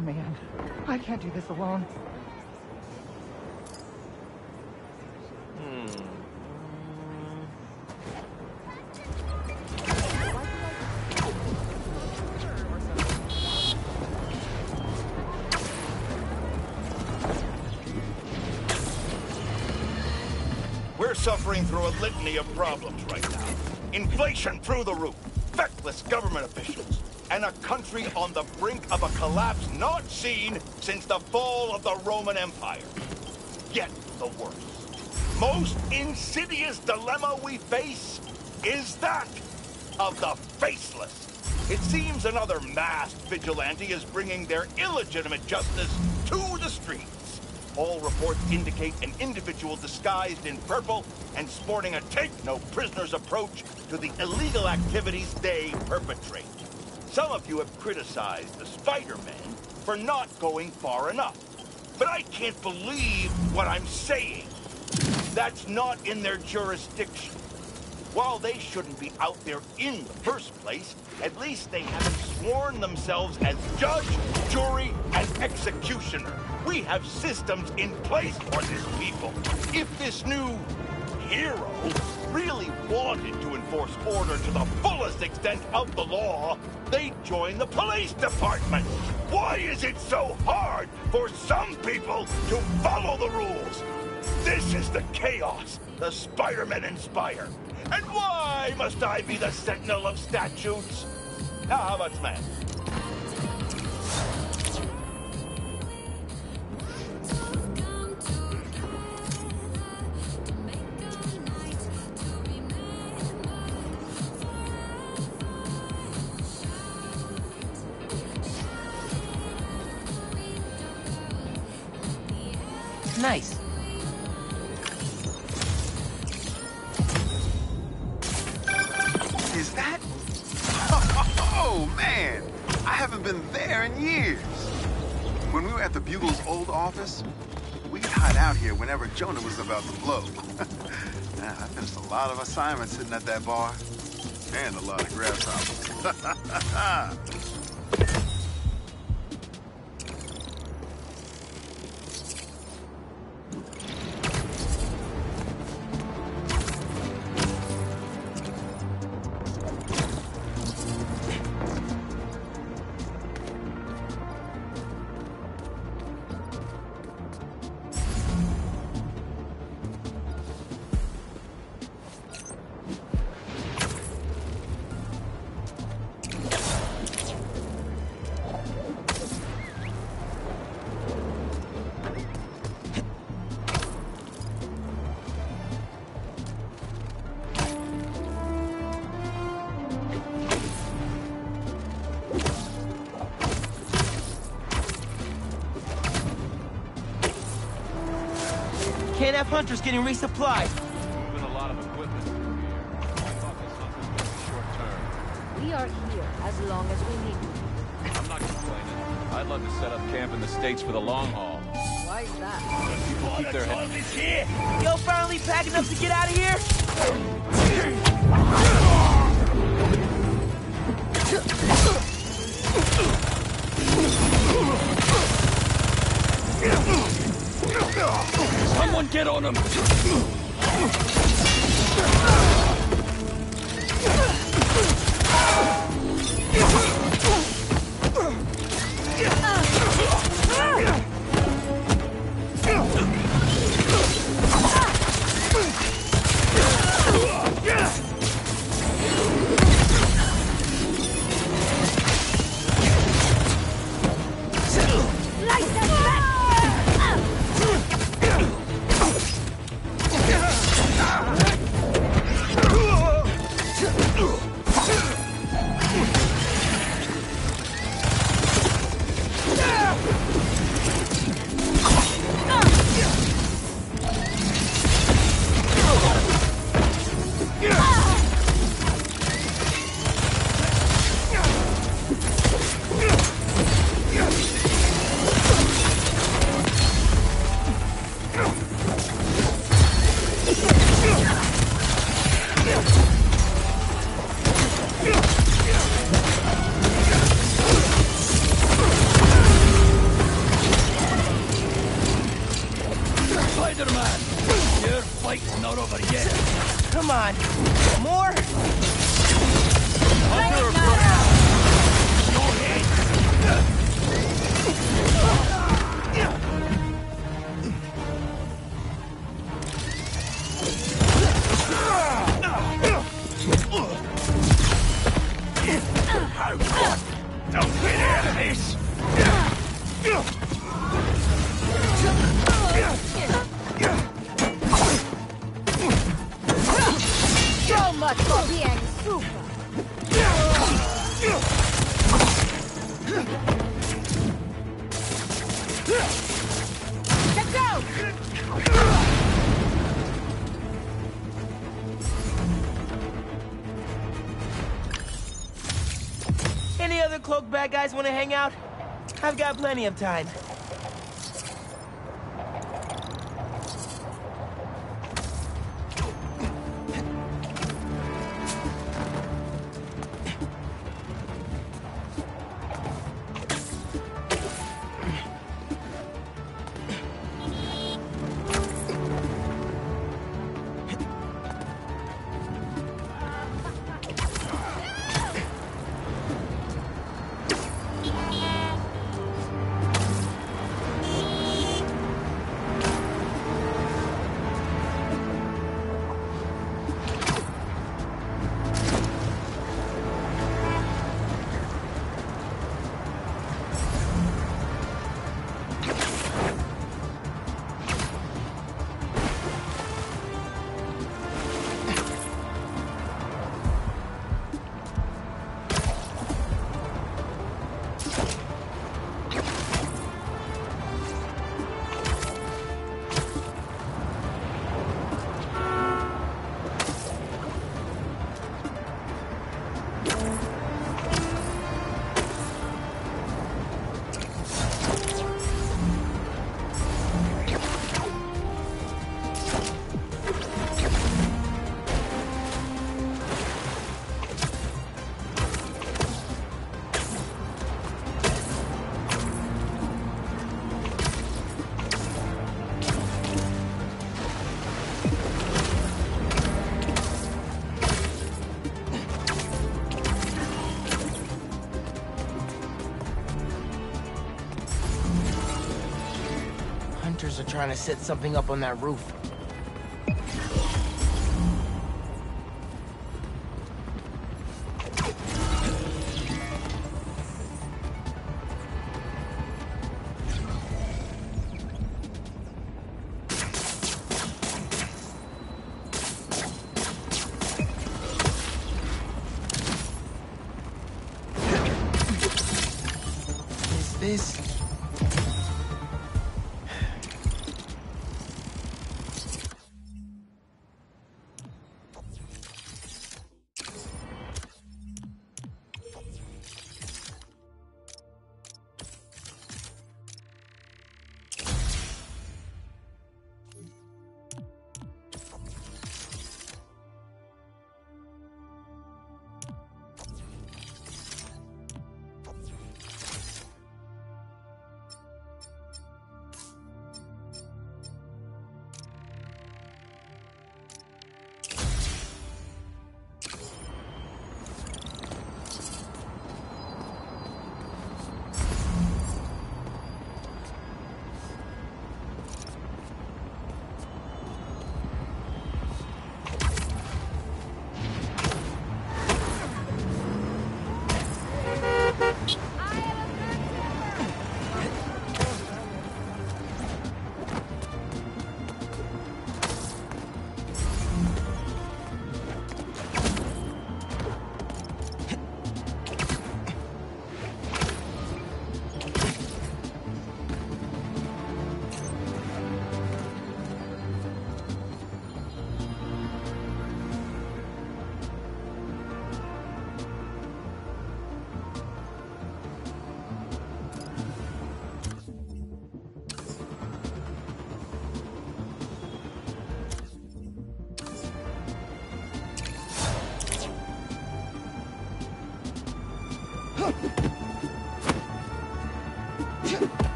Oh man, I can't do this alone. We're suffering through a litany of problems right now. Inflation through the roof, feckless government officials, and a country on the brink of a collapse not seen since the fall of the Roman Empire. Yet the worst, most insidious dilemma we face is that of the faceless. It seems another masked vigilante is bringing their illegitimate justice to the streets. All reports indicate an individual disguised in purple and sporting a take-no-prisoners approach to the illegal activities they perpetrate. Some of you have criticized the Spider-Man for not going far enough. But I can't believe what I'm saying. That's not in their jurisdiction. While they shouldn't be out there in the first place, at least they haven't sworn themselves as judge, jury, and executioner. We have systems in place for this people. If this new hero really wanted to enforce order to the fullest extent of the law, they'd join the police department. Why is it so hard for some people to follow the rules? This is the chaos the Spider-Men inspire. And why must I be the sentinel of statutes? Now, how about man? Hunter's getting resupplied. guys want to hang out? I've got plenty of time. trying to set something up on that roof.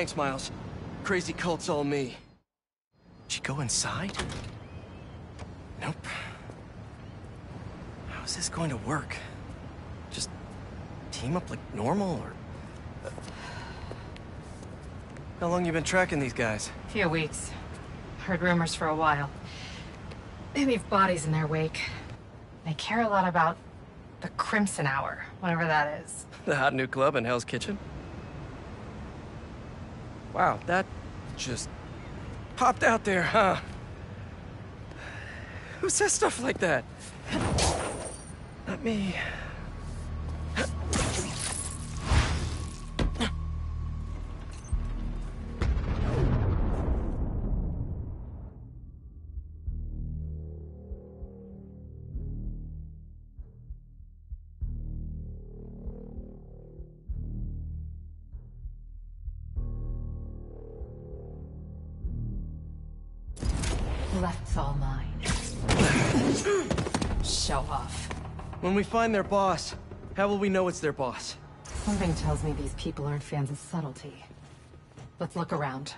Thanks, Miles. Crazy cult's all me. Did she go inside? Nope. How is this going to work? Just team up like normal, or... Uh, how long you been tracking these guys? A Few weeks. Heard rumors for a while. They leave bodies in their wake. They care a lot about the Crimson Hour, whatever that is. The hot new club in Hell's Kitchen? Wow, that just popped out there, huh? Who says stuff like that? Not me. When we find their boss, how will we know it's their boss? Something tells me these people aren't fans of subtlety. Let's look around.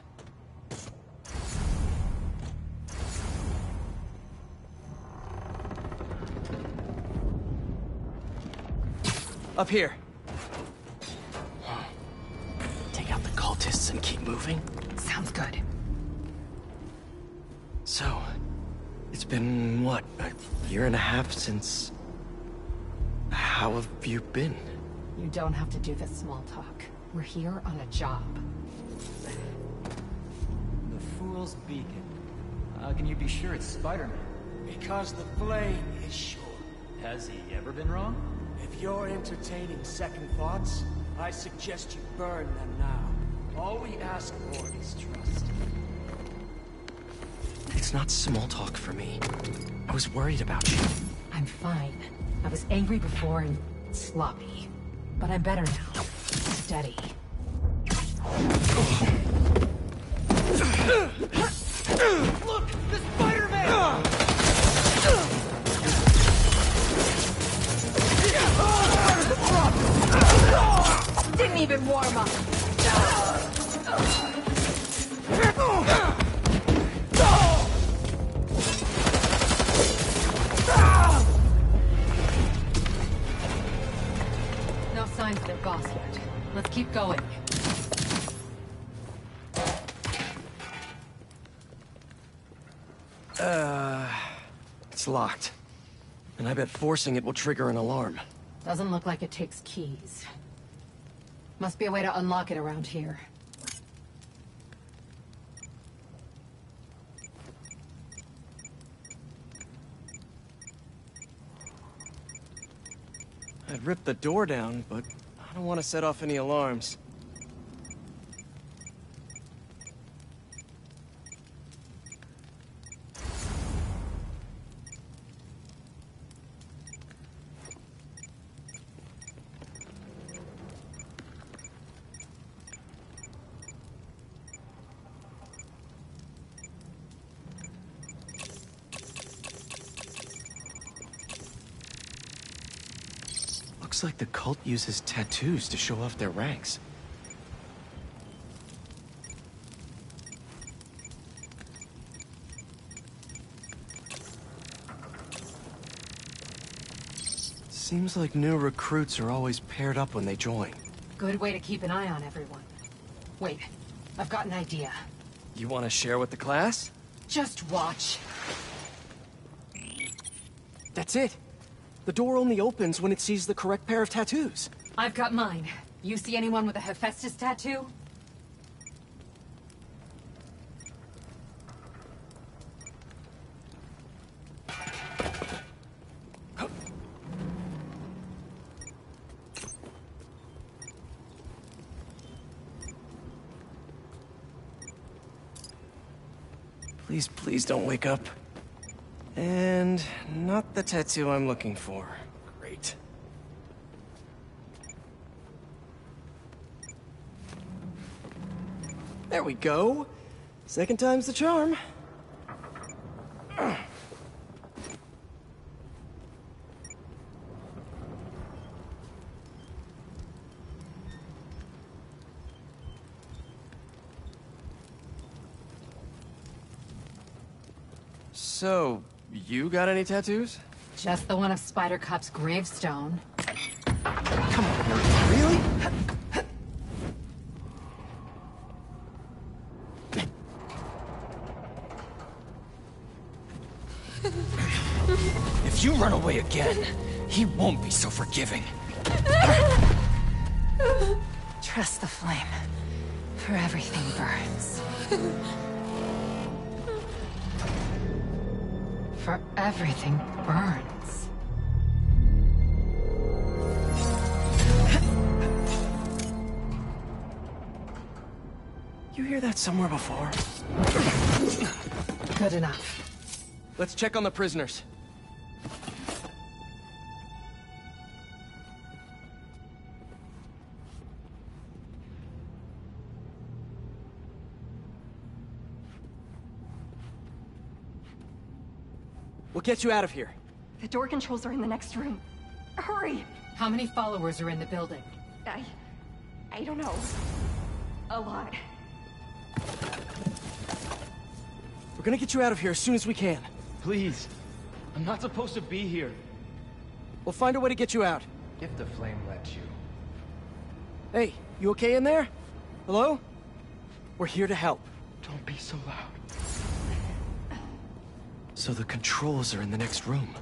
Up here. Take out the cultists and keep moving? Sounds good. So, it's been, what, a year and a half since... How have you been? You don't have to do this small talk. We're here on a job. The Fool's Beacon. How can you be sure it's Spider-Man? Because the flame is sure. Has he ever been wrong? If you're entertaining second thoughts, I suggest you burn them now. All we ask for is trust. It's not small talk for me. I was worried about you. I'm fine. I was angry before and sloppy. But I'm better now. Steady. forcing it will trigger an alarm. Doesn't look like it takes keys. Must be a way to unlock it around here. I'd rip the door down, but I don't want to set off any alarms. Looks like the cult uses tattoos to show off their ranks. Seems like new recruits are always paired up when they join. Good way to keep an eye on everyone. Wait, I've got an idea. You want to share with the class? Just watch. That's it. The door only opens when it sees the correct pair of tattoos. I've got mine. You see anyone with a Hephaestus tattoo? Please, please don't wake up. And not the tattoo I'm looking for. Great. There we go. Second time's the charm. So, you got any tattoos? Just the one of Spider Cop's gravestone. Come on, really? If you run away again, he won't be so forgiving. Trust the flame, for everything burns. Everything burns. You hear that somewhere before? Good enough. Let's check on the prisoners. Get you out of here. The door controls are in the next room. Hurry! How many followers are in the building? I... I don't know. A lot. We're gonna get you out of here as soon as we can. Please. I'm not supposed to be here. We'll find a way to get you out. If the flame lets you. Hey, you okay in there? Hello? We're here to help. Don't be so loud. So the controls are in the next room.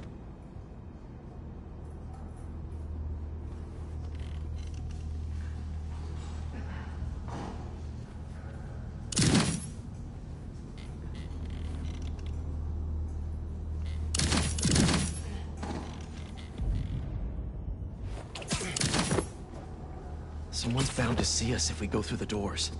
Someone's bound to see us if we go through the doors.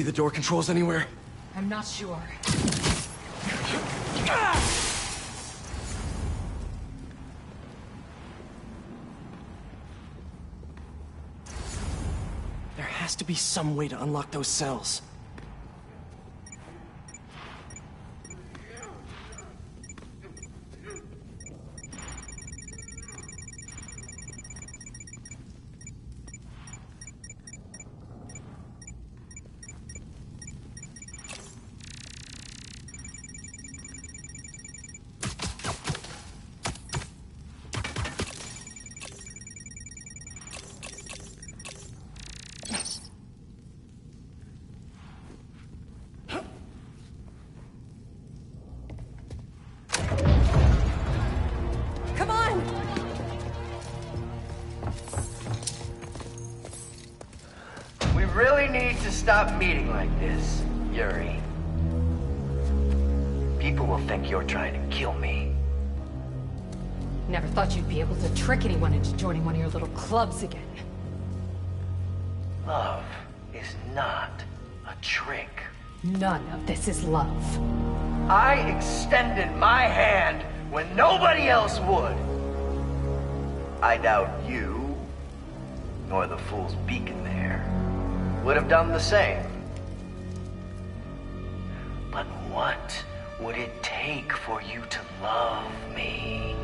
See the door controls anywhere? I'm not sure. There has to be some way to unlock those cells. Stop meeting like this, Yuri. People will think you're trying to kill me. Never thought you'd be able to trick anyone into joining one of your little clubs again. Love is not a trick. None of this is love. I extended my hand when nobody else would. I doubt you, nor the fool's beacon there, would have done the same. But what would it take for you to love me?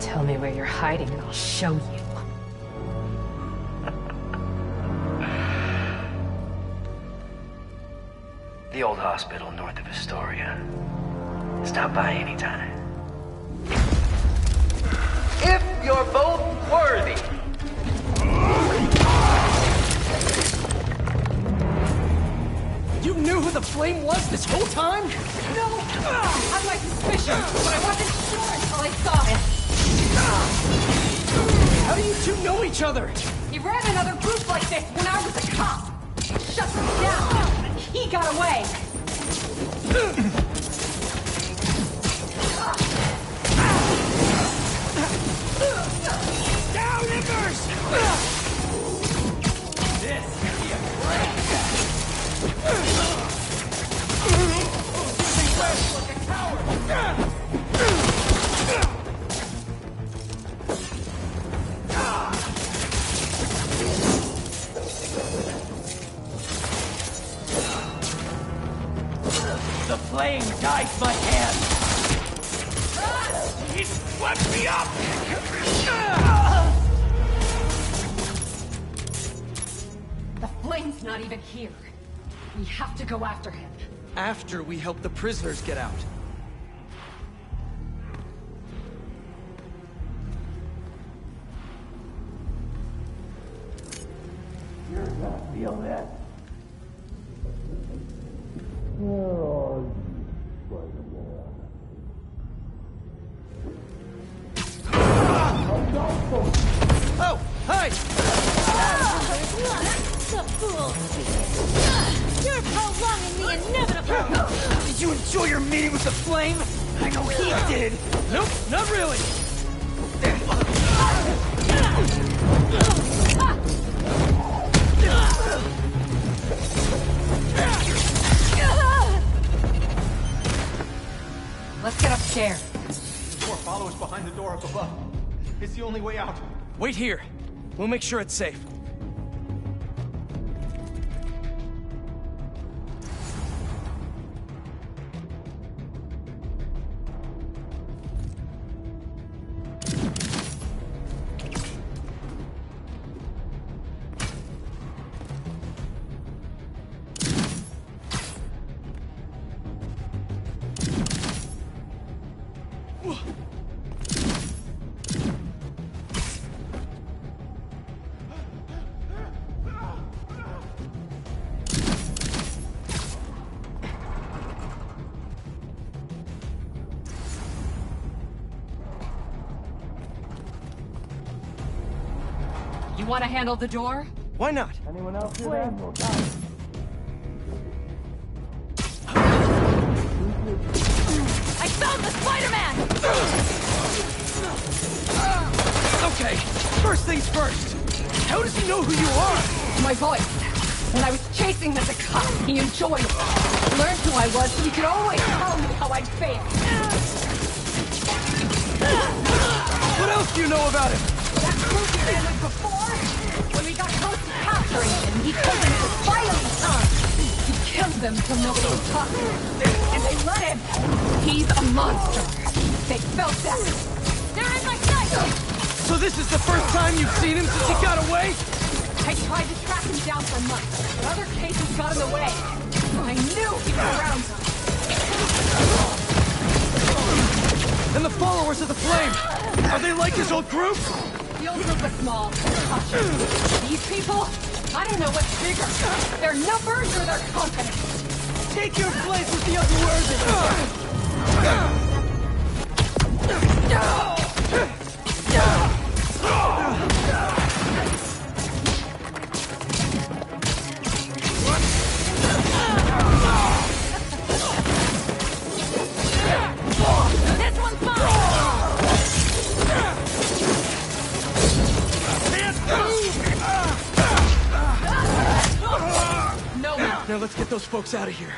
Tell me where you're hiding and I'll show you. The old hospital north of Astoria. Stop by anytime. The flame dyed my hand! He swept me up! The flame's not even here. We have to go after him. After we help the prisoners get out. You're gonna feel that. We'll make sure it's safe. Handle the door? Why not? Anyone else hear that? I found the Spider-Man! Okay, first things first. How does he know who you are? My voice. When I was chasing him as a cop, he enjoyed it. Learned who I was so he could always tell me how I'd fail. What else do you know about him? Capturing he told them to violent time. He killed them till nobody would talk. And they let him. He's a monster. They felt that. They're in my sight! So this is the first time you've seen him since he got away? I tried to track him down for months, but other cases got in the way. I knew he was around. And the followers of the flame, are they like his old group? The old group was small, cautious. These people, I don't know what's bigger. Their numbers or their confidence. Take your place with the unworthy! those folks out of here.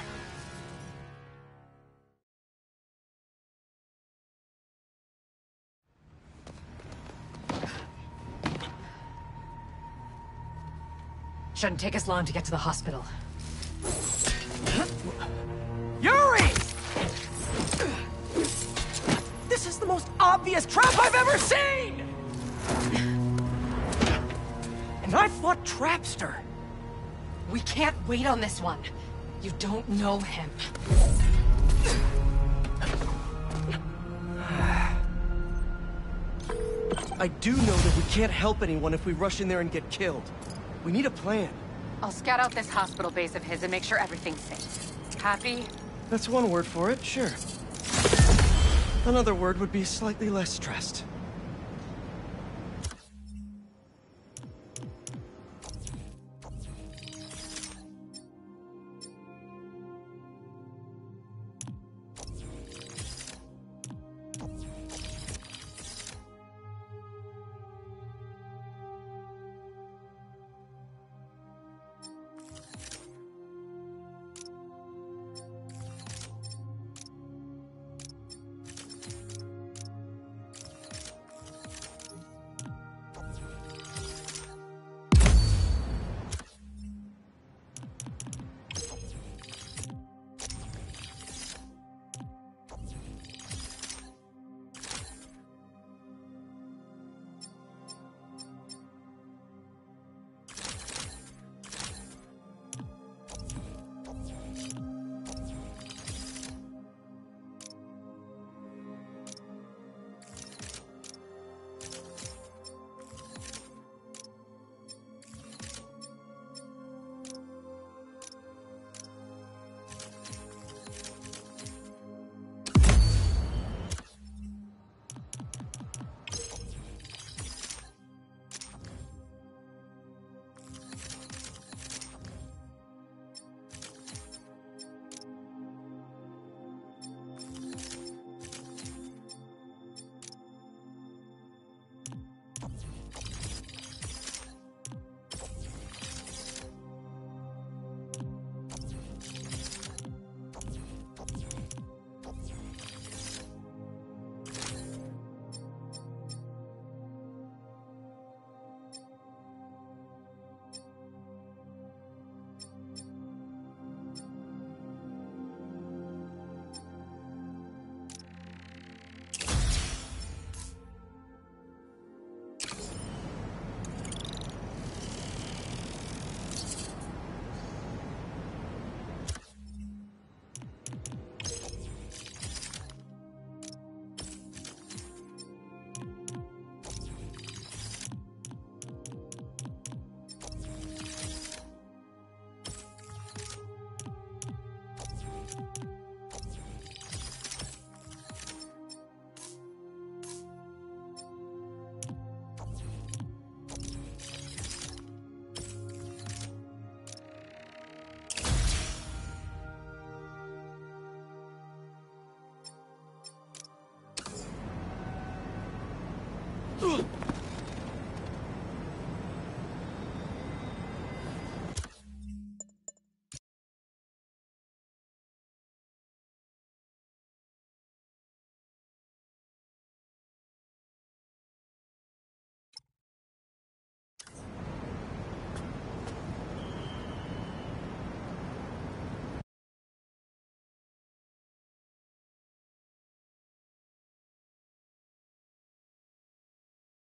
Shouldn't take us long to get to the hospital. Yuri! This is the most obvious trap I've ever seen! And I fought Trapster. We can't wait on this one. You don't know him. I do know that we can't help anyone if we rush in there and get killed. We need a plan. I'll scout out this hospital base of his and make sure everything's safe. Happy? That's one word for it, sure. Another word would be slightly less stressed.